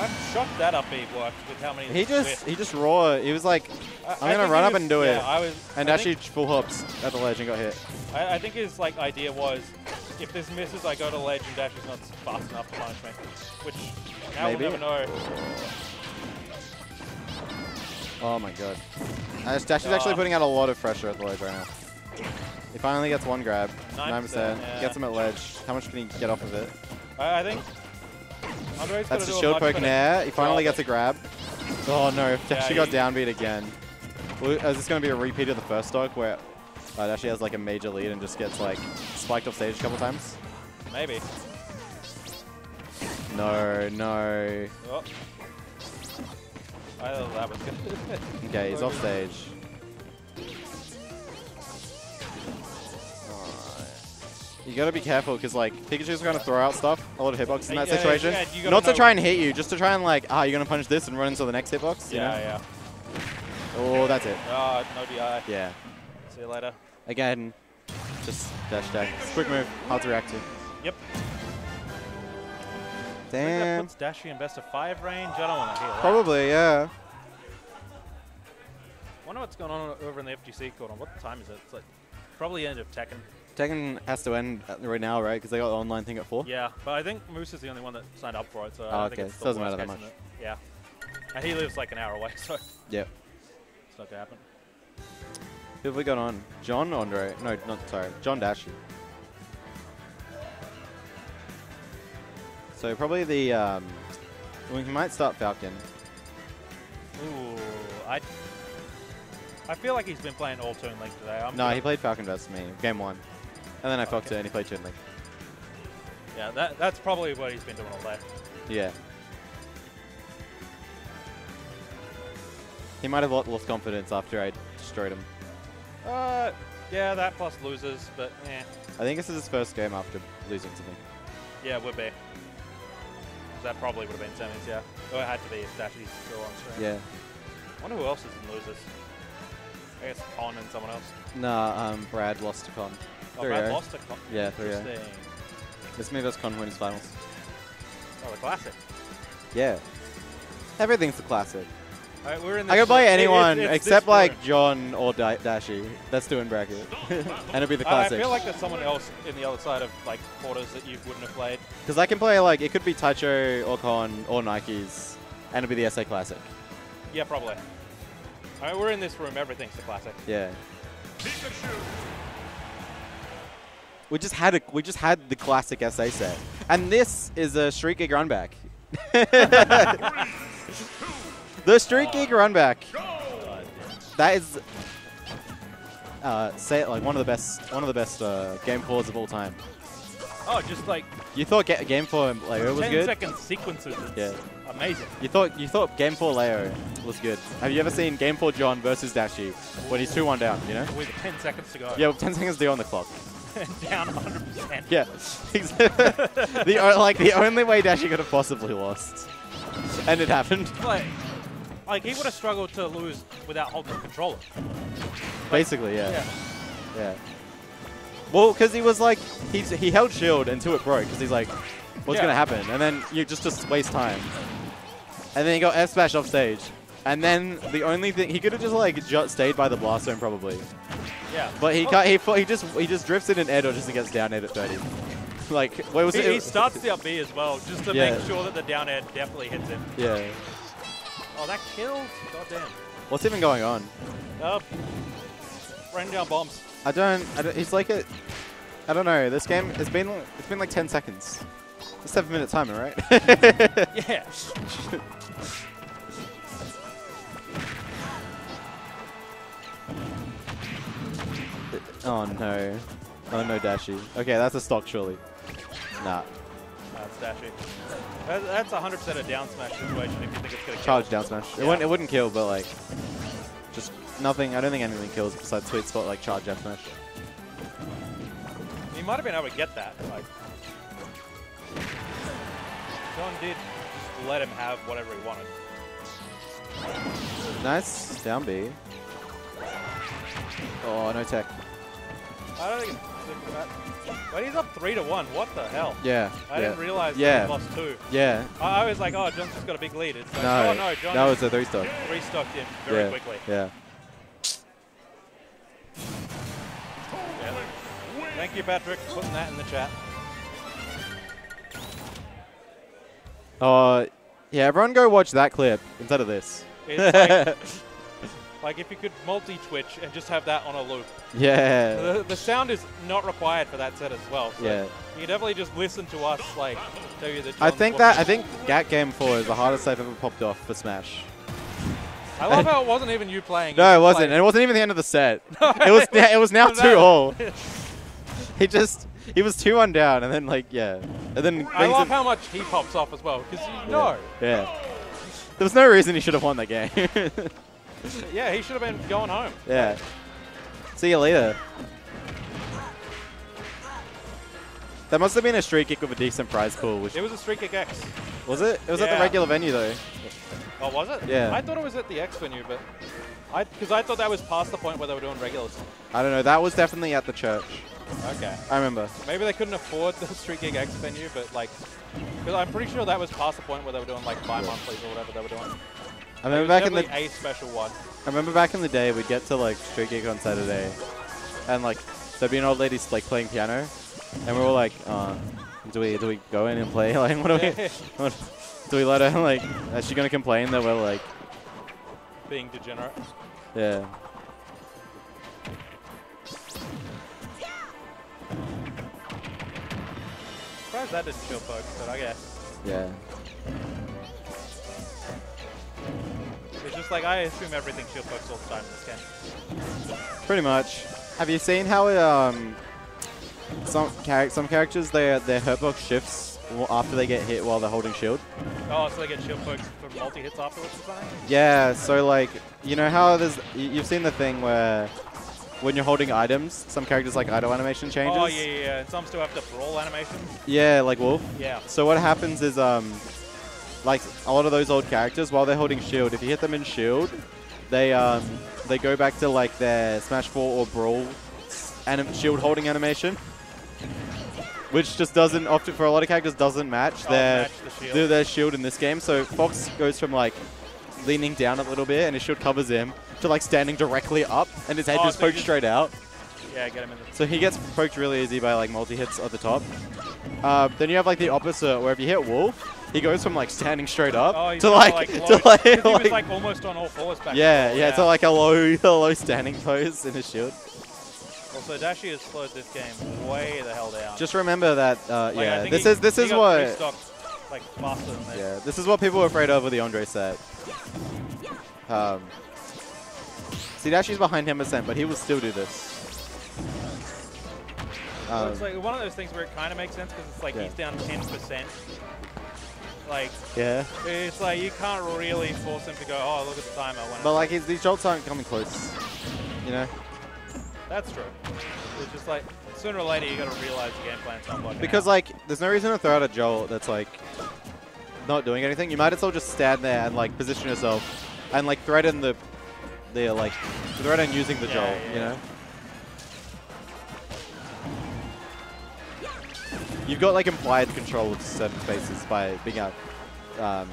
I'm shocked that up B worked with how many. He just whiffed. he just raw. He was like, I- I'm I gonna run up was- and do yeah, it. I was, and I Dashi full hops at the ledge and got hit. I, I think his like idea was, if this misses, I go to ledge and Dashi's not fast enough to punish me. Which now Maybe. we'll never know. Oh my god. Uh, Dashi's actually Ah. putting out a lot of pressure at the ledge right now. He finally gets one grab. 9%. 9%, yeah. Gets him at ledge. How much can he get off of it? I, I think That's a shield poke better nair. He finally gets a grab. Oh no, Yeah, got downbeat again. Is this going to be a repeat of the first stock where uh, Dashi has like a major lead and just gets like spiked off stage a couple times? Maybe. No, no. Oh. I thought that was good. Okay, he's off stage. You gotta be careful because like Pikachu's gonna throw out stuff, a lot of hitboxes in that Yeah, situation. yeah, you gotta Not to try and hit you, just to try and like, ah, you're gonna punch this and run into the next hitbox. you yeah, know? yeah. Oh, that's it. Ah, no DI. Yeah. See you later. Again, just dash dash. Quick move, hard to react to. Yep. I think that Damn. puts Dashi in best of five range. I don't want to hear that. Probably, yeah. wonder what's going on over in the FGC corner. What time is it? It's like probably end of Tekken. Tekken has to end right now, right? Because they got the online thing at 4. Yeah, but I think Moose is the only one that signed up for it, so Oh, I don't think okay. it's the Doesn't matter that much. Yeah. And he lives like an hour away, so Yeah. it's not gonna happen. Who have we got on? John Andre? No, not sorry. John Dash. So probably the um, we might start Falcon. Ooh, I. I feel like he's been playing all Toon Link today. I'm No, he played Falcon versus me, game one, and then I fucked Okay. it and he played Link. Yeah, that, that's probably what he's been doing all day. Yeah. He might have lo- lost confidence after I destroyed him. Uh, yeah, that plus losers, but eh, I think this is his first game after losing to me. yeah, would be. That probably would have been semis, yeah. Or it had to be if Dashi's still on screen. Yeah. I wonder who else is in losers. I guess Con and someone else. Nah, um, Brad lost to Con. Oh, Three Brad lost to Con. Yeah, three. Interesting. This me versus Con wins finals. Oh, the classic. Yeah. Everything's a classic. All right, we're in I this could play room. It- anyone it's- it's except like room. John or da Dashi. That's two in bracket. and it'll be the I- I feel like there's someone else in the other side of like quarters that you wouldn't have played. Because I can play like, it could be Taicho or Con or Nikes. And it'll be the SA Classic. Yeah, probably. All right, we're in this room. Everything's the classic. Yeah. We just had a we just had the classic SA set, and this is a Street Geek run back. the Street Geek run back. That is uh, say like one of the best one of the best uh, game fours of all time. Oh, just like You thought Ga- Game Four Leo was 10 good? second sequences. Yeah. amazing. You thought you thought Game Four Leo was good. Have you ever seen Game Four John versus Dashi when he's two one down? You know? With 10 seconds to go. Yeah, with ten seconds to go on the clock. Down 100%. Yeah, the like the only way Dashi could have possibly lost, and it happened. Like, like he would have struggled to lose without holding the controller. Basically, yeah. Yeah. Yeah. Well, because he was like, he's, he held shield until it broke, because he's like, what's Yeah. going to happen? And then you just, just waste time. And then he got F smash off stage. And then the only thing, he could have just like ju- stayed by the blast zone probably. Yeah. But he can't, he, he just he just drifts in an air dodge just and gets down air at 30. like, where was He, it? he starts the up B as well, just to Yeah. make sure that the down air definitely hits him. Yeah. Oh, that killed? God damn. What's even going on? Uh, rain down bombs. I don't, I don't, he's like a, I don't know, this game, it's been, it's been like 10 seconds. A seven minute timer, right? Yeah. Oh no. Oh no, Dashi. Okay, that's a stock surely. Nah. That's Dashi. That's 100% a down smash situation if you think it's going to Charge down smash. It wouldn't it wouldn't kill, but like just nothing I don't think anything kills besides sweet spot like charge down smash. He might have been able to get that. Like, John did just let him have whatever he wanted. Nice. Down B. Oh no tech. I don't think it's super bad. But he's up 3 to 1. What the hell? Yeah. I yeah. didn't realize yeah. that he lost 2. Yeah. I, I was like, oh, John's just got a big lead. It's like, No, oh no, John that was a three stock. restocked him very yeah. quickly. Yeah. Yeah. Thank you, Patrick, for putting that in the chat. Oh, yeah. Everyone go watch that clip instead of this. It's like, like if you could multi-twitch and just have that on a loop. yeah. The, the sound is not required for that set as well. So Yeah. You definitely just listen to us like tell you that. I think that I think Gat Game 4 is the hardest I've ever popped off for Smash. I love how it wasn't even you playing. No, you it wasn't. played- And it wasn't even the end of the set. it was it was now two all. He just he was two one down, and then like yeah, and then I love how much he pops off as well because you know. yeah. There was no reason he should have won that game. Yeah, he should have been going home. yeah. See you later. That must have been a Street Geek with a decent prize pool. Which It was a Street Geek X. was it? It was at the regular venue though. Oh, was it? Yeah. I thought it was at the X venue, but I because I thought that was past the point where they were doing regulars. I don't know. That was definitely at the church. Okay. I remember. Maybe they couldn't afford the Street Geek X venue, but like, because I'm pretty sure that was past the point where they were doing like bi-monthlies or whatever they were doing. I remember back in the a special one. I remember back in the day, we'd get to like Street Geek on Saturday, and like there'd be an old lady like playing piano, and we were all like, uh, "Do we do we go in and play? Like, what do we? What, do we let her like? Is she gonna complain that we're like, Being degenerate. yeah? Surprised that didn't kill folks, but I guess. Yeah. It's just like I assume everything shield pokes all the time in this game. Pretty much. Have you seen how um some char- some characters their their hurtbox shifts after they get hit while they're holding shield? Oh, so they get shield folks for multi hits afterwards or something? Yeah, so like, you know how there's, you've seen the thing where when you're holding items, some characters like idle animation changes? Oh yeah, yeah, yeah. And some still have the brawl animation. Yeah, like Wolf. Yeah. So what happens is, um, like a lot of those old characters, while they're holding shield, if you hit them in shield, they um, they go back to like their Smash 4 or Brawl anim- shield holding animation, which just doesn't often for a lot of characters doesn't match Oh, their match the shield. their, shield in this game. So Fox goes from like leaning down a little bit and his shield covers him to like standing directly up and his head Oh, just so poked just- straight out. Yeah, get him in the. So he gets poked really easy by like multi hits at the top. Uh, then you have like the opposite, where if you hit Wolf, he goes from like standing straight up Oh, to like, like, to like, he was like- almost on all fours back. yeah, before, yeah, to like a low, a low standing pose in his shield. Also, Dashi has slowed this game way the hell down. Just remember that, uh, Like, yeah, this he- is this is what, like faster than this. yeah, this is what people were afraid of with the Andre set. Um, see, Dashi's behind him percent, but he will still do this. Well, Um, it's like one of those things where it kind of makes sense because it's like Yeah. he's down 10%. Like, yeah. it's like you can't really force him to go, oh, look at the timer. When But like his, these jolts aren't coming close. You know? That's true. It's just like, sooner or later you got to realize the game plan's not working Because out. like there's no reason to throw out a jolt that's like not doing anything. You might as well just stand there and like position yourself and like threaten the the like threaten using the Yeah, jolt, yeah, you know? You've got like implied control of certain spaces by being out. Um,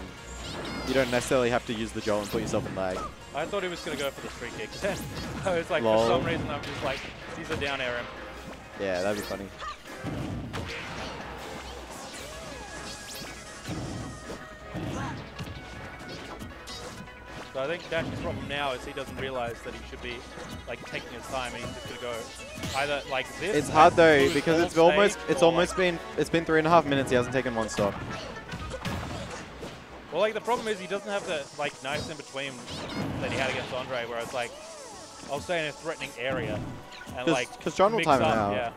you don't necessarily have to use the jolt and put yourself in lag. I thought he was going to go for the street kick. I was like, Lol. for some reason, I'm just like, he's a down air him. Yeah, that'd be funny. So I think Dash's problem now is he doesn't realize that he should be like taking his time. He's just gonna go either like this. It's hard though because it's almost it's almost like, been it's been three and a half minutes. He hasn't taken one stop. Well, like the problem is he doesn't have the like nice in between that he had against Andre, where it's like I'll stay in a threatening area and like because John will time up, out.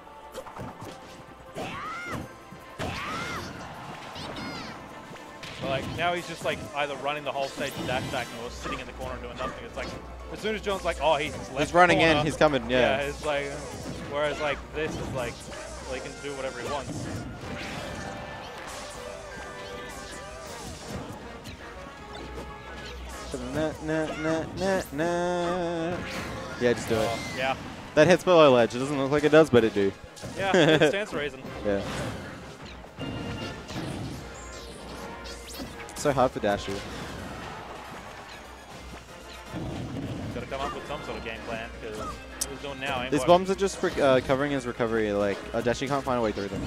Yeah. But like now he's just like either running the whole stage and dash attacking or sitting in the corner and doing nothing. It's like as soon as John's like, oh, he's left He's running corner, in. He's coming. yeah, Yeah. it's like, whereas like this is like, well, he can do whatever he wants. Na, na, na, na, na. Yeah, just do it. Oh, yeah, That hits below ledge. It doesn't look like it does, but it do. yeah, it stands to reason. Yeah. So hard for Dashu. Got to come up with some sort of game plan because what he's doing now These bombs are just uh, covering his recovery. Like uh, Dashi can't find a way through them,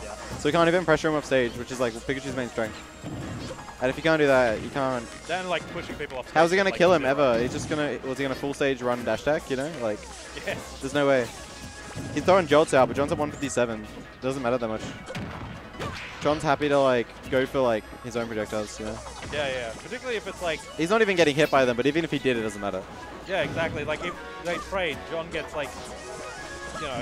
Yeah. so he can't even pressure him off stage, which is like Pikachu's main strength. And if you can't do that, you can't. Then like pushing people off. How's he gonna like, kill him ever? right? He's just gonna. Was he gonna full stage run dash attack? You know, like Yeah. there's no way. He's throwing jolts out, but John's at 157. Doesn't matter that much. John's happy to like go for like his own projectiles. Know, Yeah, yeah. Particularly if it's like, he's not even getting hit by them, but even if he did, it doesn't matter. yeah, exactly. Like if they trade, John gets like, you know,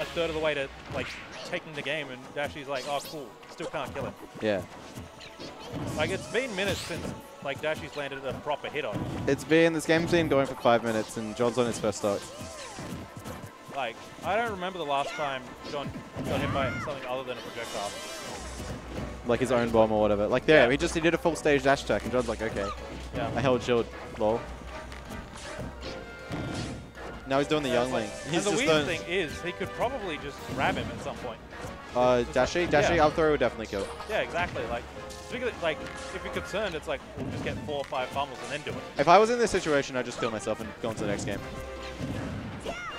a third of the way to like taking the game, and Dashi's like, oh, cool, still can't kill him. Yeah. Like it's been minutes since like Dashi's landed a proper hit on. him. It's been this game's been going for five minutes, and John's on his first stock. Like I don't remember the last time John got hit by something other than a projectile. Like his own bomb or whatever. Like there, Yeah. he just he did a full stage dash attack, and John's like, okay, Yeah. I held shield, lol. Now he's doing the young link. He's and the weird thing is, he could probably just grab him at some point. uh, Dashi, Dashi yeah. up throw would definitely kill. Yeah, exactly. Like, like if you're concerned, it's like we'll just get four or five fumbles and then do it. If I was in this situation, I'd just kill myself and go on to the next game.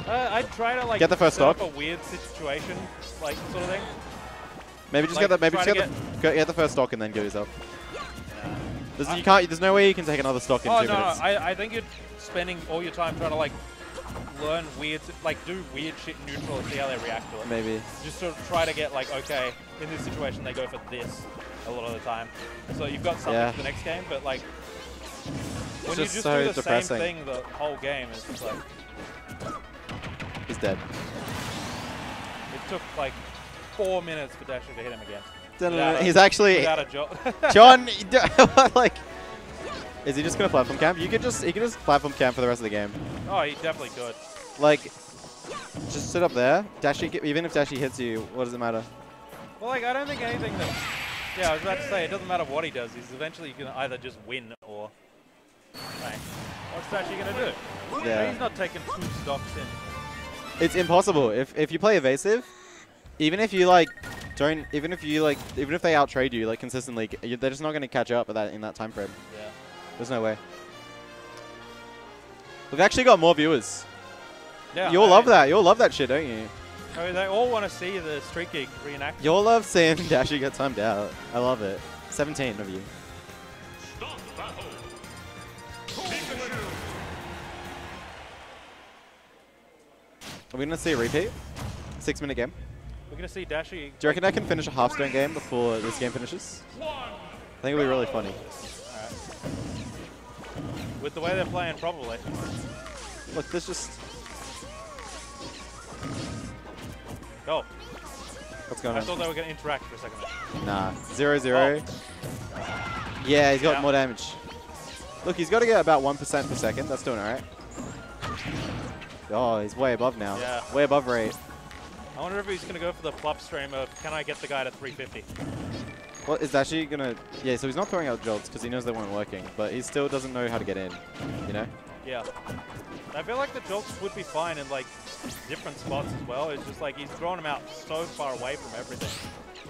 Uh, I'd try to like Get the first set up a weird situation, like sort of thing. Maybe just Like, get the maybe just to get, the, get get the first stock and then kill yourself. There's, you can't. There's no way you can take another stock in Oh two no, no, minutes. I, I think you're spending all your time trying to like learn weird, like do weird shit neutral and see how they react to it. Maybe. Just sort of try to get like, okay, in this situation they go for this a lot of the time. So you've got something Yeah. for the next game, but like when you just just so do the depressing. same thing the whole game, it's just like He's dead. it took like four minutes for Dasher to hit him again. Without a- He's actually without a job. John. like, is he just gonna platform camp? You could just he could just platform camp for the rest of the game. oh, he definitely could. Like, just sit up there. Dashi, even if Dashi hits you, what does it matter? Well, like I don't think anything that. Yeah, I was about to say it doesn't matter what he does. He's eventually gonna either just win or. Like, what's Dasher gonna do? Yeah. He's not taking two stocks in. It's impossible. If if you play evasive, even if you like don't, even if you like, even if they outtrade you like consistently, they're just not going to catch up at that in that time frame. Yeah. There's no way. We've actually got more viewers. Yeah. You'll I- love that. You'll love that shit, don't you? I mean, they all want to see the Street Geek reenact. You'll love seeing Dashi get timed out. I love it. 17 of you. Stop battle. Pikachu. Are we going to see a repeat? Six minute game. We're gonna see Dashi. Do you reckon I can finish a half stone game before this game finishes? I think it'll be really funny. With the way they're playing, probably. Look, this just. Oh, What's going I on? I thought they were going to interact for a second. Nah. Zero zero. Oh. Yeah, he's got Yeah. more damage. Look, he's got to get about 1% per second. That's doing alright. Oh, he's way above now. Yeah. Way above rate. I wonder if he's going to go for the flop stream of can I get the guy to 350? Well, is actually gonna. Yeah, so he's not throwing out jolts because he knows they weren't working, but he still doesn't know how to get in. You know? Yeah. I feel like the jolts would be fine in like different spots as well. It's just like he's throwing them out so far away from everything.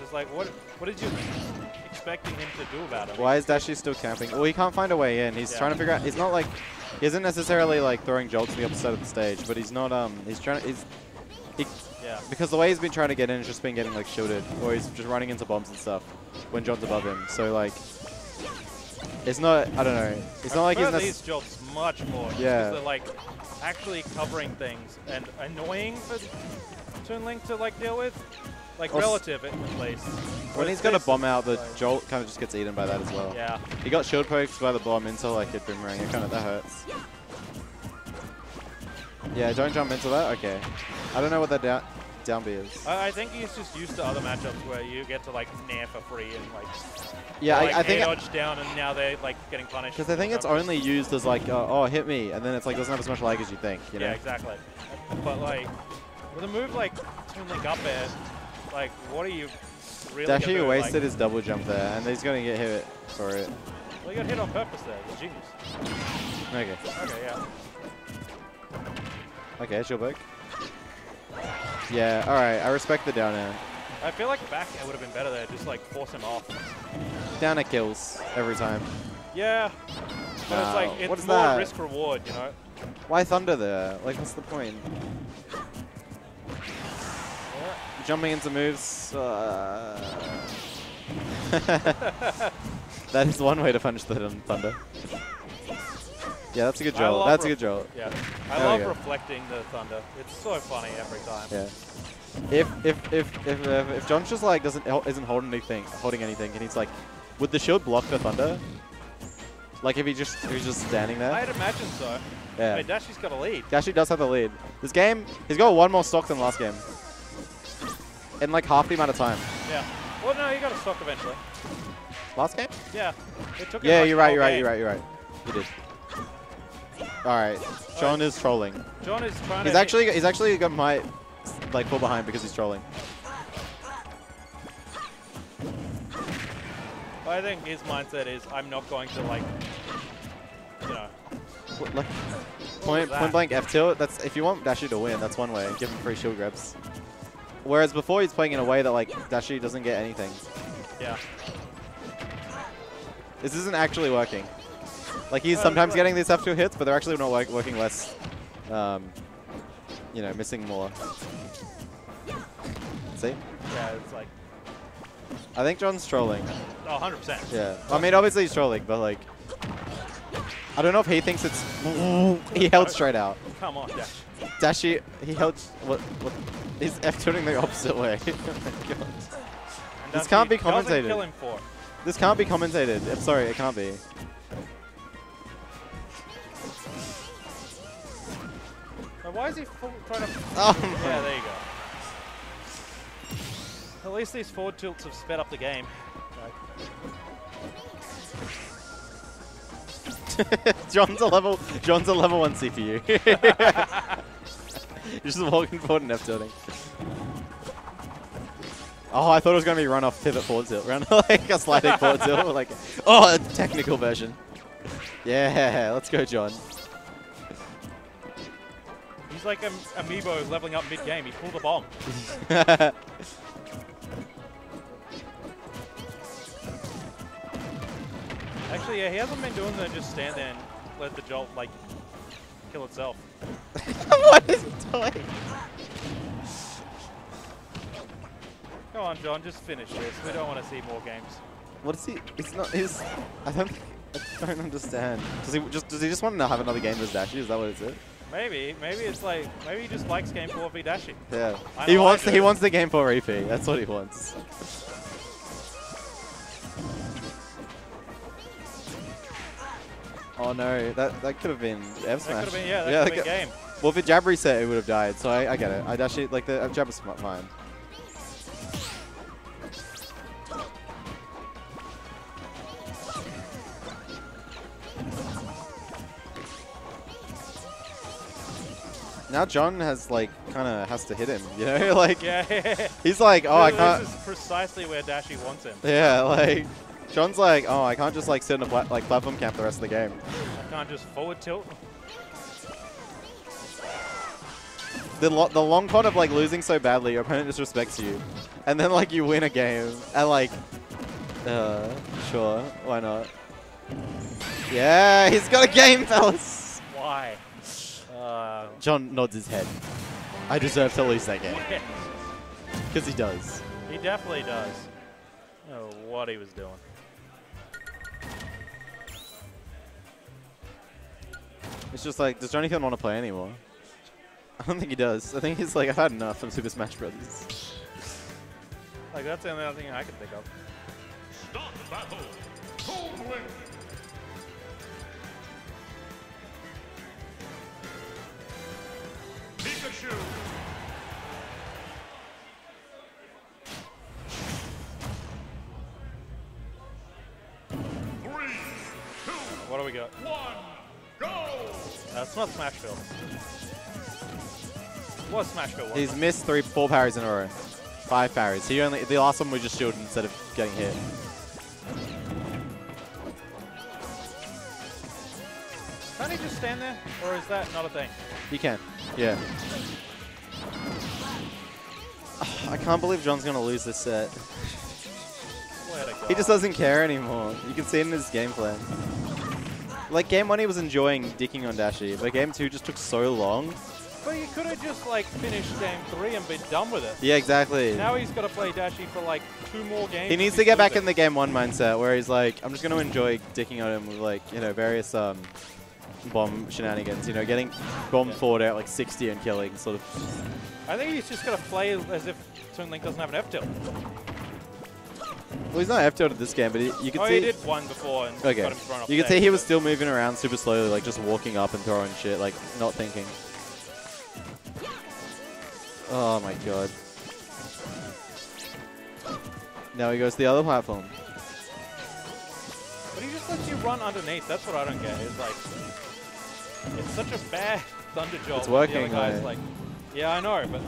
It's like what what did you expecting him to do about it? Why is Dashi still camping? Well, he can't find a way in. He's Yeah. trying to figure out. He's not like. He isn't necessarily like throwing jolts to the opposite of the stage, but he's not. Um, he's trying. to He's. He, Yeah. because the way he's been trying to get in has just been getting like shielded, or he's just running into bombs and stuff when John's above him. So like, it's not. I don't know. It's not like he's. these jolts much more. Yeah. They're like actually covering things and annoying for Toon Link to like deal with. Like Also- relative at least. when Whereas he's got a bomb out, the like- jolt kind of just gets eaten by that as well. Yeah. He got shield pokes by the bomb into like a boomerang. It kind of that hurts. Yeah, don't jump into that. Okay. I don't know what that down B is. I, I think he's just used to other matchups where you get to like nair for free and like Yeah, like, I, I think dodge down and now they're like getting punished. because I think it's only used as like, uh, oh, hit me, and then it's like doesn't have as much lag as you think. You know? Yeah, exactly. But like with a move like Toon Link up air, like what are you really Dashi wasted like, his double jump there, and he's gonna get hit for it. Well, you got hit on purpose there. It's genius. Okay. Okay, yeah. Okay, it's your poke. Yeah, alright, I respect the down air. I feel like back air would have been better there. Just like force him off. Down air kills every time. Yeah. But it's like it's what is more that? risk reward, you know. Why thunder there? Like, what's the point? Jumping into moves. Uh... that is one way to punish the thun- thunder. Yeah, that's a good love That's a good jolt. Yeah. I There love reflecting the thunder. It's so funny every time. Yeah. If if if if if, if John's just like doesn't isn't holding anything, holding anything, and he's like, would the shield block the thunder? Like if he just if he's just standing there. I'd imagine so. Yeah. Hey, Dashi's got a lead. He actually does have the lead. This game, he's got one more stock than last game. In like half the amount of time. Yeah. Well, no, you got a stock eventually. Last game? Yeah. It took Yeah, you're right, you're right, game. you're right, you're right. He did. Alright. John is trolling. John is trying He's to. actually he's actually got my like fall behind because he's trolling. I think his mindset is I'm not going to like, you know. What, like point point blank F tilt. That's if you want Dashi to win, that's one way. Give him free shield grabs. Whereas before he's playing in a way that like Dashi doesn't get anything. Yeah. This isn't actually working. Like he's sometimes getting these F2 hits, but they're actually not work working less. Um, you know, missing more. See? Yeah, it's like, I think John's trolling. oh, 100%. Yeah. I mean, obviously he's trolling, but like, I don't know if he thinks it's. he held straight out. Come on, Dash. Dashi, he held. What? What? He's F turning the opposite way. oh my god. This can't be commentated. kill him for. This can't be commentated. I'm sorry, it can't be. But why is he full, trying to... Oh Yeah, there you go. At least these forward tilts have sped up the game. John's a level. John's a level one CPU. You're just walking forward and F tilting. Oh, I thought it was gonna be run off pivot forward tilt, run like a sliding forward tilt, like oh, a technical version. Yeah, let's go, John. He's like an amiibo leveling up mid-game. He pulled a bomb. Actually, yeah, he hasn't been doing that. just stand there and let the jolt, like, kill itself. what is he doing? Come on, John, just finish this. We don't want to see more games. What is he? It's not his. I don't. I don't understand. Does he just? Does he just want to have another game with Dashi? Is that what it's? It? Maybe, maybe it's like, maybe he just likes game 4 v Dashi. Yeah. He wants. He wants the game four repeat. That's what he wants. Oh no, that that could have been F That smash. could have been, yeah, that yeah could have been game. Well, if it jab reset, it would have died. So I, I get it. I Dashi like the jab is fine. Now John has like kind of has to hit him. You know, like Yeah. he's like, oh, I can't. This is precisely where Dashi wants him. Yeah, like John's like, oh, I can't just like sit in a pla like platform camp the rest of the game. I can't just forward tilt. The lo the long con of like losing so badly, your opponent disrespects you, and then like you win a game and like, uh, sure, why not? Yeah, he's got a game, fellas. Why? Uh, John nods his head. I deserve to lose that game because he does. he definitely does. I don't know what he was doing. It's just like, does Johnny even want to play anymore? I don't think he does. I think he's like, I've had enough of Super Smash Brothers. Like that's the only other thing I can think of. Start battle. Toon Pikachu. Three, two, What do we got? one, go! That's not Smashville. What Smashville? was He's missed three, four parries in a row. Five parries. He only, the last one we just shielded instead of getting hit. Can he just stand there, or is that not a thing? He can. Yeah. I can't believe John's gonna lose this set. He just doesn't care anymore. You can see it in his game plan. Like game one, he was enjoying dicking on Dashi, but game two just took so long. But you could have just like finished game three and been done with it. Yeah, exactly. Now he's got to play Dashi for like two more games. He needs to get back in the game one mindset where he's like, I'm just going to enjoy dicking on him with like, you know, various um, bomb shenanigans. You know, getting bomb forward out like 60 and killing, sort of. I think he's just got to play as if Toon Link doesn't have an F tilt. Well, he's not F tilted this game, but he, you can Oh, see. he did one before and Okay. got him thrown off You can see he was still moving around super slowly, like just walking up and throwing shit, like not thinking. Oh my god. Now he goes to the other platform. But he just lets you run underneath. That's what I don't get. Is like, it's such a bad thunder jolt. It's working, The other guy's like, yeah, I know, but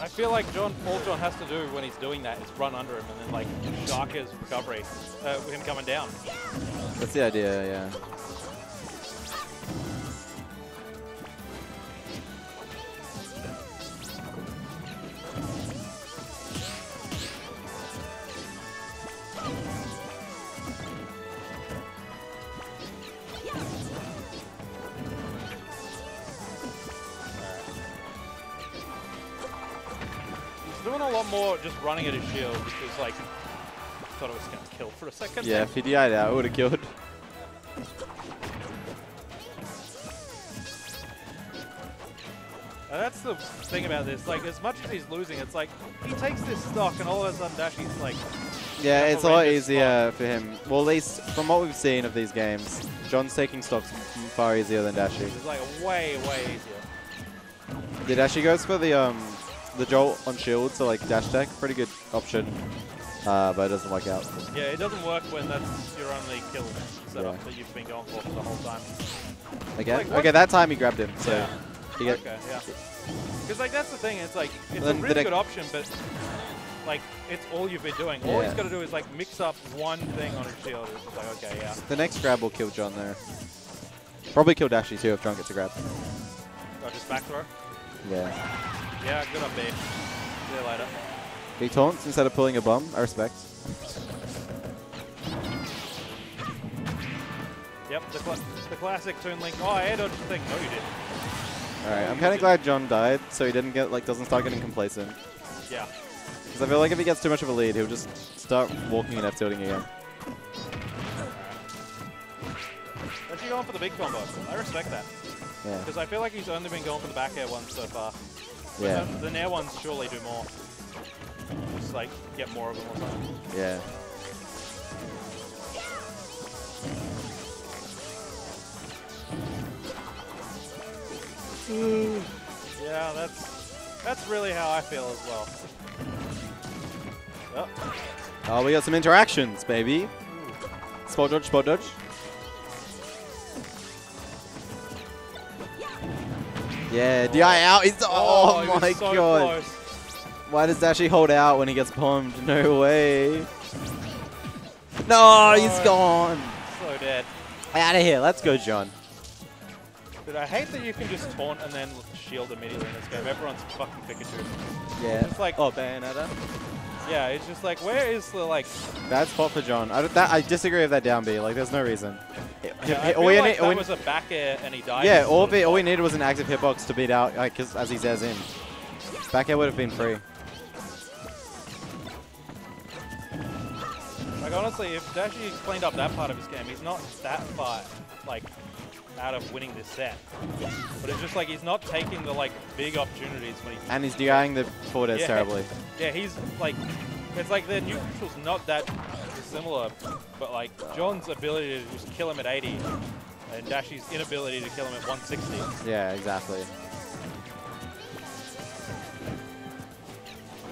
I feel like John, all John has to do when he's doing that is run under him and then like shark his recovery, uh, with him coming down. That's the idea, yeah. Doing a lot more just running at his shield because like I thought it was gonna kill for a second. Yeah, if he died out, it would have killed. And that's the thing about this. Like, as much as he's losing, it's like he takes this stock, and all of a sudden, Dashi's like, Yeah, it's a lot easier for him. Well, at least from what we've seen of these games, John's taking stocks far easier than Dashi. it's like way, way easier. The Dashi goes for the um the jolt on shield, so like dash tech, pretty good option, uh, but it doesn't work out. Yeah, it doesn't work when that's your only kill setup Yeah. that you've been going for for the whole time. Again, Like, okay, that time he grabbed him, so Yeah. get, Okay, yeah. Because like that's the thing. It's like it's a really good option, but like it's all you've been doing. All he's got to do is like mix up one thing on his shield. It's just like okay, yeah. the next grab will kill John there. Probably kill Dashi too if John gets a grab. Oh, just back throw. Yeah. Yeah, good on B. See you later. He taunts instead of pulling a bomb. I respect. Yep, the, cla the classic Toon Link. Oh, I dodged the thing. No, you didn't. All right, I'm kind of glad John died, so he didn't get like doesn't start getting complacent. Yeah. Because I feel like if he gets too much of a lead, he'll just start walking and F tilting again. Actually going for the big combo. I respect that. Yeah. Because I feel like he's only been going for the back air ones so far. Yeah. The, the nair ones surely do more. Just like get more of them or something. Yeah. Mm. Yeah, that's that's really how I feel as well. Oh, we got some interactions, baby. Spot dodge, spot dodge. Yeah, DI out. He's, oh, oh was my so god. close. Why does Dashi hold out when he gets bombed? No way. No, he's gone. So dead. Out of here. Let's go, John. Dude, I hate that you can just taunt and then shield immediately in this game. Everyone's fucking Pikachu. Yeah. It's like, Oh, Bayonetta. Yeah, it's just like, where is the like? Bad spot for John. I, that, I disagree with that down B. Like, there's no reason. Yeah, Hit- I feel all we like need- that all was a back air and he died. yeah, all, we, all we needed was an active hitbox to beat out, like, as he says in. Back air would have been free. Like honestly, if Dashi cleaned up that part of his game, he's not that far like out of winning this set. But it's just like he's not taking the like big opportunities when he. And he's DIing the airs Yeah. terribly. Yeah, he's like, it's like their neutral's not that similar, but like John's ability to just kill him at 80, and Dashi's inability to kill him at 160. Yeah, exactly.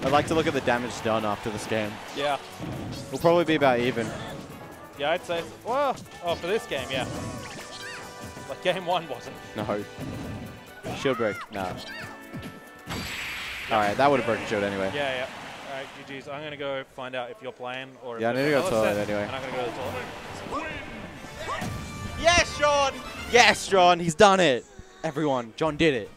I'd like to look at the damage done after this game. Yeah, We'll probably be about even. yeah, I'd say. Well, oh, for this game, yeah. Like game one wasn't. No. Shield break. Nah. Alright, that would have broken shield anyway. Yeah, yeah. All right, GG's. I'm gonna go find out if you're playing or. if Yeah, I need to go to another the toilet set, anyway. And I'm gonna go to the toilet. Yes, John! Yes, John, he's done it! Everyone, John did it.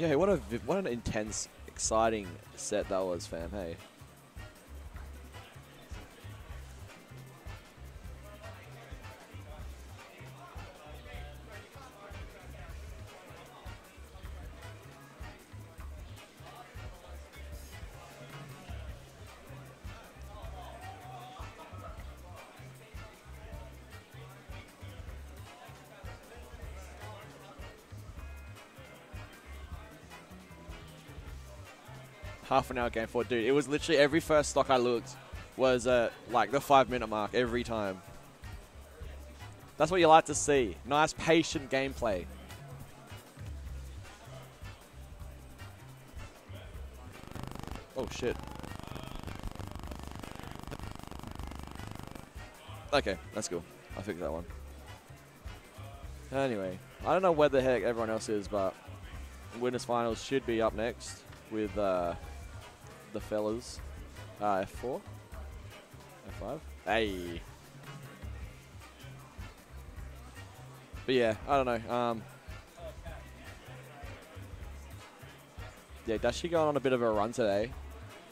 Yeah, what a what an intense, exciting set that was, fam. Hey. Half an hour game for dude. It was literally every first stock I looked was uh, like the five minute mark every time. That's what you like to see. Nice, patient gameplay. Oh shit. Okay, that's cool. I fixed that one. Anyway, I don't know where the heck everyone else is, but winners finals should be up next with uh, the fellas. Uh, F4? F5? Hey. But yeah, I don't know. Um, yeah, Dashi going on a bit of a run today,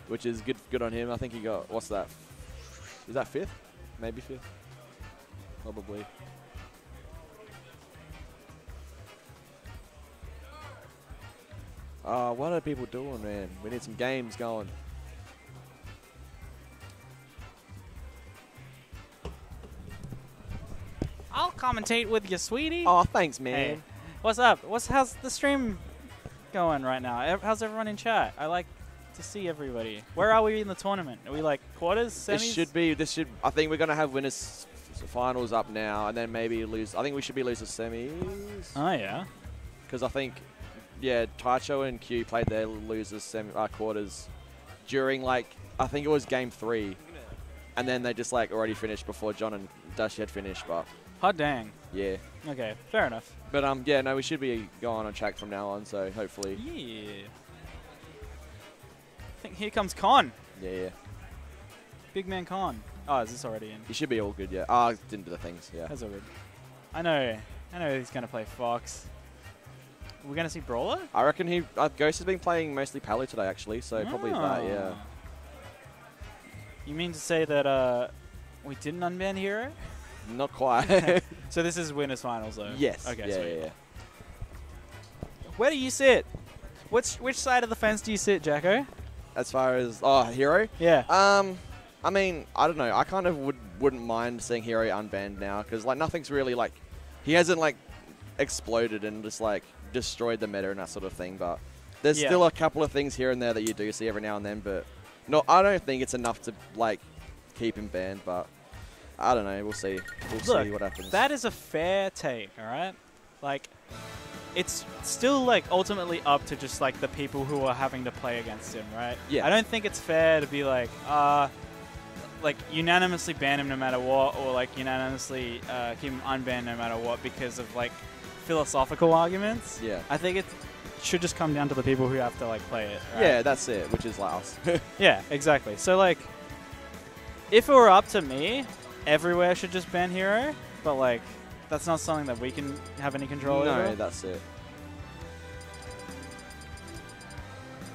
which is good. Good on him. I think he got what's that? Is that fifth? Maybe fifth. Probably. Uh, what are people doing, man? We need some games going. I'll commentate with you, sweetie. Oh, thanks, man. Hey, what's up? What's how's the stream going right now? How's everyone in chat? I like to see everybody. Where are we in the tournament? Are we like quarters, semis? This should be. This should. I think we're gonna have winners finals up now, and then maybe lose. I think we should be losers semis Oh yeah. because I think, yeah, Taicho and Q played their losers semi uh, quarters during like I think it was game three, and then they just like already finished before John and Dashi had finished. But Hot dang. yeah, Okay, fair enough. but um, yeah, no, we should be going on track from now on. So hopefully, Yeah. I think here comes Con. yeah, yeah, Big man Con. Oh, is this already in? you should be all good. Yeah, ah, didn't do the things. Yeah, That's all good. I know. I know he's gonna play Fox. We're gonna see Brawler. I reckon he uh, Ghost has been playing mostly Palo today actually. So probably that. Yeah. Ah. You mean to say that uh, we didn't unban Hero? Not quite. So this is winners finals though. yes. Okay. Yeah, yeah, yeah. Where do you sit? Which which side of the fence do you sit, Jacko? As far as oh, hero. Yeah. Um, I mean, I don't know. I kind of would wouldn't mind seeing Hero unbanned now because like nothing's really like he hasn't like exploded and just like destroyed the meta and that sort of thing. But there's Yeah. still a couple of things here and there that you do see every now and then. But no, I don't think it's enough to like keep him banned. But I don't know. We'll see. We'll see what happens. That is a fair take, all right? Like, it's still like ultimately up to just like the people who are having to play against him, right? Yeah. I don't think it's fair to be like, uh, like unanimously ban him no matter what, or like unanimously uh, keep him unbanned no matter what because of like philosophical arguments. yeah. I think it should just come down to the people who have to like play it. Right? Yeah, that's it. Which is us. Yeah, exactly. So like, if it were up to me, everywhere should just ban hero. But like, that's not something that we can have any control no, over. that's it.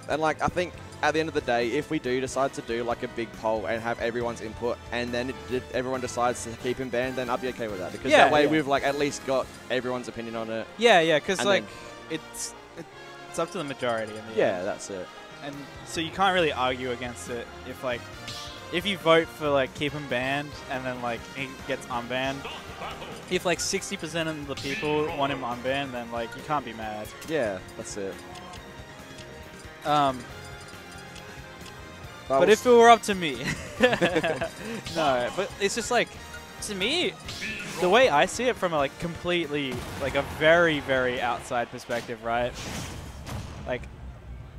And like, I think at the end of the day, if we do decide to do like a big poll and have everyone's input, and then it, everyone decides to keep him banned, then I'd be okay with that because Yeah, that way yeah. we've like at least got everyone's opinion on it. Yeah, yeah, because like, it's it's up to the majority in the Yeah, end. that's it. and so you can't really argue against it if like. If you vote for like keep him banned and then like he gets unbanned, if like 60% of the people want him unbanned, then like you can't be mad. Yeah, that's it. Um, But, But if it were up to me, no. But it's just like, to me, the way I see it from a like completely, like a very, very outside perspective, right? Like,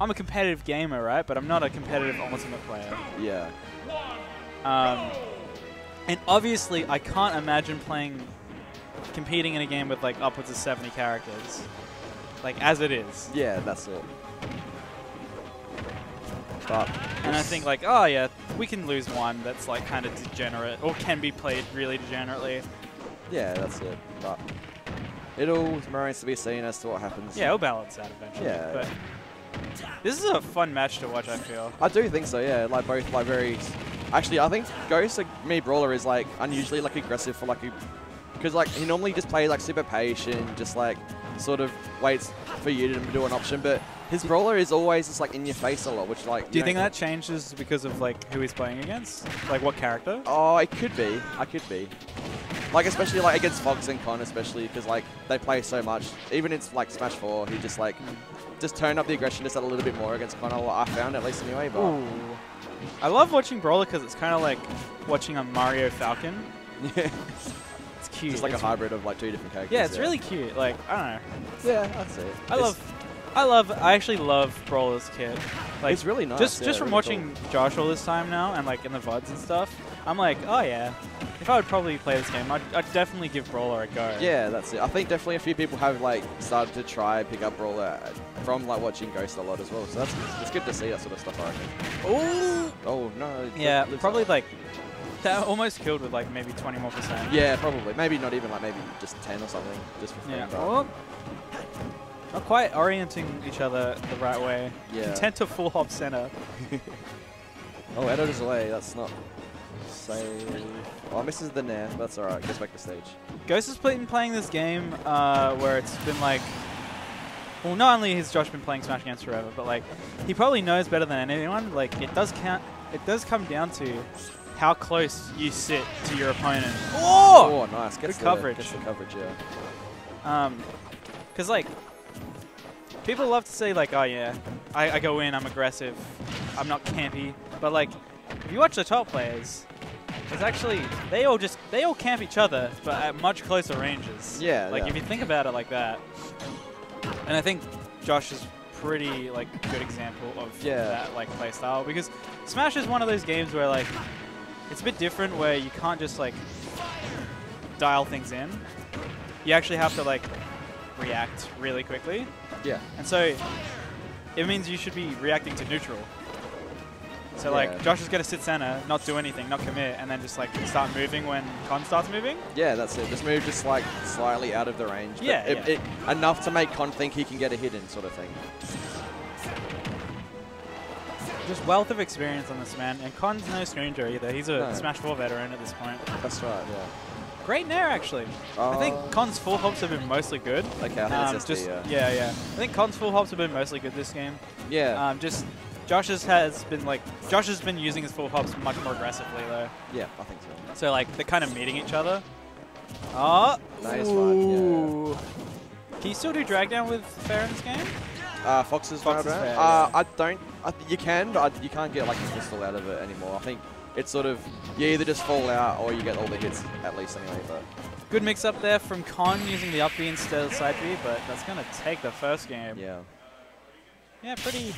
I'm a competitive gamer, right? But I'm not a competitive ultimate player. yeah, Um, and obviously, I can't imagine playing, competing in a game with like upwards of 70 characters, like as it is. yeah, that's it. And I think like, oh yeah, we can lose one that's like kind of degenerate or can be played really degenerately. yeah, that's it. But it all remains to be seen as to what happens. Yeah, it'll balance out eventually. Yeah. But this is a fun match to watch. I feel. I do think so, yeah. Like both, like very. Actually, I think Ghost, like Mii brawler, is like unusually like aggressive for like a, because like he normally just plays like super patient, just like sort of waits for you to do an option, but his brawler is always just like in your face a lot, which like. Do you think that changes because of like who he's playing against? Like what character? Oh, it could be. I could be. Like especially like against Fox and Con, especially because like they play so much. Even in like Smash Four, he just like just turn up the aggression just a little bit more against Con. I found at least anyway, but. Ooh. I love watching Brawler because it's kind of like watching a Mario Falcon. Yeah. It's cute. Just like a hybrid of like two different characters. Yeah, it's really cute. Like I don't know. Yeah, that's it. I It's- love. I love. I actually love Brawler's kit. Like It's really nice, Just yeah, just from really watching Josh all this time now and like in the VODs and stuff, I'm like, oh yeah. If I would probably play this game, I'd, I'd definitely give Brawler a go. Yeah, that's it. I think definitely a few people have like started to try and pick up Brawler from like watching Ghost a lot as well. So that's it's good to see that sort of stuff. I reckon. Oh. Oh no. Yeah, probably up. like that almost killed with like maybe 20 more percent. Yeah, probably. Maybe not even like maybe just ten or something, just for fun. Yeah. but- Well, not quite orienting each other the right way. Yeah. Content to full hop center. Oh, Edo's away. That's not safe. Oh, misses the nair. but That's alright. Gets back to stage. Ghost has been playing this game uh, where it's been like, well, not only has Josh been playing Smash Games forever, but like he probably knows better than anyone. Like it does count. It does come down to how close you sit to your opponent. Oh, nice. Gets Good the, coverage. Gets the coverage. Yeah. Um, because like people love to say like, oh yeah, I, I go in, I'm aggressive, I'm not campy. But like, if you watch the top players, it's actually they all just they all camp each other, but at much closer ranges. Yeah, Like yeah. if you think about it like that, and I think Josh is pretty like good example of Yeah. that like playstyle. because Smash is one of those games where like it's a bit different where you can't just like dial things in. You actually have to like react really quickly. Yeah. And so it means you should be reacting to neutral. So like Yeah. Josh is gonna sit center, not do anything, not commit, and then just like start moving when Con starts moving. Yeah, that's it. Just move just like slightly out of the range. Yeah, it, yeah. It, enough to make Con think he can get a hit in, sort of thing. Just wealth of experience on this man, and Con's no stranger either. He's a No. Smash 4 veteran at this point. That's right, yeah. Great nair, actually. I think Uh, Con's full hops have been mostly good. Okay, think Um, that's SD, just, yeah. yeah, yeah. I think Con's full hops have been mostly good this game. Yeah, Um, just Josh's has been like Josh has been using his full hops much more aggressively though. yeah, I think so. So like they're kind of meeting each other. Oh, Nice one, yeah. Can you still do drag down with fair in this game? Uh, Fox's Fox's round fair, Uh, I don't. I you can, but I, you can't get like a crystal out of it anymore. I think it's sort of you either just fall out or you get all the hits at least anyway. But Good mix up there from Con using the up B instead of side B, but that's gonna take the first game. yeah, Yeah, pretty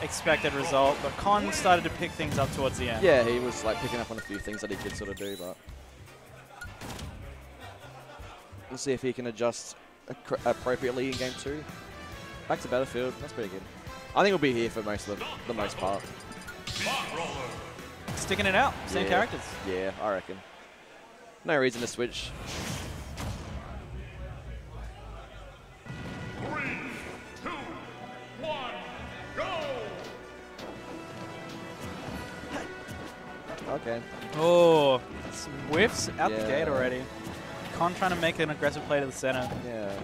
expected result, but Con started to pick things up towards the end. yeah, he was like picking up on a few things that he could sort of do, but we'll see if he can adjust appropriately in game two. Back to Battlefield, that's pretty good. I think we'll be here for most of the, the most part. Sticking it out, same Yeah. characters. Yeah, I reckon. No reason to switch. Three, two, one, go! Okay. Oh, some whiffs out the gate already. Con trying to make an aggressive play to the center. Yeah.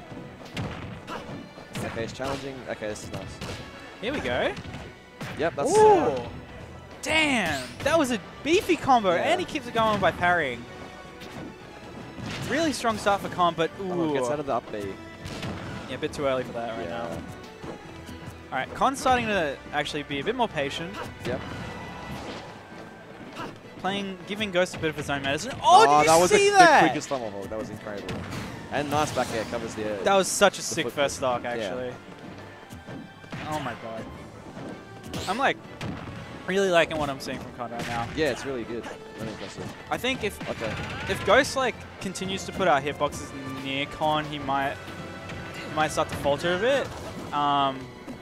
Okay, it's challenging. Okay, this is nice. Here we go. Yep, that's. Ooh. Damn, that was a beefy combo, Yeah. and he keeps it going by parrying. Really strong start for Con, but Oh, ooh, gets out of the up B. yeah, a bit too early for that right yeah. now. All right, Con's starting to actually be a bit more patient, Yep. playing, giving Ghost a bit of his own medicine. Ah, oh, did you that was see the, that? the quickest tomahawk. That was incredible. And nice back air covers the air. That was such a sick foot- first stock, yeah. actually. Oh my god. I'm like really liking what I'm seeing from Con right now. Yeah, it's really good. Really impressive. I think if Okay. if Ghost like continues to put out hitboxes near Con, he might he might start to falter a bit. Um,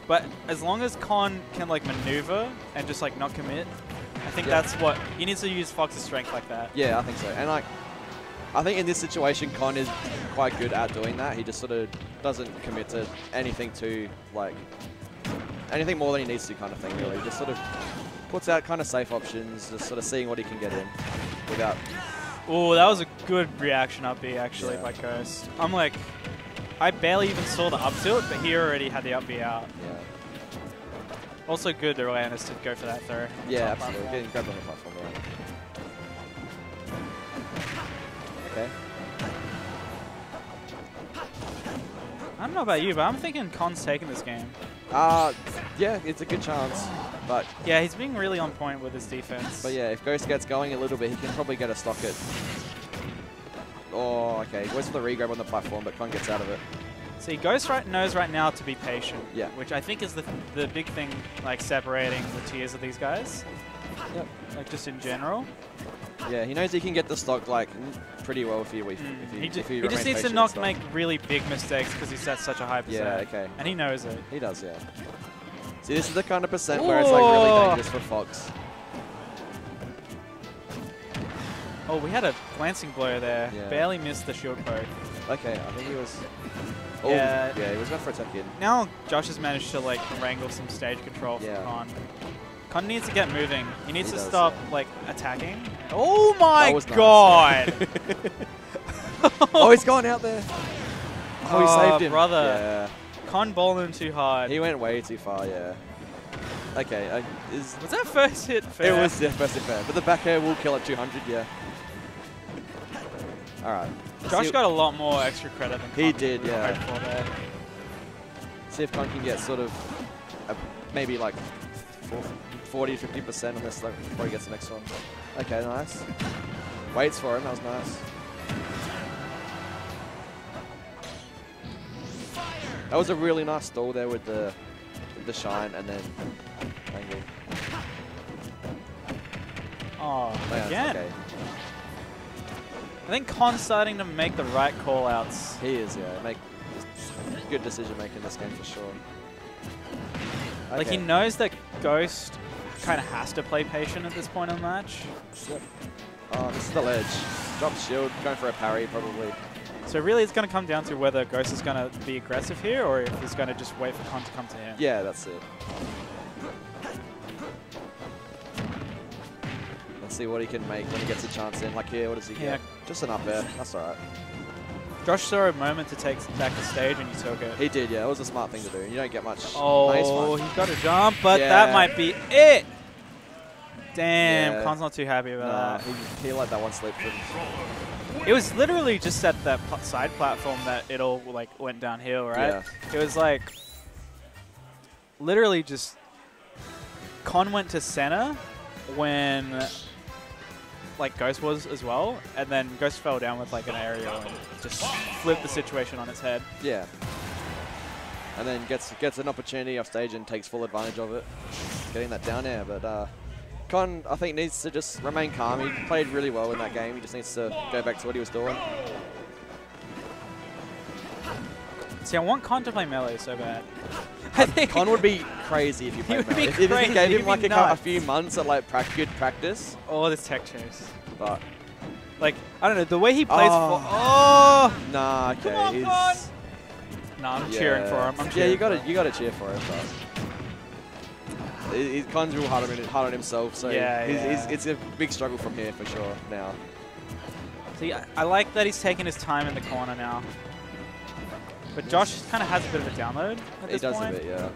but as long as Con can like maneuver and just like not commit, I think Yeah. that's what he needs to use Fox's strength like that. Yeah, I think so. And like, I think in this situation, Con is quite good at doing that. He just sort of doesn't commit to anything too like anything more than he needs to, kind of thing. Really, just sort of puts out kind of safe options, just sort of seeing what he can get in without. Oh, that was a good reaction up B actually Yeah. by Ghost. I'm like, I barely even saw the up tilt, but he already had the up B out. Yeah. Also good awareness to go for that throw. Yeah, absolutely. platform. Getting grabbed on the platform. Right. Okay. I don't know about you, but I'm thinking Con's taking this game. Uh, yeah, it's a good chance. But Yeah, he's being really on point with his defense. but yeah, if Ghost gets going a little bit, he can probably get a stock it. Oh, okay. Goes for the regrab on the platform, but Con gets out of it. See, Ghost right knows right now to be patient. Yeah. Which I think is the the big thing, like separating the tiers of these guys. Yep. Like just in general. Yeah, he knows he can get the stock like pretty well if he if, Mm. if he, he, if he he, just needs to not make really big mistakes because he's at such a high percent. Yeah, okay. And he knows it. He does, yeah. See, this is the kind of percent where it's like really dangerous for Fox. Oh, we had a glancing blow there. Yeah. Barely missed the shield poke. Okay, I think he was. Oh, Yeah. yeah, he was going for a tuck in. Now Josh has managed to like wrangle some stage control from Yeah. Con. Con needs to get moving. He needs He to does, stop yeah. like attacking. Oh my That was nice, god! oh, he's gone out there. Oh, he saved him. brother. Yeah. Con bowling too hard. He went way too far, yeah. Okay, uh, is was that first hit fair? It was yeah, best fair, but the back air will kill at 200, yeah. All right. Josh see, got a lot more extra credit than He did, yeah. see if Con can get sort of a, maybe like 40, 50 percent on this like, before he gets the next one. Okay, nice. Waits for him. That was nice. That was a really nice stall there with the with the shine and then angle. Oh, Yeah, again. Okay. I think Con's starting to make the right call outs. He is, yeah. Make good decision making this game for sure. Like he knows that Ghost kind of has to play patient at this point in the match. Yep. Oh, uh, this is the ledge. Drop shield, going for a parry probably. So really it's going to come down to whether Ghost is going to be aggressive here or if he's going to just wait for Con to come to him. Yeah, that's it. Let's see what he can make when he gets a chance in. Like here, what does he yeah. get? Just an up air. That's all right. Josh saw a moment to take back the stage and he took it. He did, yeah. It was a smart thing to do. You don't get much. Oh, he's got a jump, but that might be it. Damn, Yeah. Con's not too happy about Nah, that. he, he let that one slip. It was literally just at that side platform that it all like went downhill, right? Yeah. It was like literally just Con went to center when like Ghost was as well, and then Ghost fell down with like an aerial and just flipped the situation on its head. yeah. And then gets gets an opportunity off stage and takes full advantage of it, getting that down air. But uh, Con, I think, needs to just remain calm. He played really well in that game. He just needs to go back to what he was doing. See, I want Con to play melee so bad. I think Con would be crazy if you played melee. If, you gave he'd him like a, a few months of like prac good practice, oh, this tech chase. but Like I don't know the way he plays. Oh. For, oh, nah, okay. on, he's, Con. no, I'm cheering for him. I'm yeah, you got for to him. you got to cheer for him. But he, he- Con's real hard on, hard on himself, so Yeah, he's, yeah. He's, it's a big struggle from here for sure now. See, I, I like that he's taking his time in the corner now. But Josh kind of has a bit of a download at He this does point. a bit, yeah.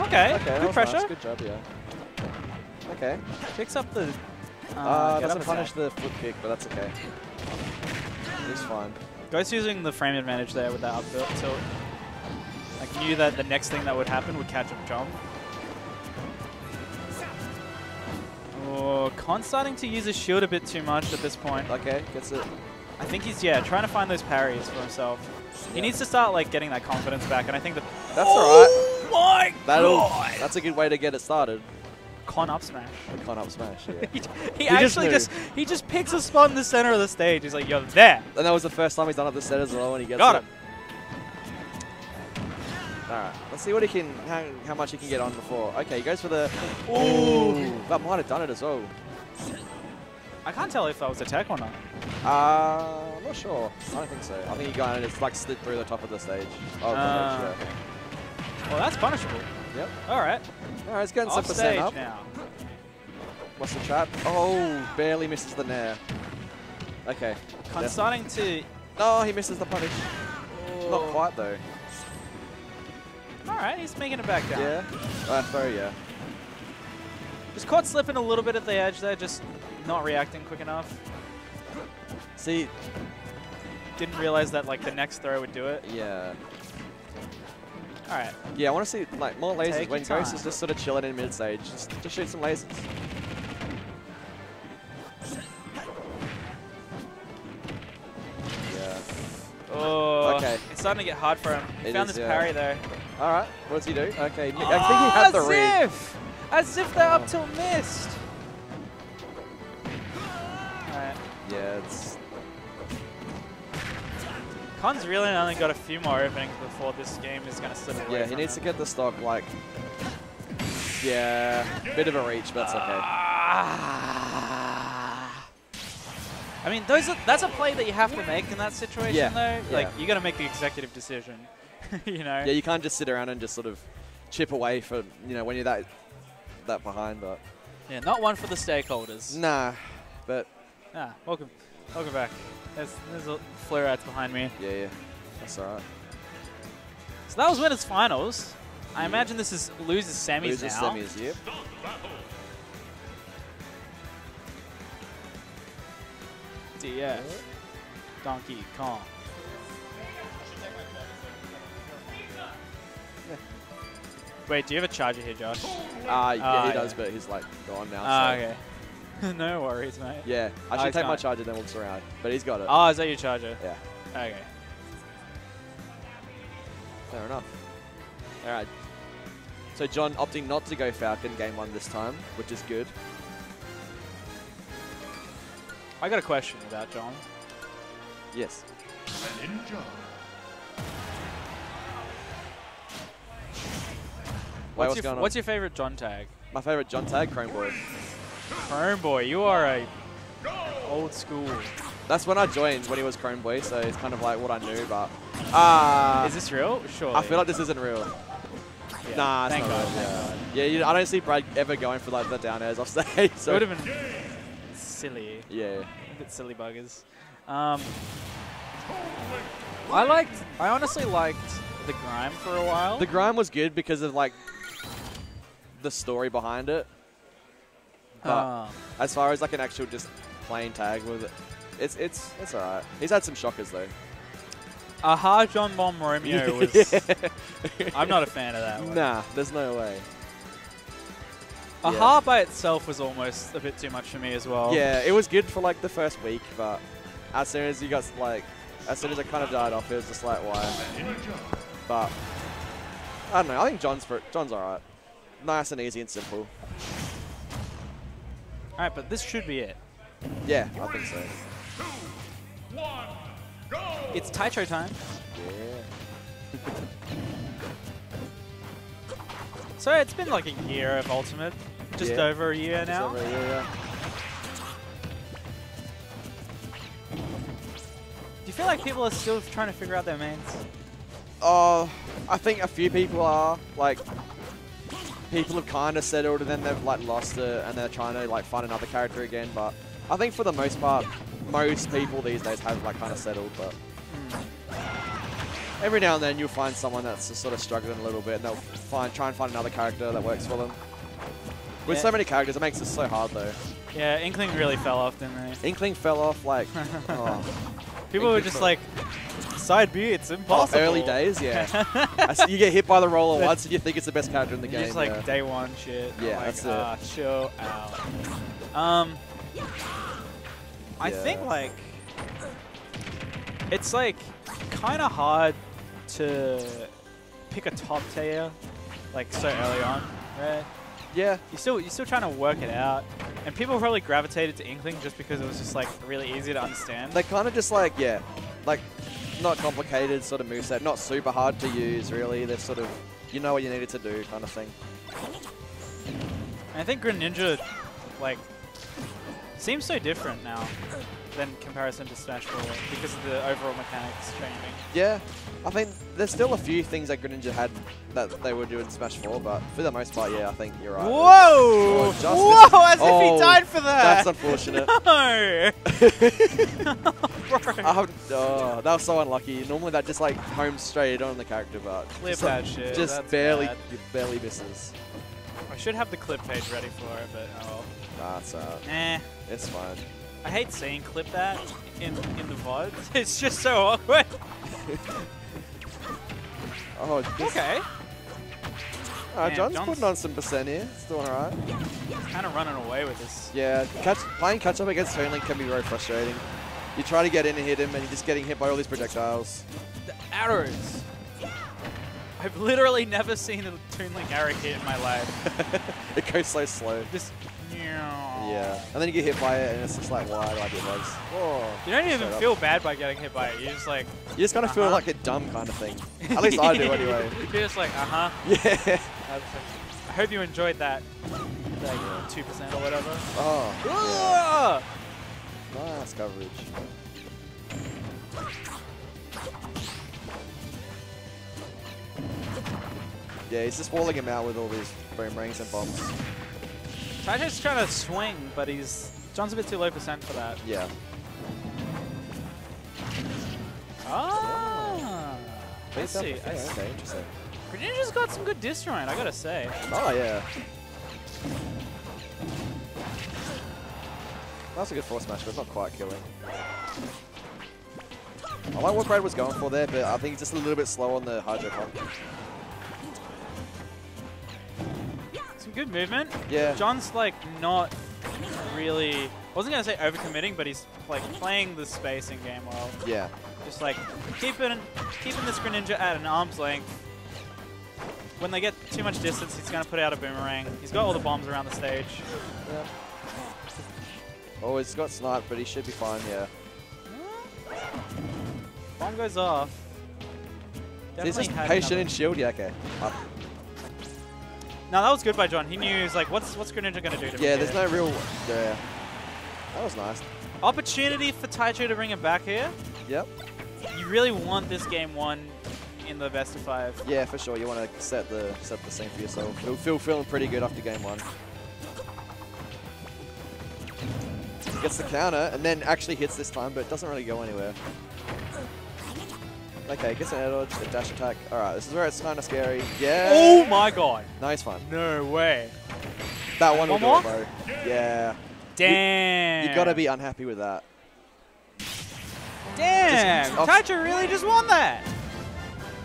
Okay, Okay, that good was nice. pressure. Good job, yeah. Okay. Picks up the. Uh, Uh, doesn't up punish attack. the foot kick, but that's okay. He's fine. Ghost using the frame advantage there with that up tilt. tilt. Like knew that the next thing that would happen would catch a jump. Oh, Con starting to use his shield a bit too much at this point. Okay, gets it. I think he's yeah trying to find those parries for himself. He Yeah. needs to start like getting that confidence back, and I think that That's oh alright. my That'll. god! That's a good way to get it started. Con up smash. A con up smash, yeah. he he He actually knew. just, he just picks a spot in the center of the stage. He's like, you're there. and that was the first time he's done it the set as well, and he gets Got it. him. Alright, let's see what he can, how, how much he can get on before. Okay, he goes for the. Ooh! That might have done it as well. I can't tell if that was a tech or not. Uh, I'm not sure. I don't think so. I think he got and it's like slid through the top of the stage. Oh, the Ah, ledge, okay. Well, that's punishable. Yep. All right. Alright, it's getting Off 7% stage up. now. What's the trap? Oh, barely misses the nair. Okay. Yeah. starting to. No, he misses the punish. Not quite though. All right, he's making it back down. Yeah. Uh, throw, yeah. Just caught slipping a little bit at the edge there, just not reacting quick enough. See, Didn't realize that like the next throw would do it. yeah. All right. Yeah, I want to see like more lasers Take when Ghost time. is just sort of chilling in mid stage. Just, just shoot some lasers. Yeah. Oh. Okay. It's starting to get hard for him. He It found is, this yeah. parry there. All right. What does he do? Okay. I think he had oh, the as read. If, as if that up tilt missed. All right. Yeah, it's Con's really only got a few more openings before this game is going to slip away. yeah. He from needs to get the stock like. Yeah, bit of a reach, but that's okay. Ah. I mean, those are, that's a play that you have to make in that situation, Yeah, though. Like, you got to make the executive decision. you know. Yeah, you can't just sit around and just sort of chip away for you know when you're that that behind, but Yeah, not one for the stakeholders. nah. But Ah, welcome, welcome back. There's there's a flare outs behind me. yeah, yeah, that's all right. So that was winners finals. I imagine this is losers semis Losers now. semis, yep. DF. Donkey Kong. Wait, do you have a charger here, Josh? Uh, yeah, Ah, he yeah. does, but he's like gone now. Ah, so. okay. no worries, mate. Yeah, I Oh, should he's take my gone. charger then walks around, but he's got it. Oh, is that your charger? Yeah, Okay. fair enough. All right. So John opting not to go Falcon game one this time, which is good. I got a question about John. Yes. Ninja. Wait, what's, your, what's your favorite John tag? my favorite John tag? Chrome Boy. Chrome Boy, you are a old school. That's when I joined when he was Chrome Boy, so it's kind of like what I knew, but ah, Is this real? Sure. I feel like this isn't real. Yeah. Nah, thank God. thank yeah. Yeah, you, I don't see Brad ever going for like the down airs off stage. So it would have been silly. yeah. A bit silly buggers. Um, I liked. I honestly liked the grime for a while. The grime was good because of like the story behind it. But Uh, as far as like an actual just plain tag with it, it's it's it's alright. He's had some shockers though. Aha, John Bomb Romeo was. I'm not a fan of that one. Nah, there's no way. Aha by itself was almost a bit too much for me as well. Yeah, it was good for like the first week, but as soon as you got like, as soon as it kind of died off, it was just like why. But I don't know. I think John's for John's alright. Nice and easy and simple. All right, but this should be it. Yeah, I think so. One, go! It's Taicho time. Yeah. So it's been like a year of Ultimate, just Yeah. over a year now. So, yeah, yeah. Do you feel like people are still trying to figure out their mains? Oh, I think a few people are like people have kind of settled and then they've like lost it and they're trying to like find another character again. But I think for the most part, most people these days have like kind of settled. But every now and then you'll find someone that's just sort of struggling a little bit and they'll find try and find another character that works for them. With Yeah. so many characters, it makes it so hard though. Yeah, Inkling really fell off, didn't they? Inkling fell off like oh, People were just like, side B, it's oh, impossible. early days, yeah. I see you get hit by the roller once and you think it's the best character in the game. Just like yeah. day one shit. Yeah, like, that's it. ah, chill out. Um, I think like it's like kind of hard to pick a top tier like so early on, right? Yeah. You still you're still trying to work it out, and people probably gravitated to Inkling just because it was just like really easy to understand. They kind of just like, yeah, like not complicated sort of moveset, not super hard to use really. They're sort of, you know what you needed to do kind of thing. And I think Greninja, like, seems so different now than comparison to Smash 4 because of the overall mechanics changing. Yeah, I think there's still a few things that Greninja had that they would do in Smash 4, but for the most part, yeah, I think you're right. Whoa! Whoa! As if Oh, he died for that! That's unfortunate. no. Haven't- oh, that was so unlucky. Normally that just like homes straight on the character, but Clip just, like, shit, Just that's barely, bad. barely misses. I should have the clip page ready for it, but oh, Nah, it's uh, nah. it's fine. I hate seeing clip that in in the VODs. It's just so awkward. Oh, just, Okay. Uh, John's John's- putting on some percent here. It's doing alright. Kind of running away with this. Yeah, catch, playing catch up against Toon Link can be very frustrating. You try to get in and hit him, and you're just getting hit by all these projectiles. The arrows. I've literally never seen a Toon Link arrow hit in my life. it goes so slow. Just. Yeah, and then you get hit by it, and it's just like, why like it was. Oh, You don't even straight up. feel bad by getting hit by it. You're just like. You just kind of feel Uh-huh. like a dumb kind of thing. At least I do, anyway. You're just like, uh huh. Yeah. I hope you enjoyed that. Like two percent or whatever. Oh, yeah. nice coverage. Yeah, he's just walling him out with all these boomerangs and bombs. Taicho's trying to swing, but he's John's a bit too low percent for that. Yeah. Ah. I see. I Okay, see. okay, interesting. Greninja's got some good disjoint, I gotta say. Oh, yeah. That's a good force smash, but it's not quite killing. I like what Brad was going for there, but I think he's just a little bit slow on the Hydro Pump. Some good movement. Yeah. John's like not really. I wasn't gonna say overcommitting, but he's like playing the spacing game well. Yeah. Just like keeping keeping this Greninja at an arm's length. When they get too much distance, he's gonna put out a boomerang. He's got all the bombs around the stage. yeah. Oh, he's got snipe, but he should be fine, yeah. Bomb goes off. So he's just patient and shield, yeah, okay. Uh, No, that was good by John. He knew he was like, what's what's Greninja gonna do to me? yeah, there's here? no real... Yeah. That was nice. opportunity for Taicho to bring it back here. Yep. You really want this game one in the best of five. Yeah, for sure. You want to set the set the scene for yourself. You'll feel feeling pretty good after game one. Gets the counter and then actually hits this time, but it doesn't really go anywhere. Okay, gets an air dodge, the dash attack. All right, this is where it's kind of scary. Yeah. Oh my god. Nice one. No way. That one will One do it, bro. Yeah. Damn. You gotta be unhappy with that. Damn. Just really just won that.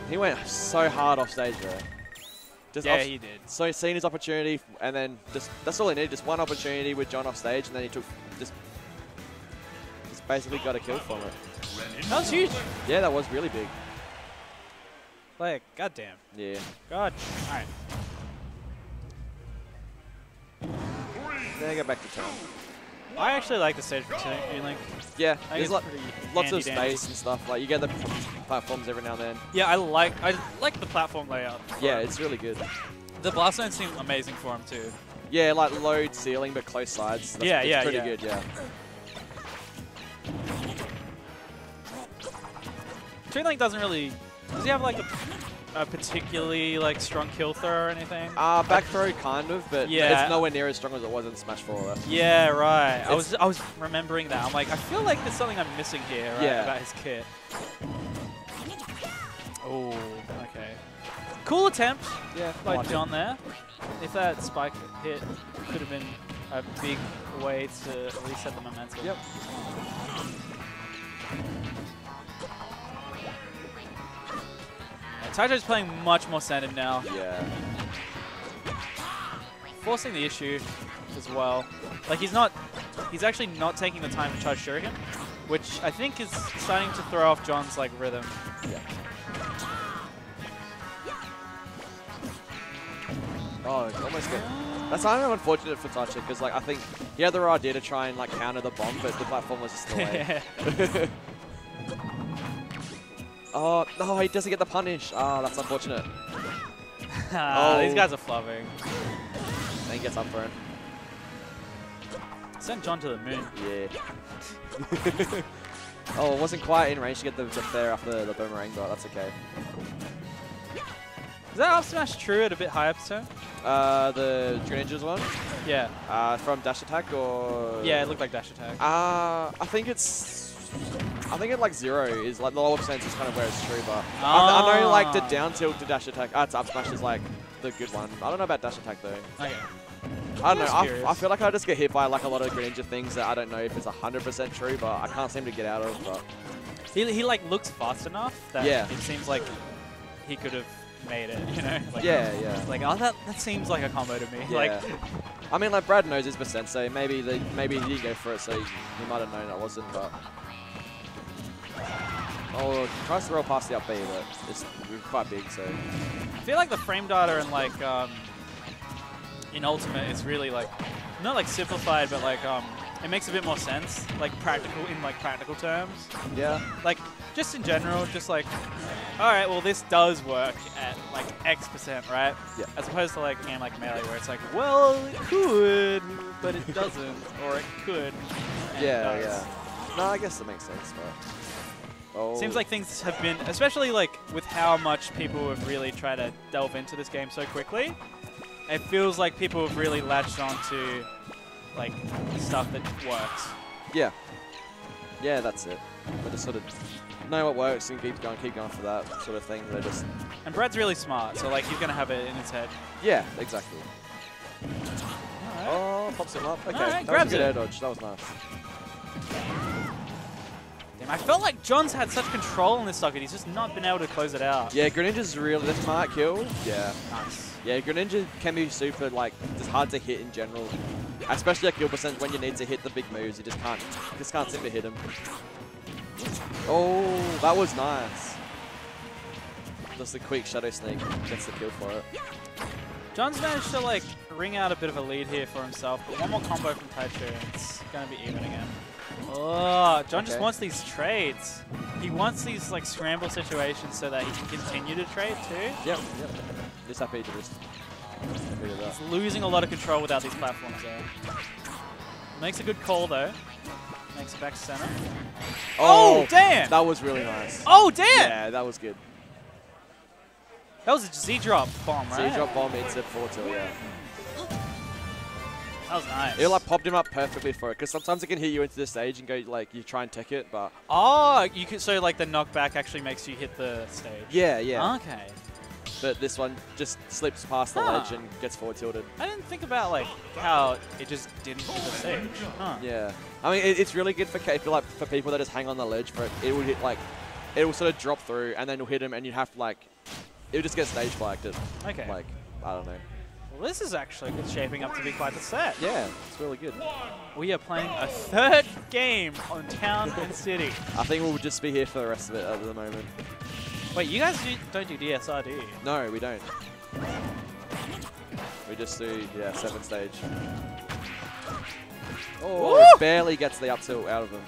He went so hard off stage there. Just Yeah, off- he did. So seen his opportunity, and then just that's all he needed. Just one opportunity with John off stage, and then he took just just basically got a kill from it. That was huge. Yeah, that was really big. Like, goddamn. Yeah. God. All right. Then I go back to town. I actually like the stage for. I mean, Yeah, there's lo- lots of space and stuff. Like you get the platforms every now and then. Yeah, I like I like the platform layout. Yeah, it's really good. The blast zones seem amazing for him too. Yeah, like low ceiling but close sides. That's, Yeah, it's yeah, pretty yeah. good. Yeah. Toon Link doesn't really. Does he have like a, a particularly like strong kill throw or anything? Uh, back throw kind of, but Yeah. it's nowhere near as strong as it was in Smash 4. Though. Yeah, right. I was I was remembering that. I'm like, I feel like there's something I'm missing here, right? Yeah. About his kit. Oh, okay. Cool attempt Yeah, by like. John there. If that spike hit, could have been a big way to reset the momentum. Yep. Yeah, Taicho's playing much more centered now, Yeah. forcing the issue as well. Like he's not, he's actually not taking the time to charge Shuriken, which I think is starting to throw off John's like rhythm. Yeah. Oh, it's almost good. That's kind of unfortunate for Taicho because, like, I think he had the right idea to try and like counter the bomb, but the platform was just in the way. oh no, he doesn't get the punish. Ah, that's unfortunate. Ah, These Oh. guys are flubbing. Then he gets up for it. Send John to the moon. Yeah. oh, it wasn't quite in range to get the, the fair after the boomerang, but that's okay. Is that up smash true at a bit higher percent? Uh, the Greninjas one Yeah. uh, from dash attack or Yeah, it looked like dash attack. Uh, I think it's. I think it like zero is like the lower percent is kind of where it's true, but I, I know like the Ah. down tilt to dash attack. Ah, it's up smash is like the good one. I don't know about dash attack though. Okay. I don't know. I. I feel like I just get hit by like a lot of Greninja things that I don't know if it's hundred percent true, but I can't seem to get out of. But He, he like looks fast enough that Yeah. it seems like he could have made it, you know? Like, yeah, yeah. Like, oh, that, that seems like a combo to me. Yeah. Like, I mean, like Brad knows his percent, so maybe they maybe he didn't go for it, so he, he might have known it wasn't. But oh, tries to roll past the up B, but it's quite big, so I feel like the frame data in like um, in Ultimate is really like not like simplified, but like um, it makes a bit more sense, like practical in like practical terms. yeah. Like just in general, just like all right, well this does work at like X percent, right? Yeah. As opposed to like a game like Melee, where it's like, well, it could, but it doesn't, or it could. Yeah, yeah. No, I guess that makes sense, but. Oh. Seems like oh. things have been, especially like with how much people have really tried to delve into this game so quickly. It feels like people have really latched on to like stuff that works. Yeah. Yeah, that's it. They just sort of know what works and keep going, keep going for that sort of thing. They just. And Brad's really smart, so like he's gonna have it in his head. Yeah, exactly. Oh, pops him up. Okay, Alright, that was a good it. air dodge. That was nice. I felt like John's had such control in this socket. He's just not been able to close it out. Yeah, Greninja's really the smart kill. Yeah. Nice. Yeah, Greninja can be super, like, just hard to hit in general. Especially at kill percent when you need to hit the big moves. You just can't, just can't seem to hit him. Oh, that was nice. Just a quick Shadow Sneak gets the kill for it. John's managed to like ring out a bit of a lead here for himself, but one more combo from Taicho and it's gonna be even again. Oh, John just wants these trades. He wants these like scramble situations so that he can continue to trade too. Yep, yep. Just happy to just. He's losing a lot of control without these platforms though. Makes a good call though. Makes it back to center. Oh, oh damn! That was really nice. Oh damn! Yeah, that was good. That was a Z drop bomb, right? you drop bomb into forward tilt, yeah. That was nice. It like popped him up perfectly for it, because sometimes it can hit you into the stage and go like you try and tech it, but oh, you can so like the knockback actually makes you hit the stage. yeah, yeah. Okay. But this one just slips past the Huh. ledge and gets forward tilted. I didn't think about like how it just didn't hit the stage. Huh. Yeah. I mean, it, it's really good for for like for people that just hang on the ledge for it. It will hit like, it will sort of drop through and then it'll hit him and you have to like, it would just get stage flagged. It, Okay. Like, I don't know. Well, this is actually shaping up to be quite the set. Yeah, it's really good. We are playing a third game on Town and City. I think we'll just be here for the rest of it at the moment. Wait, you guys do, don't do DSR, do you? No, we don't. We just do, yeah, seven stage. Oh, barely gets the up tilt out of him.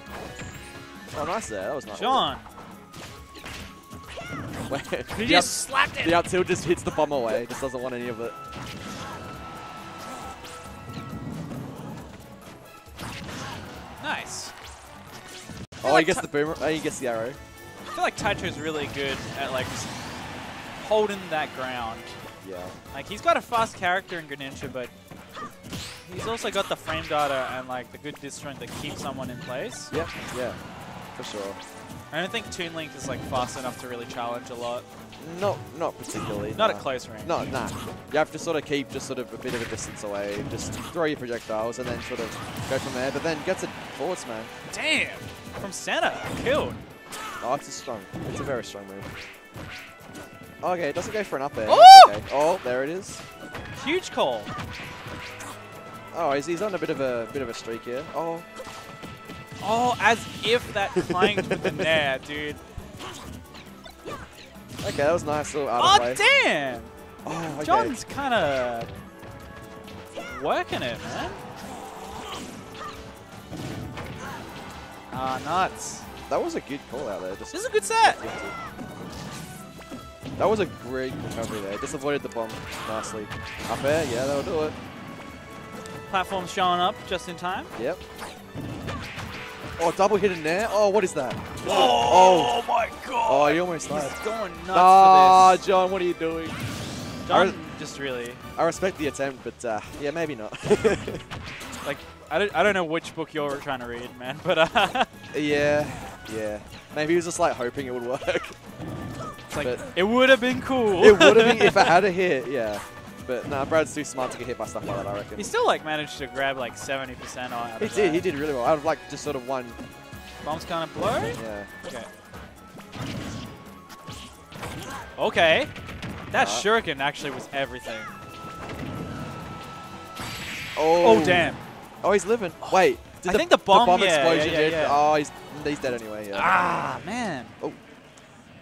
Oh, nice there. That was nice. John, Wait, you just slapped it. the up tilt just hits the bomb away. Just doesn't want any of it. Nice. Oh, he like gets the boomer. Oh, he gets the arrow. I feel like Taicho's really good at like holding that ground. Yeah. Like he's got a fast character in Greninja, but he's also got the frame data and like the good disjoint that keeps someone in place. Yep. Yeah. For sure. I don't think Toon Link is like fast enough to really challenge a lot. Not, not particularly. Not nah. at close range. No, nah. You have to sort of keep just sort of a bit of a distance away. Just throw your projectiles and then sort of go from there. But then gets a forward smash. Damn! From center, killed. Oh, it's a strong. It's a very strong move. Okay, it doesn't go for an up air. Oh! Okay. Oh, there it is. Huge call. Oh, he's, he's on a bit of a bit of a streak here. Oh, Oh, as if that clanged with the nair, dude. Okay, that was nice little out of Oh, damn! Oh, okay. John's kind of working it, man. Ah, nuts. That was a good call out there. Just This is a good set. That was a great recovery there. Just avoided the bomb nicely. Up air, yeah, that'll do it. Platform's showing up just in time. Yep. Oh, double hit in there. Oh, what is that? Oh, oh. my god! Oh, you almost died. He's going nuts Ah, for this. John, what are you doing? John just really I respect the attempt, but uh, yeah, maybe not. like I don't I don't know which book you're trying to read, man, but uh, yeah, yeah. Maybe he was just like hoping it would work. it's like But- it would have been cool. it would have been if I had a hit, yeah. But nah, Brad's too smart to get hit by stuff like that, I reckon. he still like managed to grab like 70% on. He did, he did really well. Out of like just sort of one, Bomb's kind of blow. yeah. Okay. Okay. That Uh. shuriken actually was everything. Oh, Oh, damn. Oh, he's living. Wait, did I think the bomb- The yeah, explosion yeah, yeah, did? Oh, he's he's dead anyway. Yeah. Ah, man.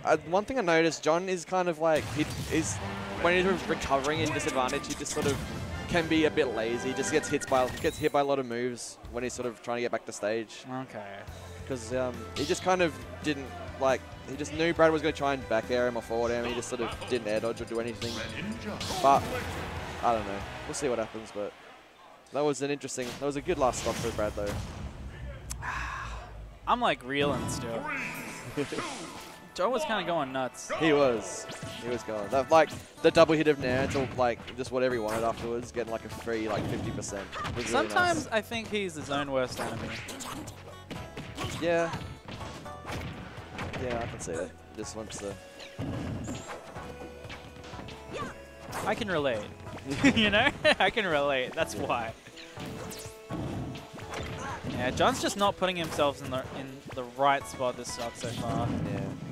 Uh, one thing I noticed, John is kind of like he is when he's recovering in disadvantage, he just sort of can be a bit lazy. Just gets hit by gets hit by a lot of moves when he's sort of trying to get back to stage. Okay. Because um, he just kind of didn't like he just knew Brad was going to try and back air him or forward air him. He just sort of didn't air dodge or do anything. But I don't know. We'll see what happens. But that was an interesting. That was a good last stop for Brad though. I'm like reeling still. Joe was kind of going nuts. He was. He was going. That, like, the double hit of Nair until, like, just whatever he wanted afterwards, getting, like, a free, like, 50%. Was really Sometimes nice. I think he's his own worst enemy. Yeah. Yeah, I can see that. Just wants to... I can relate. you know? I can relate. That's why. Yeah, John's just not putting himself in the in the right spot this stock so far. Yeah.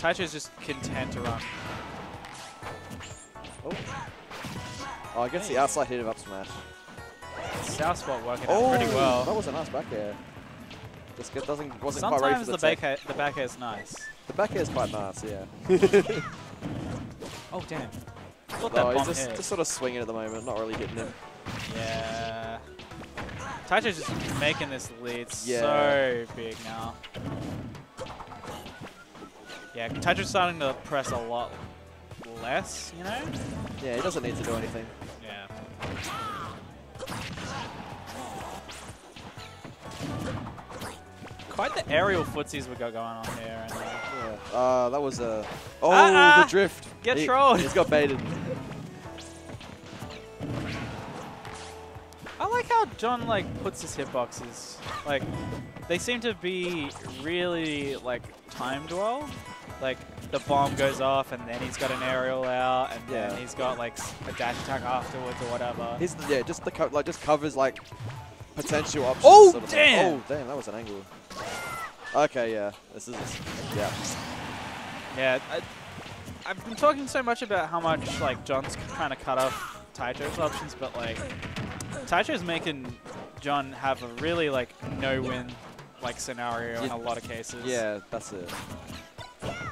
Taicho's just content to run. Oh. Oh, I guess the outside hit of up smash. South spot working Oh, out pretty oh, well. that was a nice back air. Just get, doesn't, wasn't quite ready Sometimes for the, the, back air, the back air is nice. The back air is quite nice, yeah. Oh damn! Thought that oh, bomb he's just, hit. just sort of swinging at the moment, not really hitting him. Yeah. Taicho's just making this lead Yeah. so big now. Yeah, Taicho's starting to press a lot less, you know? Yeah, he doesn't need to do anything. Yeah. Quite the aerial footsies we got going on here. And, uh, Yeah. Uh, that was a. Oh, Ah, ah. the drift. Get He- trolled. He's got baited. I like how John like puts his hitboxes. Like they seem to be really like timed well. Like the bomb goes off and then he's got an aerial out and Yeah. then he's got like a dash attack afterwards or whatever. The, yeah, just the like just covers like potential options. Oh, sort of damn. Oh damn, that was an angle. Okay, yeah, this is yeah. Yeah, I, I've been talking so much about how much like John's kind of cut off Taicho's options, but like Taicho's making John have a really like no-win like scenario in a lot of cases. Yeah, that's it.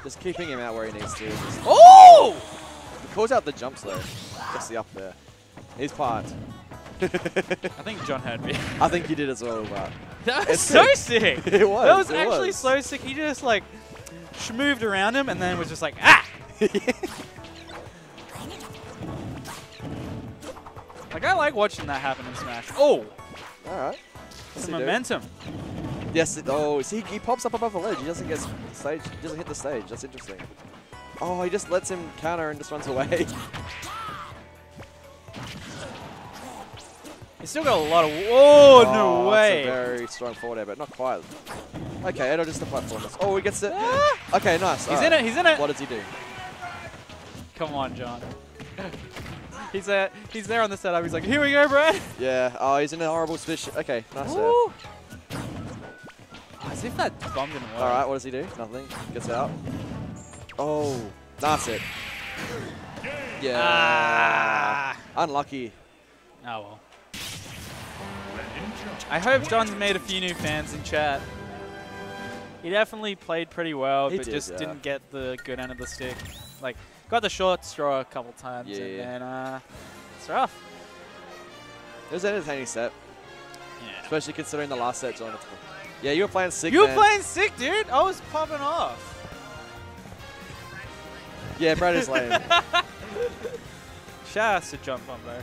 Just keeping him out where he needs to. Just- Oh! He calls out the jumps though. Just the up there. He's parked. I think John heard me. I think you did as well, but That was so sick. sick. It was, That was actually was. so sick. He just like moved around him and then was just like ah. like I like watching that happen in Smash. Oh, all right. What's some he do? Yes. It, oh, see, he pops up above the ledge. He doesn't get stage. He doesn't hit the stage. That's interesting. Oh, he just lets him counter and just runs away. He's still got a lot of. Oh, Oh, no way. a very strong forward air, but not quite. Okay, Edo just the platform. Oh, he gets it. Ah! Okay, nice. He's all in right. it. He's in it. What does he do? Come on, John. he's there. He's there on the setup. He's like, here we go, Brad. Yeah. Oh, he's in a horrible position. Okay, nice. Serve. Woo. As if that bomb didn't work. All right, what does he do? Nothing. Gets out. Oh, that's it. Yeah. Ah. Unlucky. Oh well. I hope John's made a few new fans in chat. He definitely played pretty well, He but did, just yeah. didn't get the good end of the stick. Like, got the short straw a couple times, and Yeah. then uh, it's rough. It was an entertaining set, Yeah. especially considering the last set, John. Yeah, you were playing sick. You were man. playing sick, dude. I was popping off. Yeah, Brad is lame. Shout out to John Bombo.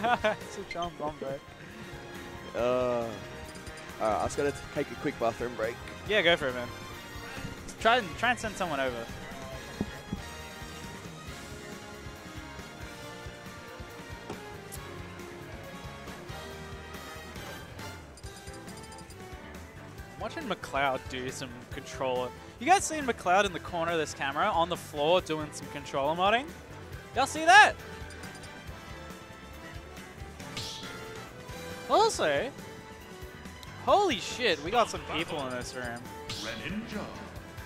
Shout out to John Bombo. uh, all right, I just gotta take a quick bathroom break. Yeah, go for it, man. Try and try and send someone over. Watching McLeod do some controller. You guys seen McLeod in the corner of this camera on the floor doing some controller modding? Y'all see that? Also, holy shit, we got some people in this room.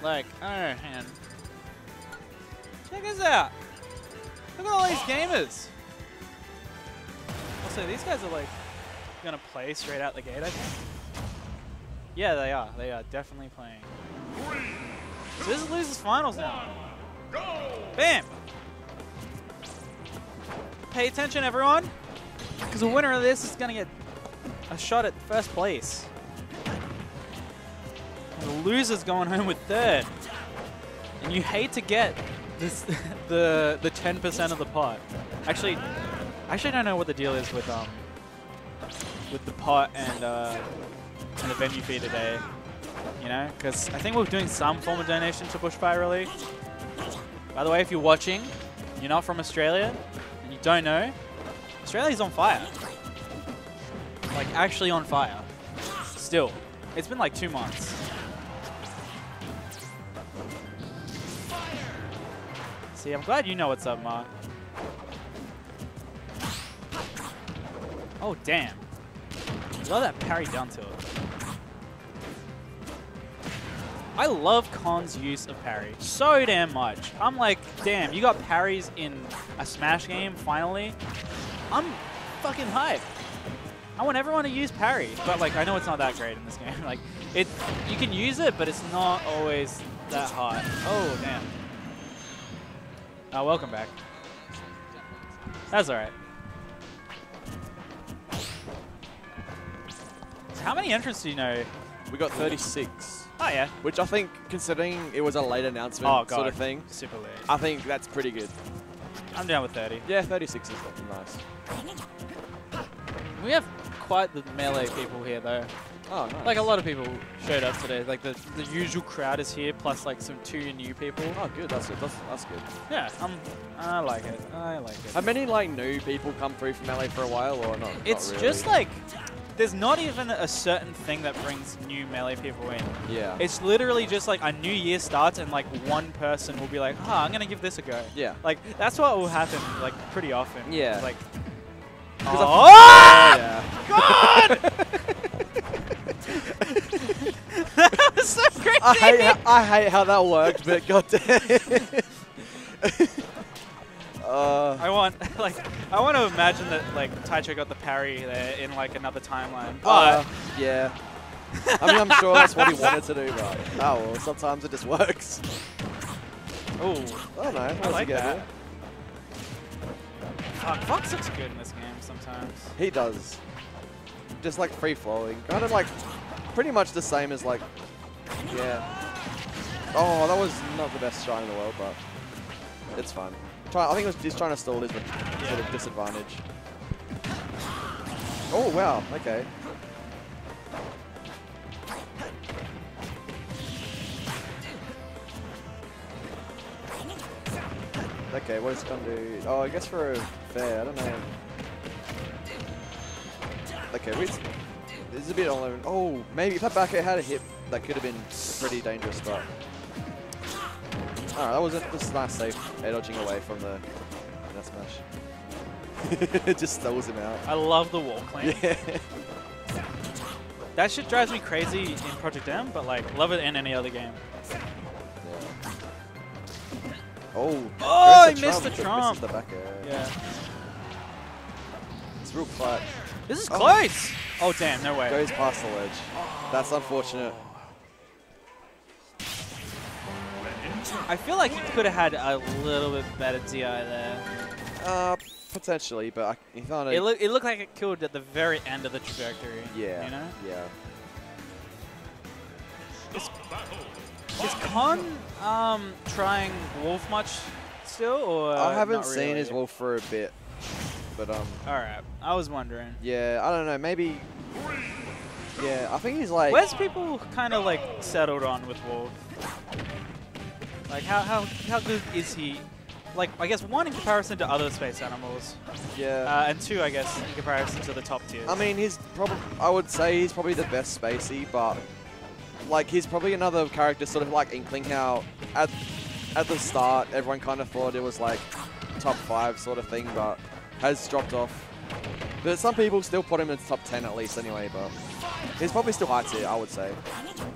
Like, oh man. Check this out. Look at all these gamers. Also, these guys are like gonna play straight out the gate, I think. Yeah, they are. They are definitely playing. So this is losers finals now. Bam! Pay attention, everyone, because the winner of this is gonna get a shot at first place. And the loser's going home with third. And you hate to get this the the 10% of the pot. Actually, I actually don't know what the deal is with um with the pot and uh, and the venue fee today. You know, because I think we're doing some form of donation to Bushfire Relief. By the way, if you're watching, you're not from Australia, and you don't know, Australia's on fire. Like actually on fire. Still, it's been like two months. See, I'm glad you know what's up, Mark. Oh, damn. Love that parry down tilt. I love Con's use of parry so damn much. I'm like, damn, you got parries in a Smash game, finally. I'm fucking hyped. I want everyone to use parry, but like, I know it's not that great in this game. like, it, you can use it, but it's not always that hot. Oh, damn. Oh, welcome back. That's alright. So how many entrants do you know? We got 36, Oh, yeah. which I think, considering it was a late announcement Oh, sort of thing, Super late. I think that's pretty good. I'm down with 30. Yeah, 36 is nice. We have quite the melee people here, though. Oh, nice. Like a lot of people showed up today. Like the the usual crowd is here, plus like some two new people. Oh, good. That's good. That's, that's good. Yeah, um, I like it. I like it. Have many like new people come through from LA for a while or not? It's not really? just like there's not even a certain thing that brings new melee people in. yeah. It's literally just like a new year starts and like one person will be like, "Ah, I'm gonna give this a go." yeah. Like that's what will happen like pretty often. Yeah. Like. Oh, I- yeah. God! that was so crazy. I hate how, I hate how that worked, but goddamn. uh, I want like I want to imagine that like Taicho got the parry there in like another timeline. But uh, yeah. I mean, I'm sure that's what he wanted to do, but oh well. Sometimes it just works. oh, I don't know. I like that. here? fuck, Fox looks good in this game sometimes. He does. Just like free flowing. Kind of like pretty much the same as like yeah. Oh, that was not the best shot in the world, but it's fine. Try, I think was, he's trying to stall his sort of disadvantage. Oh wow, okay. Okay, what is it gonna do? Oh, I guess for a fair, I don't know. Okay, wait. This is a bit all over. Oh, maybe if that back air had a hit, that could have been a pretty dangerous spot. Alright, that was a this is nice safe air dodging away from the that smash. it just stalls him out. I love the wall clamp. Yeah. That shit drives me crazy in Project M, but like love it in any other game. Oh, Oh, he missed the trump. The back air. Yeah. It's real flat. This is Oh. close. Oh damn, no way. Goes past the ledge. That's unfortunate. I feel like he could have had a little bit better DI there. Uh, potentially, but I, he found It, it. look, it looked like it killed at the very end of the trajectory. yeah. You know? Yeah. Is Con um, trying Wolf much still, or I haven't seen his wolf for a bit, but um, All right, I was wondering. yeah, I don't know, maybe. Yeah, I think he's like. Where's people kind of like settled on with Wolf? Like how how how good is he? Like I guess one in comparison to other space animals, Yeah. uh, and two I guess in comparison to the top tiers. I mean, he's probably. I would say he's probably the best Spacey, but like he's probably another character, sort of like Inkling. How at at the start everyone kind of thought it was like top five sort of thing, but has dropped off. But some people still put him in top ten at least anyway. But he's probably still high tier, I would say.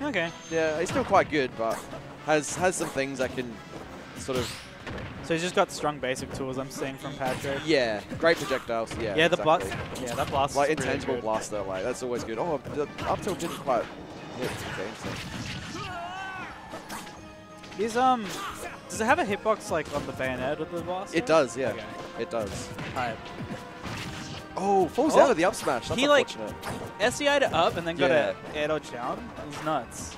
okay, Yeah, he's still quite good, but has has some things that can sort of so he's just got strong basic tools. I'm seeing from Patrick. yeah, great projectiles. Yeah, Yeah, the blast. Yeah, that blast. Like is really intangible good. blaster, like that's always good. Oh, the up tilt didn't quite hit. Okay, interesting. Is um, does it have a hitbox like on the bayonet of the boss? It does, yeah, Okay. it does. Alright. Oh, falls Oh, out of the up smash. That's he, like-. SEI'd it up and then got Yeah. a air dodge down. It was nuts.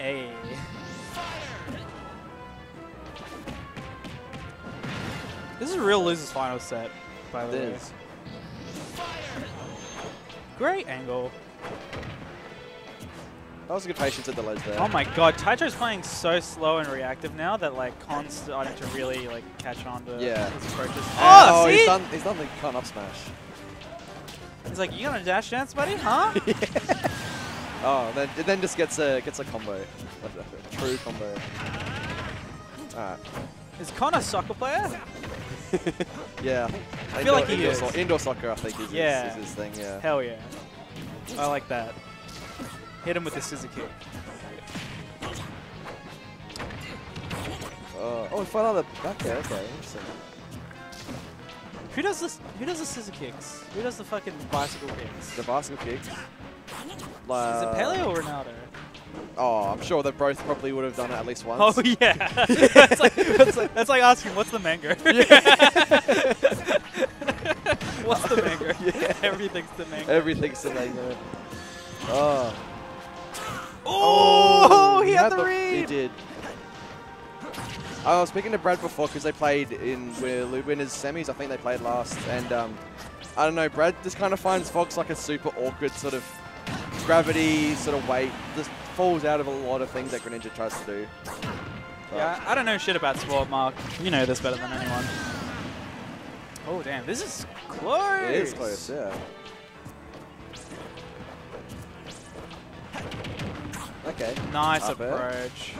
Hey. This is a real losers final set, by the It way. is. Great angle. That was a good patience at the ledge there. Oh my god, Taicho's playing so slow and reactive now that like Con's starting to really like catch on to Yeah. his approaches. oh, Oh, he's done. He's done the con up smash. He's like, you gonna dash dance, buddy? Huh? Oh, then it then just gets a gets a combo, a, true combo. Alright. Is Con a soccer player? Yeah. I feel like he indoor, is. so- indoor soccer, I think, is, Yeah. his, is his thing. Yeah. Hell yeah. I like that. Hit him with the scissor kick. Uh, oh, we find out the back there. Okay, interesting. Who does this? Who does the scissor kicks? Who does the fucking bicycle kicks? The bicycle Is it Pele or Ronaldo? Oh, I'm sure they both probably would have done it at least once. Oh yeah. that's, like, that's, like, that's like asking what's the mango. what's the mango? Yeah. Everything's the mango. Everything's the mango. Oh. Oh, he had the read. He did. I was speaking to Brad before because they played in wi- winners semis. I think they played last, and um, I don't know, Brad just kind of finds Fox like a super awkward sort of gravity, sort of weight, just falls out of a lot of things that Greninja tries to do. Yeah, I don't know shit about sport, Mark. You know this better than anyone. Oh, damn. This is close. It is close, yeah. Okay. Nice Up approach.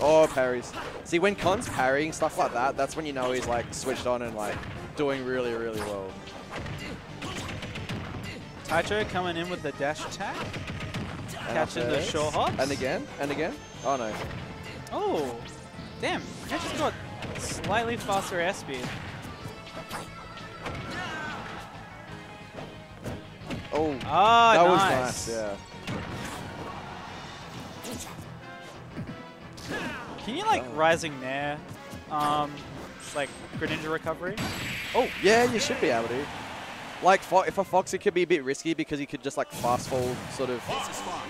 Oh, parries. See, when Con's parrying stuff like that, that's when you know he's like switched on and like doing really, really well. Taicho coming in with the dash attack. Catching the short hops. And again, and again. Oh no. Oh, damn. I just got slightly faster air speed. Oh, Ah, that was nice. nice. Yeah. Can you like Oh. rising there? um, like Greninja recovery? Oh, yeah, you should be able to. Like, fo if a Fox, it could be a bit risky because he could just like fast fall, sort of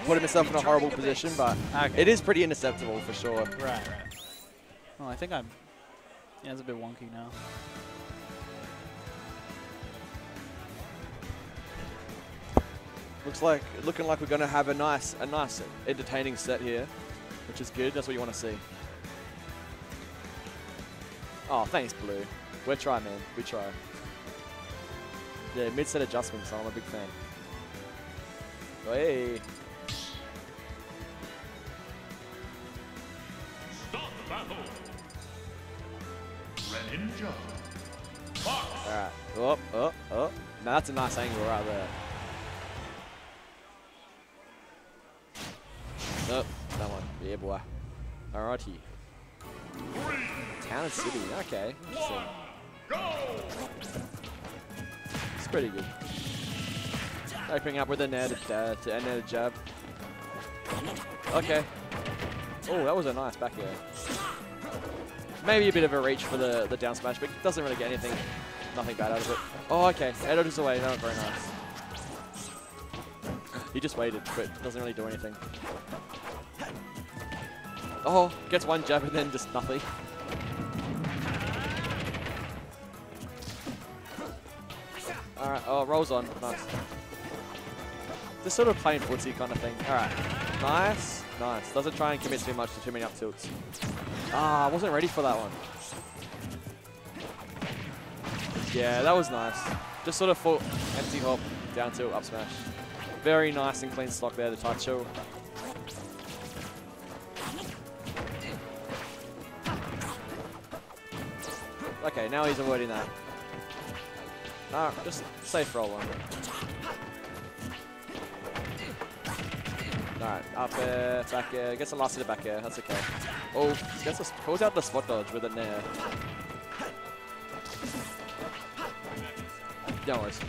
put himself in a horrible position, but Okay. it is pretty interceptable for sure. Right, right. Well, I think I'm. Yeah, it's a bit wonky now. Looks like looking like we're gonna have a nice, a nice, entertaining set here, which is good. That's what you want to see. Oh, thanks, Blue. We try, man. We try. Yeah, mid-set adjustments. I'm a big fan. Oh, hey. Start the battle. Greninja. All right. Oh, oh, oh. Now that's a nice angle right there. Oh, that one. Yeah, boy. Alrighty. Town and City. Okay. interesting. Go. It's pretty good. Opening up with a net uh, to end a jab. Okay. Oh, that was a nice back air. Maybe a bit of a reach for the, the down smash, but doesn't really get anything, nothing bad out of it. Oh, okay. Edo just away. No, very nice. He just waited, but doesn't really do anything. Oh, gets one jab and then just nothing. Alright, oh, rolls on. Nice. Just sort of playing footsie kind of thing. Alright. Nice. Nice. Doesn't try and commit too much to too many up tilts. Ah, I wasn't ready for that one. Yeah, that was nice. Just sort of full empty hop, down tilt, up smash. Very nice and clean stock there, the Taicho. Okay, now he's avoiding that. Ah, just safe roll one. Alright, up air, back air. Gets the last of back air. That's okay. Oh, gets a, pulls out the spot dodge with a nair. No worries.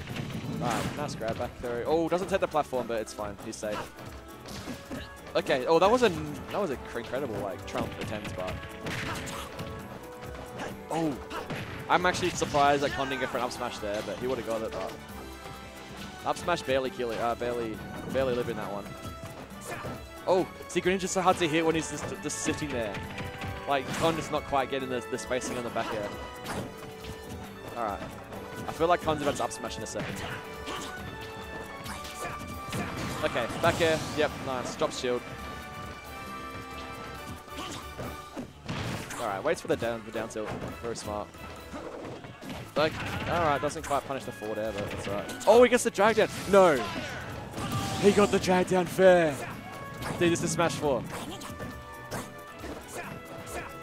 Alright, nice grab back through. Oh, doesn't take the platform, but it's fine. He's safe. Okay. Oh, that was a that was a incredible like trump attempt, but. Oh, I'm actually surprised that Con didn't go for an up smash there, but he would have got it. But up smash barely kill it. Uh, barely, barely live in that one. Oh, see, Greninja's so hard to hit when he's just, just sitting there. Like, Con just not quite getting the, the spacing on the back air. Alright. I feel like Con's about to up smash in a second. Okay, back air. Yep, nice. Drop shield. Alright, waits for the down the down tilt. Very smart. Like, alright, doesn't quite punish the forward air, but it's alright. Oh, he gets the drag down. No! He got the drag down fair. Dude, this is Smash 4.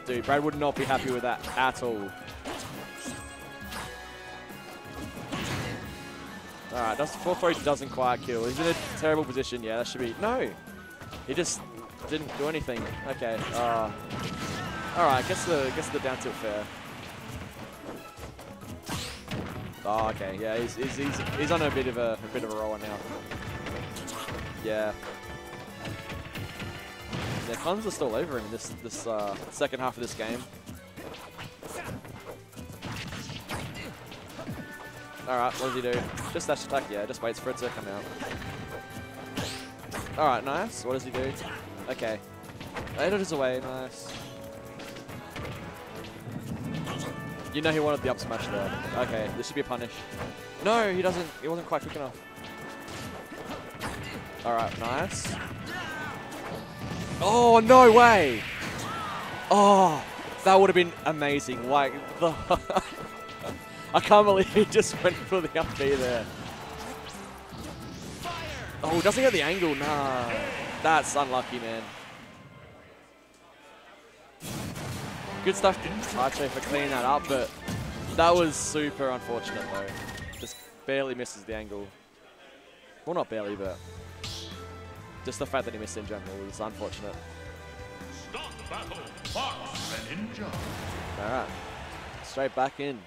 Dude, Brad would not be happy with that at all. Alright, that's 4 4 doesn't quite kill. He's in a terrible position. Yeah, that should be. No! He just didn't do anything. Okay. Uh, Alright, guess the guess the down tilt fair. Oh, okay. Yeah, he's, he's, he's, he's on a bit of a, a bit of a roll now. Yeah. Yeah, Cons are still over him in this this uh, second half of this game. Alright, what does he do? Just dash attack, yeah, just waits for it to come out. Alright, nice. What does he do? Okay. Eight is away, nice. You know he wanted the up smash there. Okay, this should be a punish. No, he doesn't. He wasn't quite quick enough. All right, nice. Oh, no way. Oh, that would have been amazing. Like, the... I can't believe he just went for the up B there. Oh, doesn't get the angle. Nah. That's unlucky, man. Good stuff Taicho for cleaning that up, but that was super unfortunate, though. Just barely misses the angle. Well, not barely, but just the fact that he missed in general was unfortunate. Start the battle. Fox Greninja. All right. Straight back in.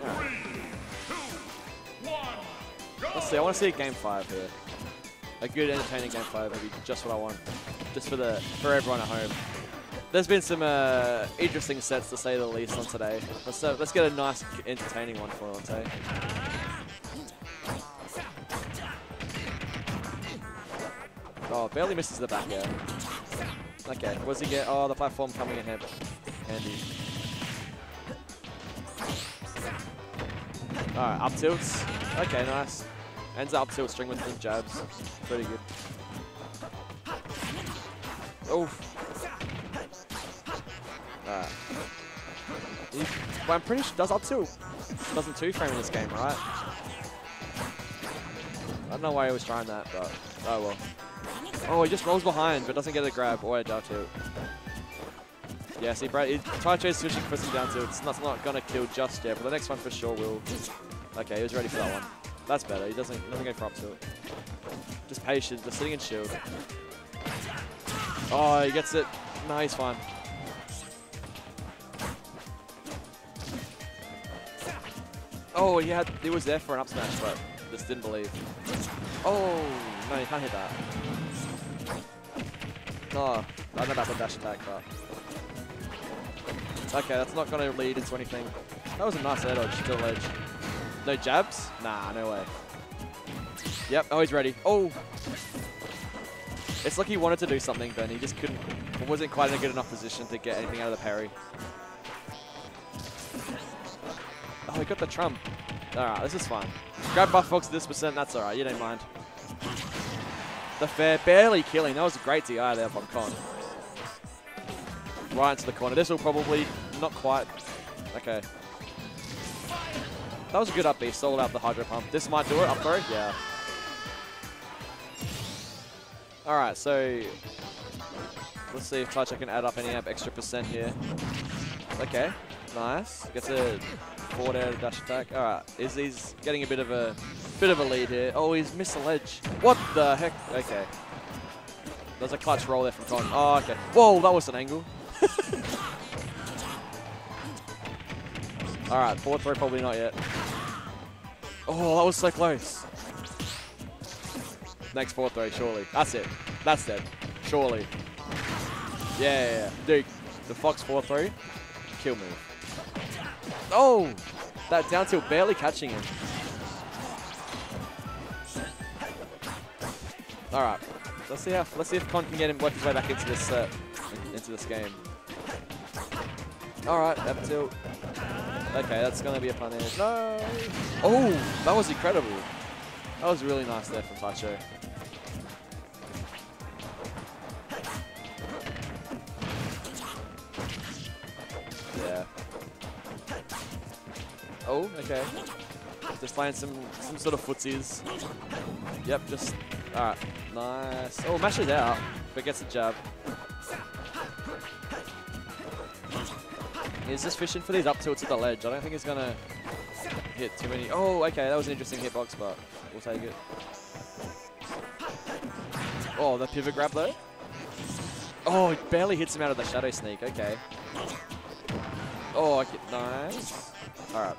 Alright. Let's see. I want to see a game five here. A good, entertaining game five would be just what I want. Just for the for everyone at home. There's been some uh, interesting sets to say the least on today. Let's uh, let's get a nice, entertaining one for Lante. Oh, barely misses the back air. Okay, what's he get? Oh, the platform coming in hand handy. Alright, up tilts. Okay, nice. Ends up tilt string with some jabs. Pretty good. Oof. Alright. Well, I'm pretty sure does up tilt. Doesn't two frame in this game, right? I don't know why he was trying that, but oh well. Oh, he just rolls behind, but doesn't get a grab or a down tilt. Yeah, see, Brad, Taicho's switching for some down tilts. That's not going to kill just yet, but the next one for sure will. Okay, he was ready for that one. That's better. He doesn't, doesn't go for up tilt. Just patient, just sitting in shield. Oh, he gets it. No, he's fine. Oh, he had, he was there for an up smash, but just didn't believe. Oh, no, you can't hit that. No, I don't know about the dash attack, but... Okay, that's not going to lead into anything. That was a nice air dodge the ledge. No jabs? Nah, no way. Yep, oh, he's ready. Oh! It's like he wanted to do something, but he just couldn't, wasn't quite in a good enough position to get anything out of the parry. Oh, he got the trump. Alright, this is fine. Grab buff fox this percent, that's alright, you don't mind. The fair, barely killing. That was a great DI there from Con. Right into the corner. This will probably not quite. Okay. That was a good up B. Sold out the Hydro Pump. This might do it. Up throw? Yeah. Alright, so let's see if Taicho can add up any extra percent here. Okay, nice. Gets a forward air dash attack. Alright, is he's getting a bit of a bit of a lead here. Oh, he's missed the ledge. What the heck? Okay. There's a clutch roll there from Con. Oh, okay. Whoa, that was an angle. Alright, forward throw probably not yet. Oh, that was so close. Next forward throw, surely. That's it. That's it. Surely. Yeah, yeah, yeah. Dude, the Fox forward throw, kill move. Oh! That down tilt barely catching him. Alright. Let's see how let's see if Con can get him work his way back into this set. Into this game. Alright, up tilt. Okay, that's gonna be a punish. No! Oh, that was incredible. That was really nice there from Taicho. Yeah. Oh, okay. Just playing some some sort of footsies. Yep, just alright. Nice. Oh, mashes out, but gets a jab. He's just fishing for these up tilts at the ledge. I don't think he's gonna hit too many. Oh, okay, that was an interesting hitbox, but we'll take it. Oh, the pivot grab though. Oh, it barely hits him out of the shadow sneak. Okay. Oh, okay, nice. All right,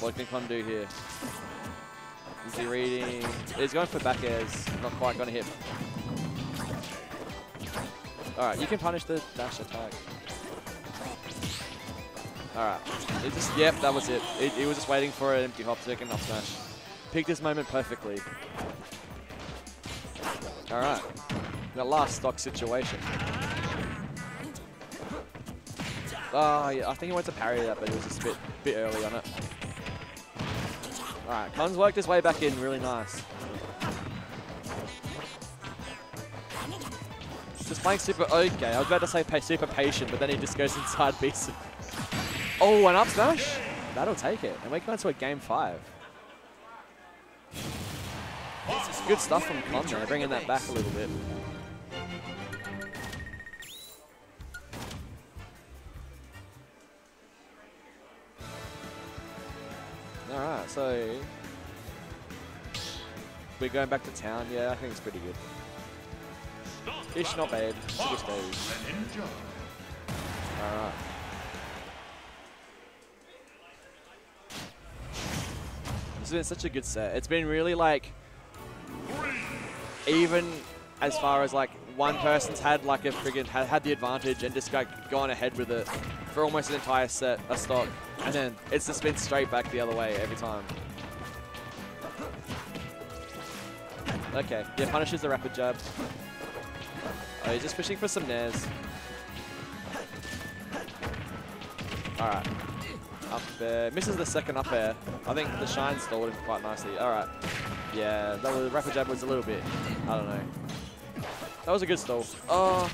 what can Con do here? Is he reading? He's going for back airs. Not quite going to hit. All right, you can punish the dash attack. Alright. He just, yep, that was it. He, he was just waiting for an empty hop tick and up smash. Picked his moment perfectly. Alright. The last stock situation. Oh, yeah, I think he went to parry that, but he was just a bit, bit early on it. Alright, Con's worked his way back in really nice. Just playing super okay. I was about to say pay super patient, but then he just goes inside beats. Oh, an up smash? That'll take it. And we're going to a game five. Good stuff from Con bringing that back a little bit. Alright, so we're going back to town. Yeah, I think it's pretty good. Ish not bad. Alright. Has been such a good set. It's been really like even as far as like one person's had like a friggin' had, had the advantage and just like gone ahead with it for almost an entire set a stock and then it's just been straight back the other way every time. Okay, yeah, punishes the rapid jab. Oh, he's just pushing for some nairs. Alright. Up there. Misses the second up air. I think the shine stalled him quite nicely. Alright. Yeah, that was rapid jab was a little bit. I don't know. That was a good stall. Oh,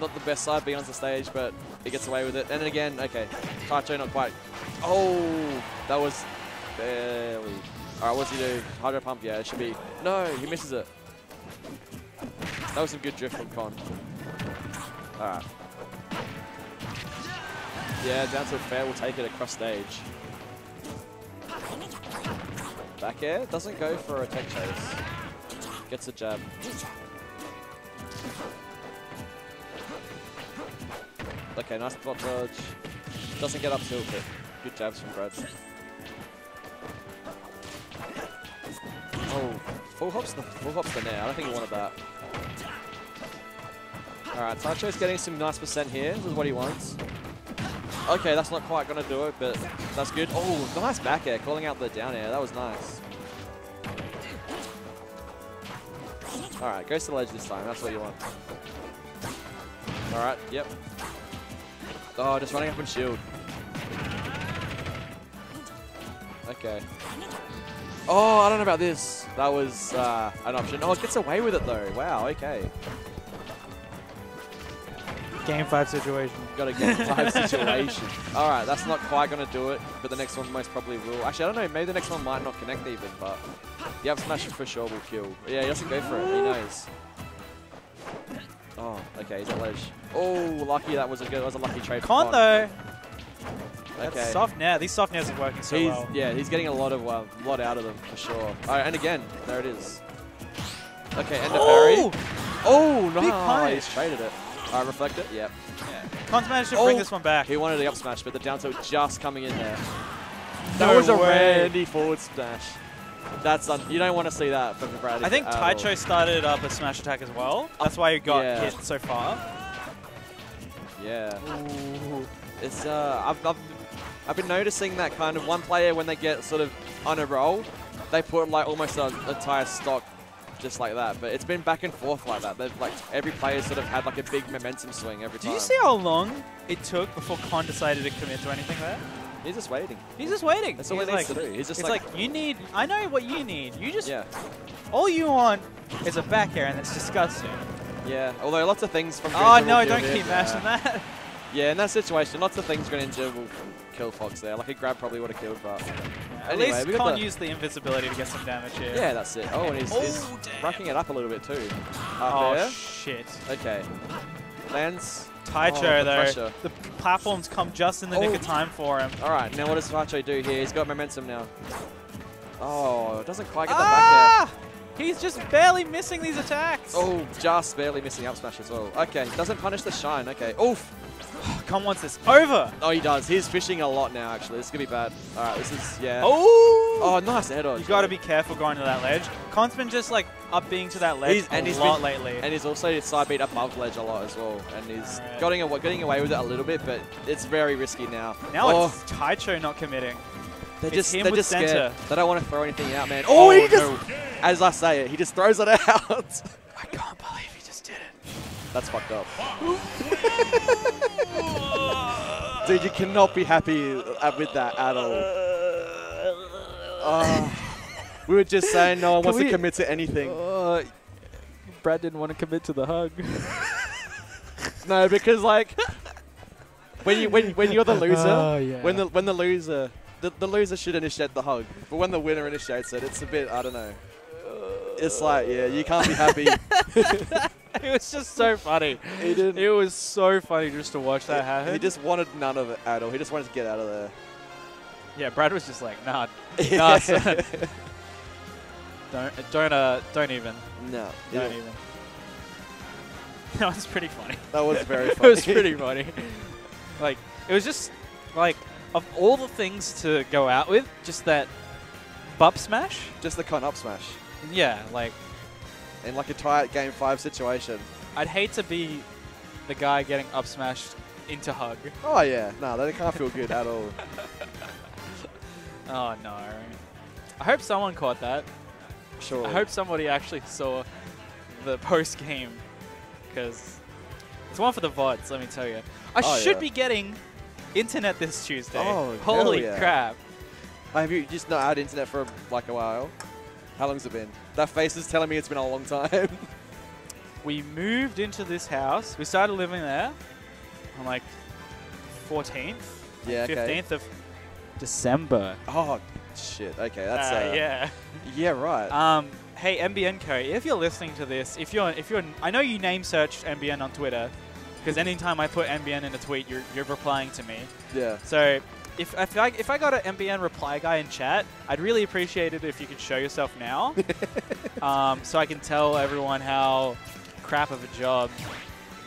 not the best side being on the stage, but he gets away with it. And then again, okay, Taicho not quite. Oh, that was barely. All right, what's he do? Hydro pump, yeah, it should be. No, he misses it. That was some good drift from Con. All right. Yeah, down to a fair, we'll take it across stage. Back air, doesn't go for a tech chase. Gets a jab. Okay, nice block dodge. Doesn't get up tilt, but good jabs from Brad. Oh, full hops the full hops the nair. I don't think he wanted that. Alright, Taicho's getting some nice percent here. This is what he wants. Okay, that's not quite going to do it, but that's good. Oh, nice back air, calling out the down air. That was nice. Alright, goes to the ledge this time. That's what you want. Alright, yep. Oh, just running up and shield. Okay. Oh, I don't know about this. That was uh, an option. Oh, it gets away with it though. Wow, okay. Game five situation. Got a game five situation. All right, that's not quite going to do it, but the next one most probably will. Actually, I don't know. Maybe the next one might not connect even, but the up smash for sure will kill. Yeah, he doesn't go for it. He knows. Oh, okay, he's at ledge. Oh, lucky that was a good. That was a lucky trade. Con though. Okay. That's soft now. These soft nairs are working so he's, well. Yeah, he's getting a lot of well, lot out of them for sure. All right, and again, there it is. Okay, end of Oh! parry. Oh, no, Big punish. he's traded it. All right, reflect it. Yep. Con's managed to bring Oh. this one back. He wanted the up smash, but the down tilt just coming in there. No That was a way. Randy forward smash. That's un you don't want to see that from Brad. I think. Taicho started up a smash attack as well. That's why he got Yeah. hit so far. Yeah. It's uh, I've, I've I've been noticing that kind of one player when they get sort of on a roll, they put like almost an entire stock just like that. But it's been back and forth like that. They've like every player sort of had like a big momentum swing every Did time. you see how long it took before Con decided to commit to anything there? He's just waiting. He's just waiting. That's all He's he needs like, to do. He's just it's like, like, you need. I know what you need. You just yeah, all you want is a back air, and it's disgusting. yeah. Although lots of things from Oh no! Don't keep mashing yeah. that. Yeah, in that situation, lots of things Greninja will kill Fox there. Like a grab probably would have killed, but At Anyway, least we Con the- used the invisibility to get some damage here. yeah, that's it. Oh, and he's, he's Oh, damn. racking it up a little bit too. Up Oh there. shit! Okay. Lands. Taicho Oh, though, pressure. the platforms come just in the nick Oh. of time for him. All right, now what does Taicho do here? He's got momentum now. Oh, doesn't quite get the back there. Ah! He's just barely missing these attacks. Oh, just barely missing up smash as well. Okay, doesn't punish the shine. Okay. Oof. Con wants this over. Oh, he does. He's fishing a lot now, actually. This is going to be bad. All right, this is, yeah. Oh! Oh, nice air dodge. You got to be careful going to that ledge. Con's been just like up being to that ledge He's, and a he's lot been, lately. And he's also side beat above ledge a lot as well. And he's Alright. getting, aw- getting away with it a little bit, but it's very risky now. now oh, it's Taicho not committing. they're it's just, they're just scared. center. They don't want to throw anything out, man. Oh, he oh, just, no. as I say it, he just throws it out. I can't believe That's fucked up. Dude, you cannot be happy uh, with that at all. Ah. we were just saying no one wants we- to commit to anything. Uh, Brad didn't want to commit to the hug. No, because like when you when when you're the loser, Oh, yeah. when the when the loser the, the loser should initiate the hug, but when the winner initiates it, it's a bit I don't know. It's like yeah, you can't be happy. it was just so funny. he didn't. It was so funny just to watch that happen. He just wanted none of it at all. He just wanted to get out of there. yeah, Brad was just like, nah, nah, son. don't, don't, uh, don't even, no, don't yeah, even. That was pretty funny. that was very funny. it was pretty funny. like, it was just like of all the things to go out with, just that bup smash. just the con up smash Yeah, like in like a tight game five situation. I'd hate to be the guy getting up smashed into hug. Oh yeah, no, that can't feel good at all. Oh no. I hope someone caught that. Sure. I hope somebody actually saw the post game because it's one for the VODs, let me tell you. I Oh, should yeah. be getting internet this Tuesday. Oh, Holy yeah. crap. Have you just not had internet for like a while? How long's it been? That face is telling me it's been a long time. We moved into this house. We started living there on like 14th, yeah. Okay. 15th of December. Oh shit. Okay, that's uh, Uh, yeah. Yeah. Right. Um, hey NBN Co, if you're listening to this, if you're if you're I know you name searched NBN on Twitter because anytime I put NBN in a tweet, you're you're replying to me. yeah. So if if I if I got an NBN reply guy in chat, I'd really appreciate it if you could show yourself now, um, so I can tell everyone how crap of a job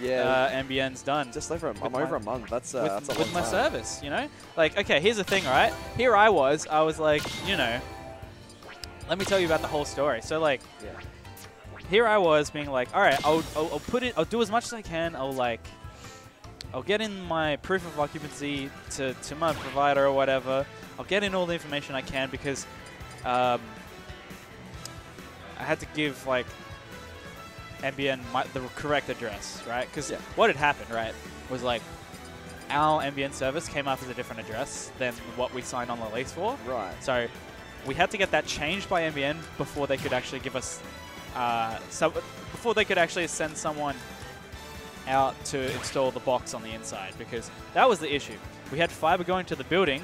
Yeah. uh, NBN's done. just over. A, I'm my- over a month. That's uh, with, that's a with my time. service, you know? Like, okay, here's the thing, right? Here I was, I was like, you know, let me tell you about the whole story. So, like, Yeah. here I was being like, all right, I'll, I'll, I'll put it, I'll do as much as I can. I'll like, I'll get in my proof of occupancy to, to my provider or whatever. I'll get in all the information I can because um, I had to give like NBN my, the correct address, right? Because Yeah. what had happened, right, was like our NBN service came up as a different address than what we signed on the lease for. Right. So we had to get that changed by NBN before they could actually give us, uh, so before they could actually send someone out to install the box on the inside because that was the issue. We had fiber going to the building.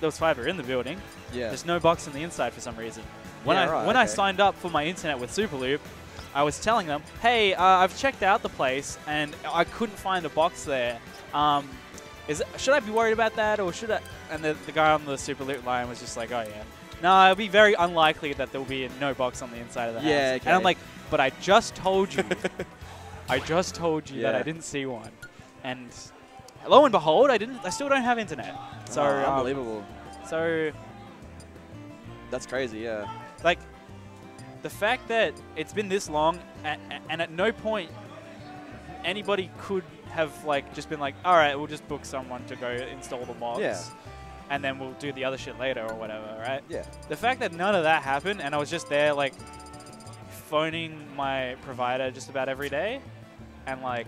There was fiber in the building. Yeah. There's no box on the inside for some reason. When Yeah, I right, when I signed up for my internet with Superloop, I was telling them, "Hey, uh, I've checked out the place and I couldn't find a box there. Um, is it, should I be worried about that or should I?" And the, the guy on the Superloop line was just like, "Oh yeah, no, it'll be very unlikely that there will be no box on the inside of the Yeah, house." And I'm like, "But I just told you, I just told you that I didn't see one." And lo and behold, I didn't. I still don't have internet. So Oh, um, unbelievable. so That's crazy. Yeah. like the fact that it's been this long and, and at no point anybody could have like just been like all right we'll just book someone to go install the mods Yeah. and then we'll do the other shit later or whatever right Yeah. the fact that none of that happened and i was just there like phoning my provider just about every day and like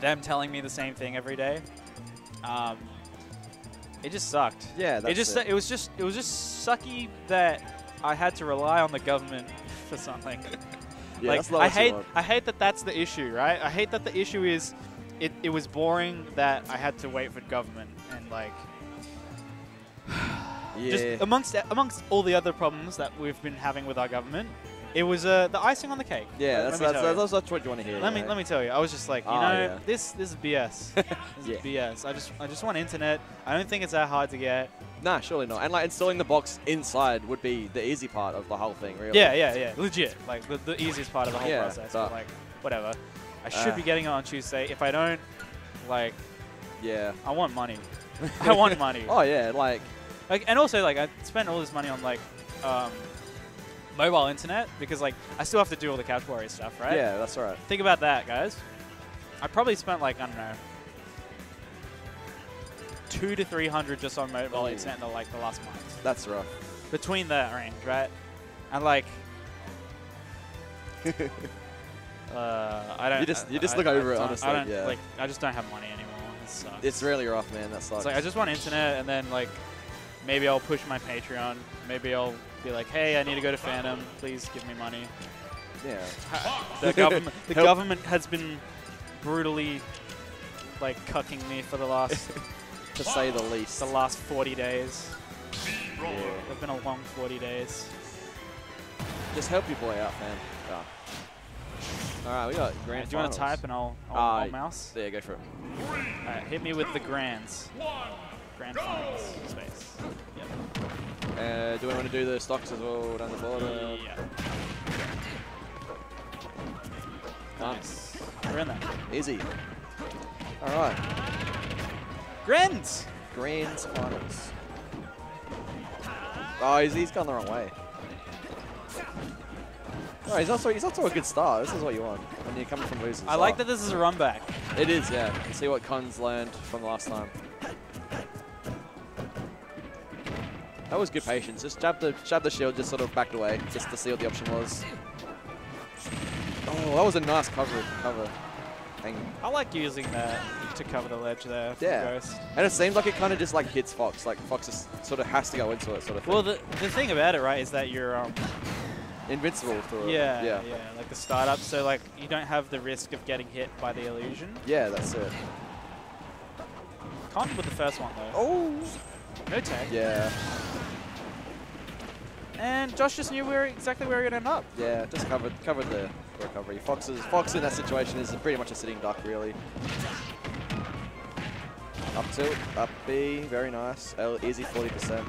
them telling me the same thing every day um, it just sucked Yeah. That's it just it. it was just it was just sucky that I had to rely on the government for something. Yeah, like I hate I hate that that's the issue, right? I hate that the issue is it, it was boring that I had to wait for government and like Yeah. just amongst amongst all the other problems that we've been having with our government, it was uh, the icing on the cake. yeah. That's that's, that's, that's what you want to hear. Let me let me tell you, I was just like, you Ah, know, yeah. this this is BS. this Yeah. is BS. I just I just want internet. I don't think it's that hard to get. Nah, surely not. And like installing the box inside would be the easy part of the whole thing, really. Yeah, yeah, yeah. Legit. Like the, the easiest part of the whole process. but- But like, whatever. I should Ah. be getting it on Tuesday. If I don't, like, Yeah. I want money. I want money. Oh yeah, like Like, and also like I spent all this money on like um, mobile internet because like I still have to do all the Couch Warrior stuff, right? yeah, that's right. Think about that, guys. I probably spent like I don't know, two to three hundred just on mobile Oh. internet in the, like the last month. That's rough. Between that range, right? And like, Uh, I don't. You just- you just I- look I over it, honestly, I don't yeah. like. I just don't have money anymore. It's really rough, man. That sucks. It's like I just want internet, and then like maybe I'll push my Patreon. Maybe I'll be like, hey, I need to go to Phantom. Please give me money. yeah. The government, the government has been brutally like cucking me for the last To say the least. the last 40 days. Yeah. It's been a long 40 days. Just help your boy out, man. Yeah. All right, we got grand. Do you want to type and I'll, I'll, Uh, I'll mouse? Yeah, go for it. Alright, hit me with the grands. Grand finals space. Yep. Uh, do we want to do the stocks as well down the border? Yeah. Done. Nice. We're in there. Easy. All right. Grands! Grand finals. Oh, he's, he's gone the wrong way. No, he's also he's also a good start. This is what you want when you're coming from losers. I like Oh, that this is a run back. It is, yeah. You see what Cons learned from last time. That was good patience. Just jab the jab the shield, just sort of backed away, just to see what the option was. Oh, that was a nice cover. Cover. I like using that to cover the ledge there for Yeah. Ghost. And it seems like it kind of just like hits Fox. Like Fox just sort of has to go into it, sort of. Thing. Well, the, the thing about it, right, is that you're, um, Invincible through it. yeah, Yeah. yeah, like the startup, so like you don't have the risk of getting hit by the illusion. Yeah, that's it. Con with the first one though. Oh. No tag. Yeah. And Josh just knew where exactly where he would end up. Yeah, just covered covered the recovery. Fox is Fox in that situation is pretty much a sitting duck, really. Up tilt, up B, very nice. L, easy 40%.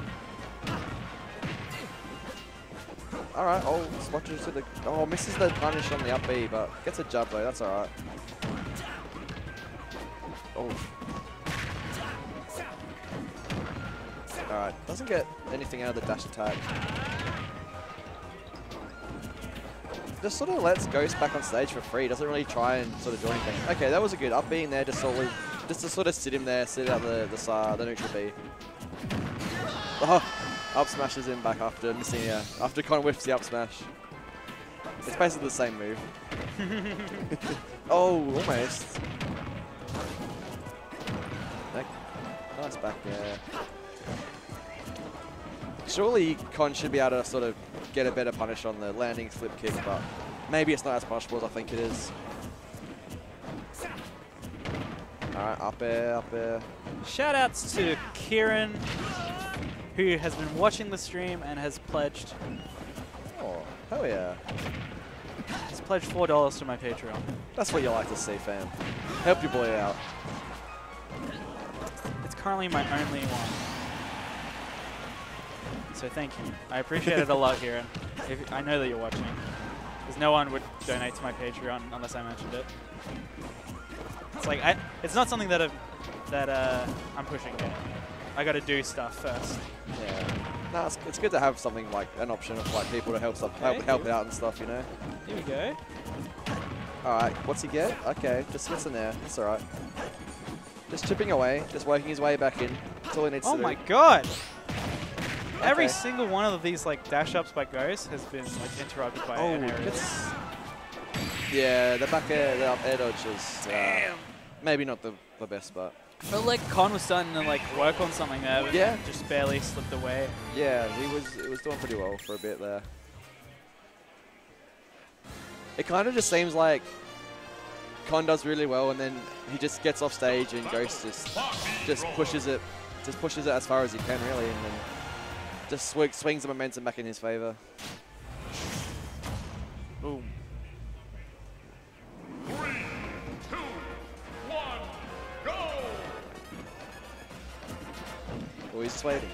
All right. Oh, swatches to the. Oh, misses the punish on the up B, but gets a jump though. That's all right. Oh. All right. Doesn't get anything out of the dash attack. just sort of lets Ghost back on stage for free. Doesn't really try and sort of do anything. Okay, that was a good up being there, just of, just to sort of sit him there, sit out the the uh, the neutral B. Oh, up smashes him back after missing uh, after Con whiffs the up smash. It's basically the same move. oh, almost. Nice back there. Surely Con should be able to sort of get a better punish on the landing slip kick, but maybe it's not as punishable as I think it is. Alright, up air, up air. Shout outs to Kieran, who has been watching the stream and has pledged Oh, hell yeah. has pledged four dollars to my Patreon. That's what you like to see, fam. Help your boy out. It's currently my only one. So thank you. I appreciate it a lot, Kieran. If, I know that you're watching. Because no one would donate to my Patreon unless I mentioned it. It's like I. It's not something that i that uh, I'm pushing yet. I got to do stuff first. Yeah. Nah, it's, it's good to have something like an option of like people to help stuff, help, Okay, help cool. out and stuff, you know. Here we go. All right, what's he get? Okay, just gets in there. It's all right. Just chipping away, just working his way back in. That's all he needs Oh to do. my god! Every Okay. single one of these like dash ups by Ghost has been like interrupted by Oh, it's yeah, the back air, the up air dodge is uh, maybe not the, the best, but felt like Con was starting to like work on something there, but Yeah. just barely slipped away. yeah, he was it was doing pretty well for a bit there. It kind of just seems like Con does really well, and then he just gets off stage, and Ghost just just pushes it, just pushes it as far as he can, really, and then just swing, swings the momentum back in his favor. Boom. Three, two, one, go! Oh, he's just waiting.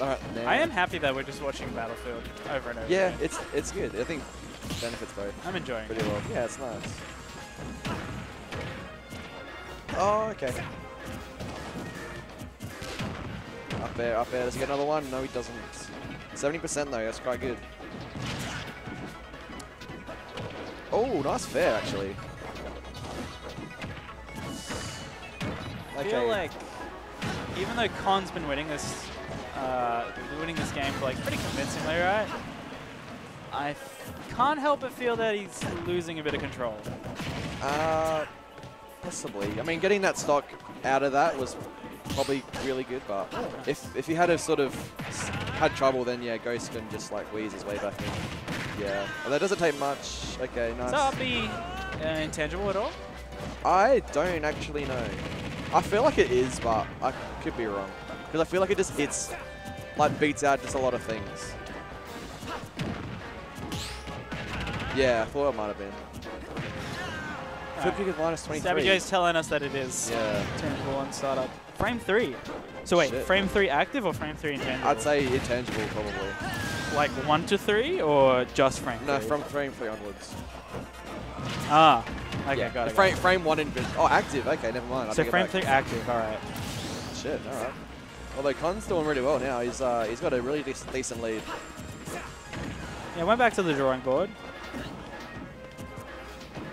All right, now. I am happy that we're just watching Battlefield over and over. Yeah, again. it's it's good. I think benefits both I'm enjoying it. pretty well. Yeah, it's nice. Oh, okay. Up there, up there. Does he get another one? No, he doesn't. 70% though, that's quite good. Oh, nice fair actually. I feel like even though Con's been winning this, uh, winning this game like pretty convincingly, right? I can't help but feel that he's losing a bit of control. Uh, possibly. I mean, getting that stock out of that was probably really good, but if if he had a sort of had trouble, then yeah, Ghost can just like wheeze his way back in. Yeah, well, that doesn't take much. Okay, nice. So up be uh, intangible at all? I don't actually know. I feel like it is, but I could be wrong. Because I feel like it just hits, like beats out just a lot of things. Yeah, I thought it might have been. Flip is minus 23. Stabby is telling us that it is Yeah. intangible on startup. Frame three. So wait, Shit. frame three active or frame three intangible? I'd say intangible probably. like one to three or just frame No, three? from frame three onwards. ah. Okay, yeah. got it. frame, frame one invis. Oh, active. Okay, never mind. I So frame three active. All right. Shit. All right. Although Con's doing really well now. He's uh, he's got a really dec- decent lead. Yeah, went back to the drawing board.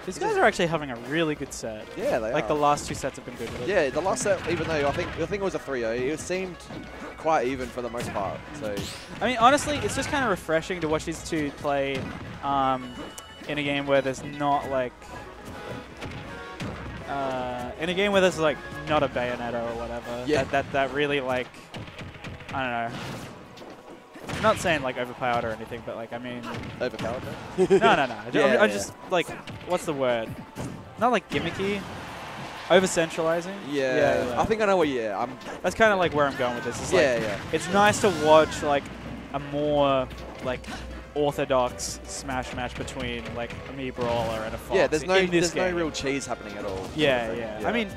These guys are actually having a really good set. Yeah, they Like are. the last two sets have been good. it. Yeah, the last set, even though I think I think it was a 3-0, it seemed quite even for the most part. So I mean, honestly, it's just kind of refreshing to watch these two play um, in a game where there's not like uh, in a game where there's like not a Bayonetta or whatever. Yeah. That, that that really like I don't know. I'm not saying like overpowered or anything, but like I mean, overpowered. no, no, no. I'm, Yeah, I'm just like, what's the word? Not like gimmicky. Over centralizing. Yeah, yeah I think I know what. Yeah, I'm. That's kind of like where I'm going with this. It's Yeah, like, yeah. It's nice to watch like a more like orthodox smash match between like a Mii brawler and a Fox. Yeah, there's no there's no real cheese happening at all. of Yeah, yeah, I mean,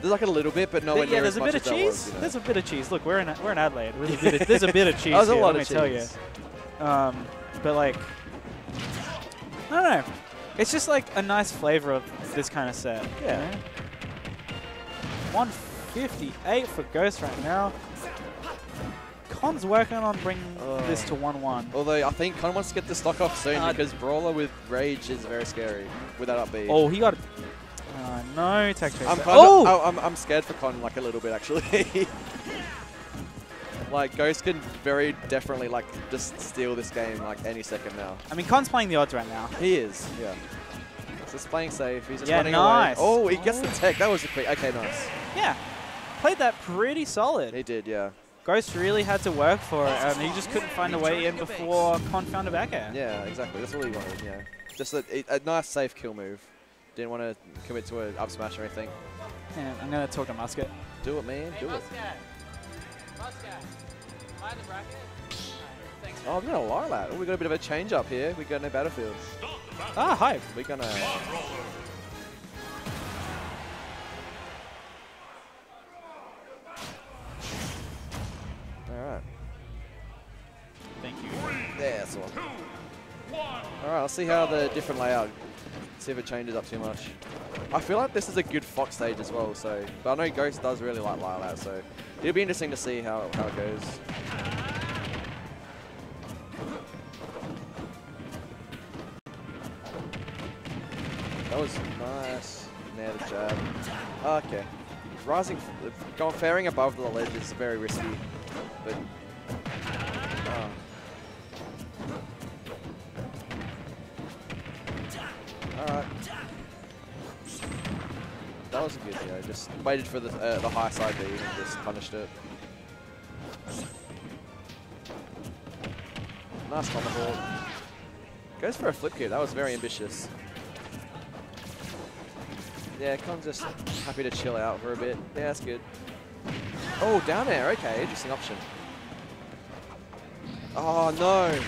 there's like a little bit, but nowhere th- near yeah, there's a bit of cheese. was, you know. There's a bit of cheese. Look, we're in we're in Adelaide. There's a bit of, there's a bit of cheese. Was a here, lot let of me tell you. Um, but like, I don't know. It's just like a nice flavor of this kind of set. Yeah. You know? 158 for Ghost right now. Con's working on bringing this to 1-1. Although I think Con wants to get the stock off soon Uh, because Brawler with Rage is very scary with that up B. Oh, he got. Uh, no tech chase. I'm kind oh! of, I- I'm, I'm scared for Con like a little bit actually. like Ghost can very definitely like just steal this game like any second now. I mean, Con's playing the odds right now. He is, yeah. He's playing safe. He's just Yeah, running nice. away. Oh, he gets the tech. That was a quick. Okay, nice. Yeah, played that pretty solid. He did, yeah. Ghost really had to work for it, and he just couldn't find a way in before Con found a back air. Yeah, exactly. That's all he wanted. Yeah, just a, a nice safe kill move. Didn't want to commit to an up smash or anything. Yeah, I'm gonna talk to Musket. Do it, man. Do it. Oh, no, Lylat. Oh, we got a bit of a change up here. We got no battlefield. Ah, hi. We're gonna. All right. Thank you. Yeah, that's all. All right, I'll see how the different layout. See if it changes up too much. I feel like this is a good Fox stage as well. So, but I know Ghost does really like Lylat, so it'll be interesting to see how how it goes. That was nice. Nair the jab. Okay. Rising, going faring above the ledge is very risky, but. oh. Alright. That was good, yeah. Just waited for the uh, the high side beat and just punished it. Nice tomahawk. Goes for a flip kick. That was very ambitious. Yeah, Con's just happy to chill out for a bit. Yeah, that's good. Oh, down there. Okay, interesting option. Oh, no.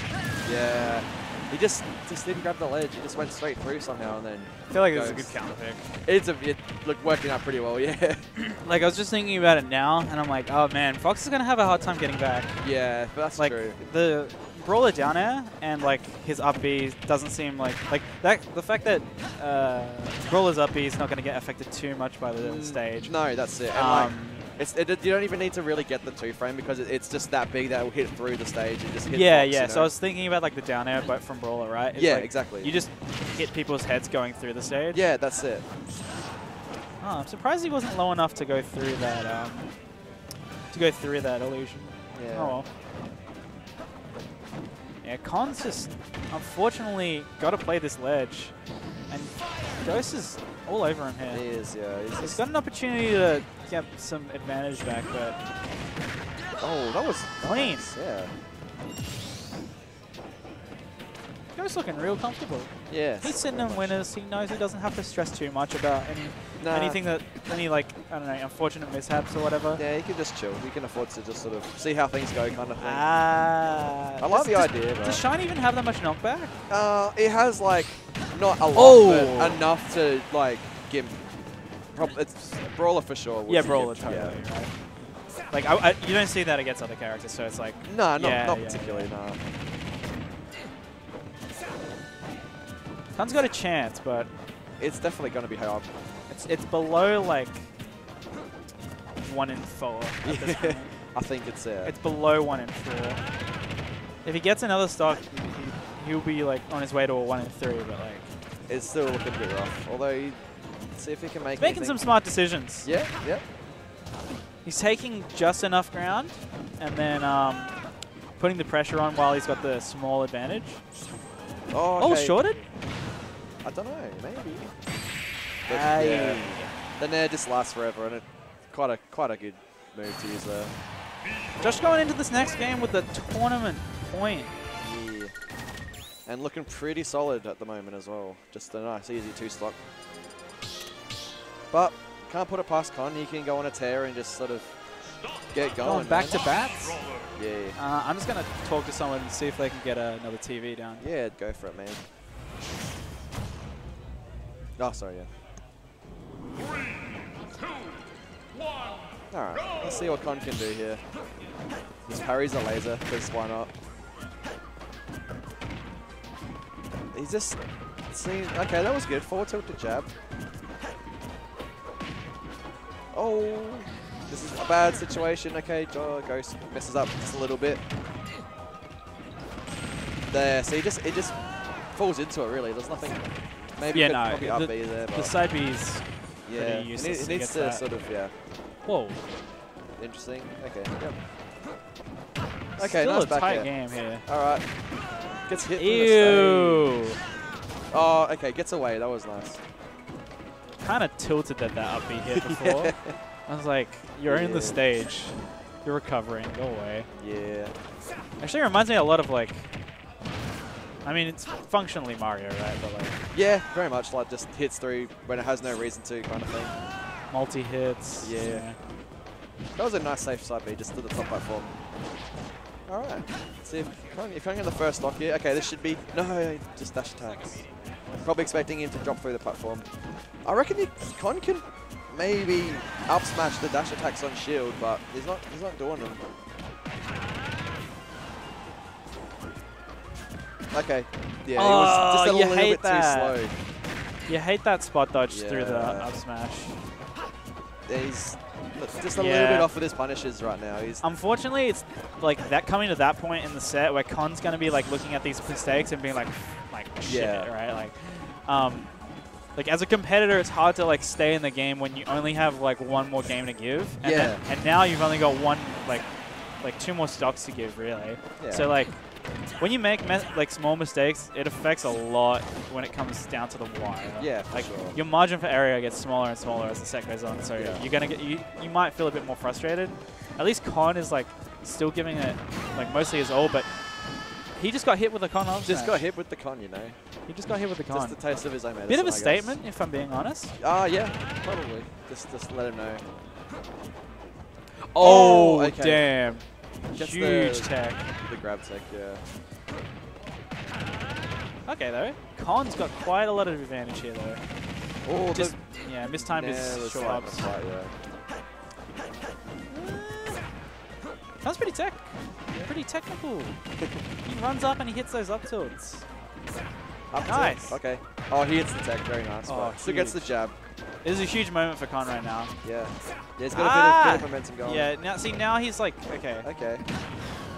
Yeah. He just just didn't grab the ledge. He just went straight through somehow and then. I feel like this is a good counter pick. It's a it look working out pretty well, yeah. Like I was just thinking about it now, and I'm like, oh man, Fox is gonna have a hard time getting back. yeah, that's like true. the brawler down air and like his up B doesn't seem like like that. The fact that uh, brawler's up B is not gonna get affected too much by the stage. No, that's it. Um, it, you don't even need to really get the two frame because it, it's just that big that will hit through the stage and just hit yeah, yeah. you So? I was thinking about like the down air, but from brawler, right? It's Yeah, like exactly. You just hit people's heads going through the stage. Yeah, that's it. Oh, I'm surprised he wasn't low enough to go through that. Um, to go through that illusion. Yeah. Oh well. Yeah, Con's just unfortunately got to play this ledge, and Ghost is all over him here. He is, yeah. He's He's got an opportunity to get some advantage back, but oh, that was Clean. nice, Yeah. Ghost looking real comfortable. Yeah. He's sitting in winners. He knows he doesn't have to stress too much about any Nah. anything that any like I don't know unfortunate mishaps or whatever. Yeah, he can just chill. He can afford to just sort of see how things go kind of thing. Ah. I love does- the does- idea, but- Does Shine even have that much knockback? Uh, it has like not a lot, Oh. but enough to like give. It's brawler for sure. Yeah, brawler totally. yeah. Right. Like I, I, you don't see that against other characters, so it's like No, not, Yeah, not yeah, particularly. No. Con's got a chance, but It's definitely going to be hard. it's it's below like one in four. At this point. I think it's uh, It's below one in four. If he gets another stock, he, he'll be like on his way to a one in three. But like it's still looking a bit rough. Although, he, see if he can make. he's making some smart decisions. Yeah, yeah. He's taking just enough ground, and then um, putting the pressure on while he's got the small advantage. Oh, Oh, shorted. I don't know, maybe. But, Aye. yeah, the nair just lasts forever, and it quite a quite a good move to use there. Josh going into this next game with the tournament point. Yeah. And looking pretty solid at the moment as well. Just a nice, easy two stock. But can't put it past Con. He can go on a tear and just sort of get going. Going back man. to bats. Yeah, Uh, I'm just gonna talk to someone and see if they can get uh, another TV down. yeah, go for it, man. Oh, sorry, yeah. All right, let's see what Con can do here. Just parries a laser, because why not? He's just seeing. Okay, that was good. Forward tilt to jab. Oh, this is a bad situation. Okay, Jo- Ghost messes up just a little bit. There, so he just it just falls into it. Really, there's nothing. Maybe Yeah, no, probably the- up B there, The but side B's yeah, pretty it, useless need- it needs to that. sort of yeah, Whoa. interesting. Okay, yep. Okay, Still nice a back tight air. game here. All right, gets hit. Ew. Oh, okay, gets away. That was nice. Kind of tilted at that up B hit before. I was like, you're in the stage. You're recovering. Go away. Yeah. Actually, it reminds me a lot of like. I mean, it's functionally Mario, right? But like Yeah, very much like just hits through when it has no reason to kind of thing. multi hits. Yeah. That was a nice safe side B just to the top platform. Alright. See if if Kong in the first stock here. Okay, this should be no just dash attacks. Probably expecting him to drop through the platform. I reckon he, Con can maybe up smash the dash attacks on shield, but he's not he's not doing them. Okay. Yeah, he was just a Oh, you little hate bit that. too slow. You hate that spot dodge through the up smash. He's just a little bit off with his punishes right now. He's Unfortunately, it's like that coming to that point in the set where Con's gonna be like looking at these mistakes and being like, like shit, Yeah. right? Like, um, like as a competitor, it's hard to like stay in the game when you only have like one more game to give. And then- Yeah. and now you've only got one, like, like two more stocks to give, really. Yeah. So like, when you make like small mistakes, it affects a lot when it comes down to the wire. Yeah, like sure. your margin for area gets smaller and smaller as the set goes on. So Yeah. you're gonna get you, you might feel a bit more frustrated. At least Con is like still giving it like mostly his all, but he just got hit with a Con just got hit with the con, you know. He just got hit with the Con. Just a taste of his own medicine. Bit of a I guess. statement, if I'm being honest. Ah, yeah, probably. Just, just let him know. Oh, okay. damn! Gets Huge the, tech. The grab tech, yeah. Okay though, Con's got quite a lot of advantage here though. Oh, Just yeah, mistimed his short ups. Yeah. Sounds pretty tech. Pretty technical. he runs up and he hits those up tilts. Up Nice. Okay. Oh, he hits the tech, very nice. Oh, still gets the jab. This is a huge moment for Con right now. Yeah. Yeah, he's got a bit, Ah! of, bit of momentum going. Yeah, now see now he's like okay. Okay.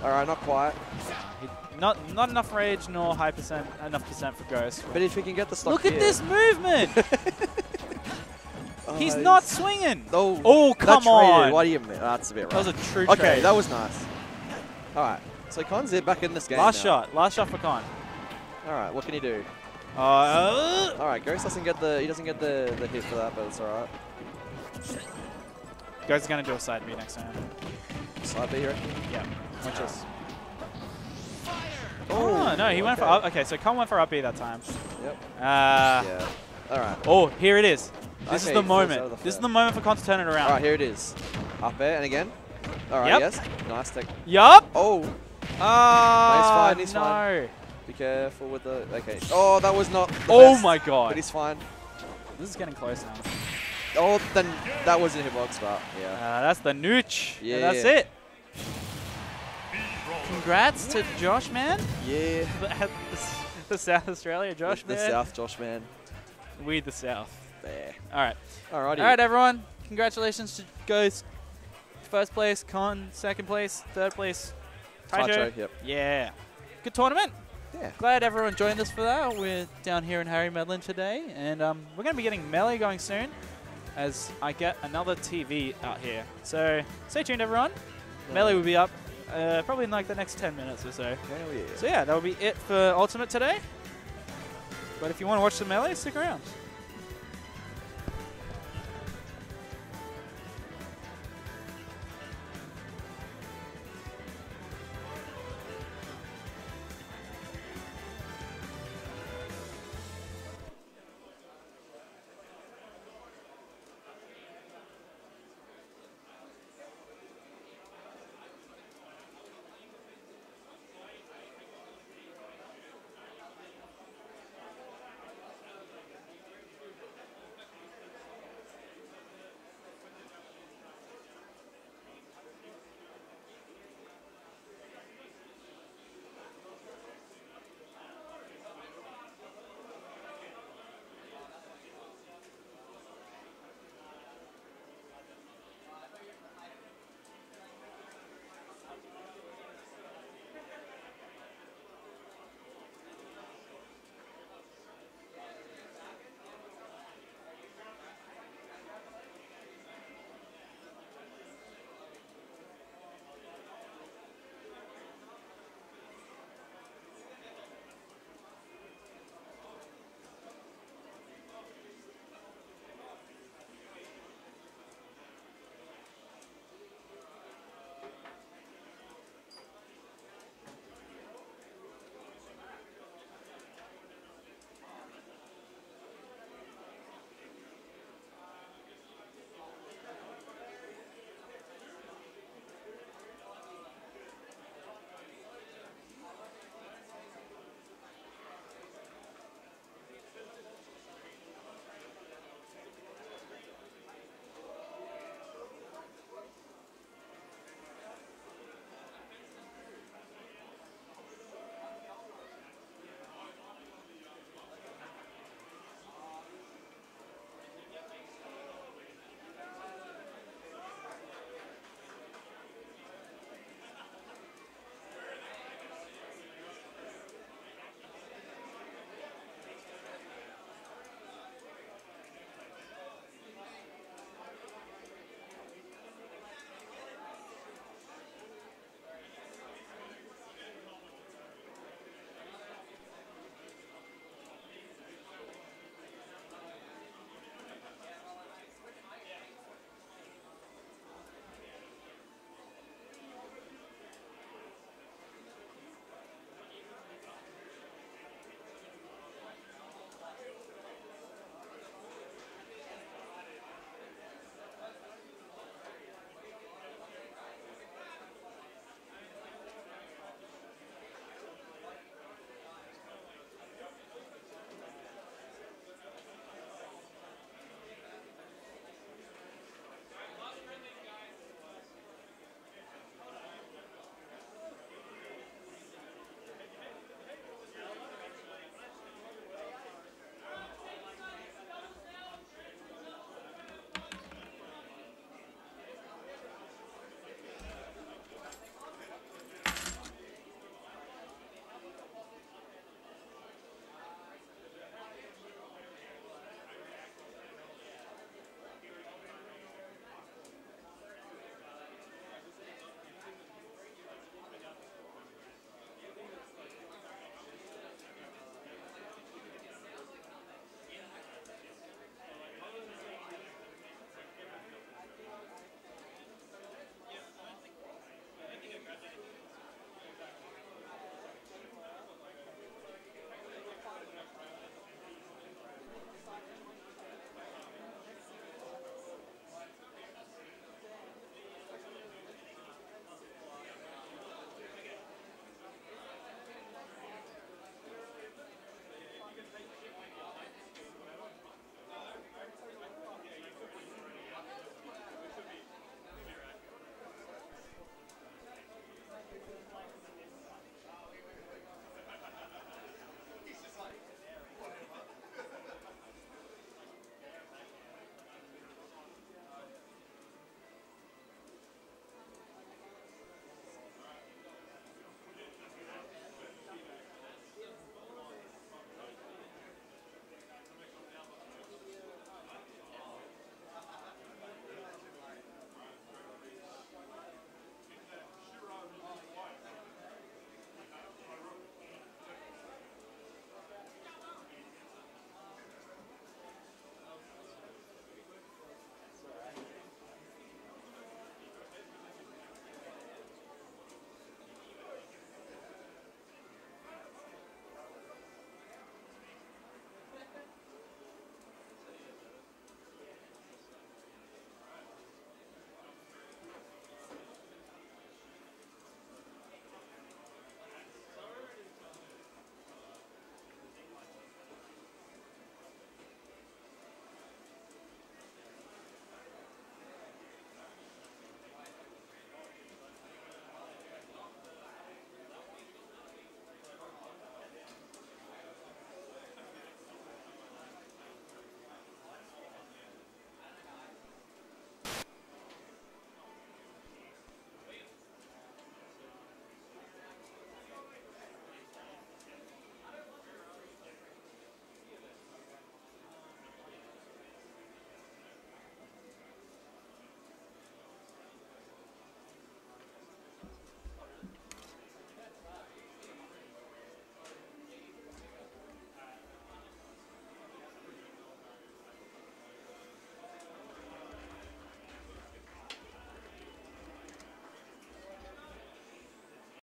Alright, not quite. Not not enough rage nor high percent enough percent for Ghost. But if he can get the stock Look at this movement! Oh, he's not swinging. Oh, Oh, come on. What do you mean? That's a bit That was a true Okay, trade. that was nice. Alright. So Con's it back in this game. Last now. shot. Last shot for Con. All right, what can he do? Uh, All right, Ghost doesn't get the he doesn't get the the hit for that, but it's all right. Ghost is going to do a side B next time. Side B, reckon? Yeah. Watch this. Oh, Oh, no, he went for okay. up. Okay, so Con went for up B that time. Yep. Uh, yeah. All right. Oh, here it is. This Okay, is the he falls out moment. the This is the moment for Con to turn it around. All right, here it is. Up air and again. All right, Yep. yes. Nice tech. Yup. Oh, Ah, fine, he's no. fine. be careful with the. Okay. Oh, that was not. The Oh best, my god. But he's fine. This is getting close now. Oh, then that was a hitbox, but yeah. Uh, that's the nooch. Yeah. And that's it. Congrats to Josh, man. Yeah. The, the South Australia Josh, the, the man. South Josh man. We the South. There. All right. Alrighty. All right, everyone. Congratulations to Ghost. First place, Con. Second place, third place, Taicho. Yep. Yeah. Good tournament. Yeah. Glad everyone joined us for that. We're down here in Harry Medlin today, and um, we're going to be getting Melee going soon as I get another TV out here. So stay tuned, everyone. Melee will be up uh, probably in like the next 10 minutes or so. Hell yeah. So yeah, that will be it for Ultimate today. But if you want to watch some Melee, stick around.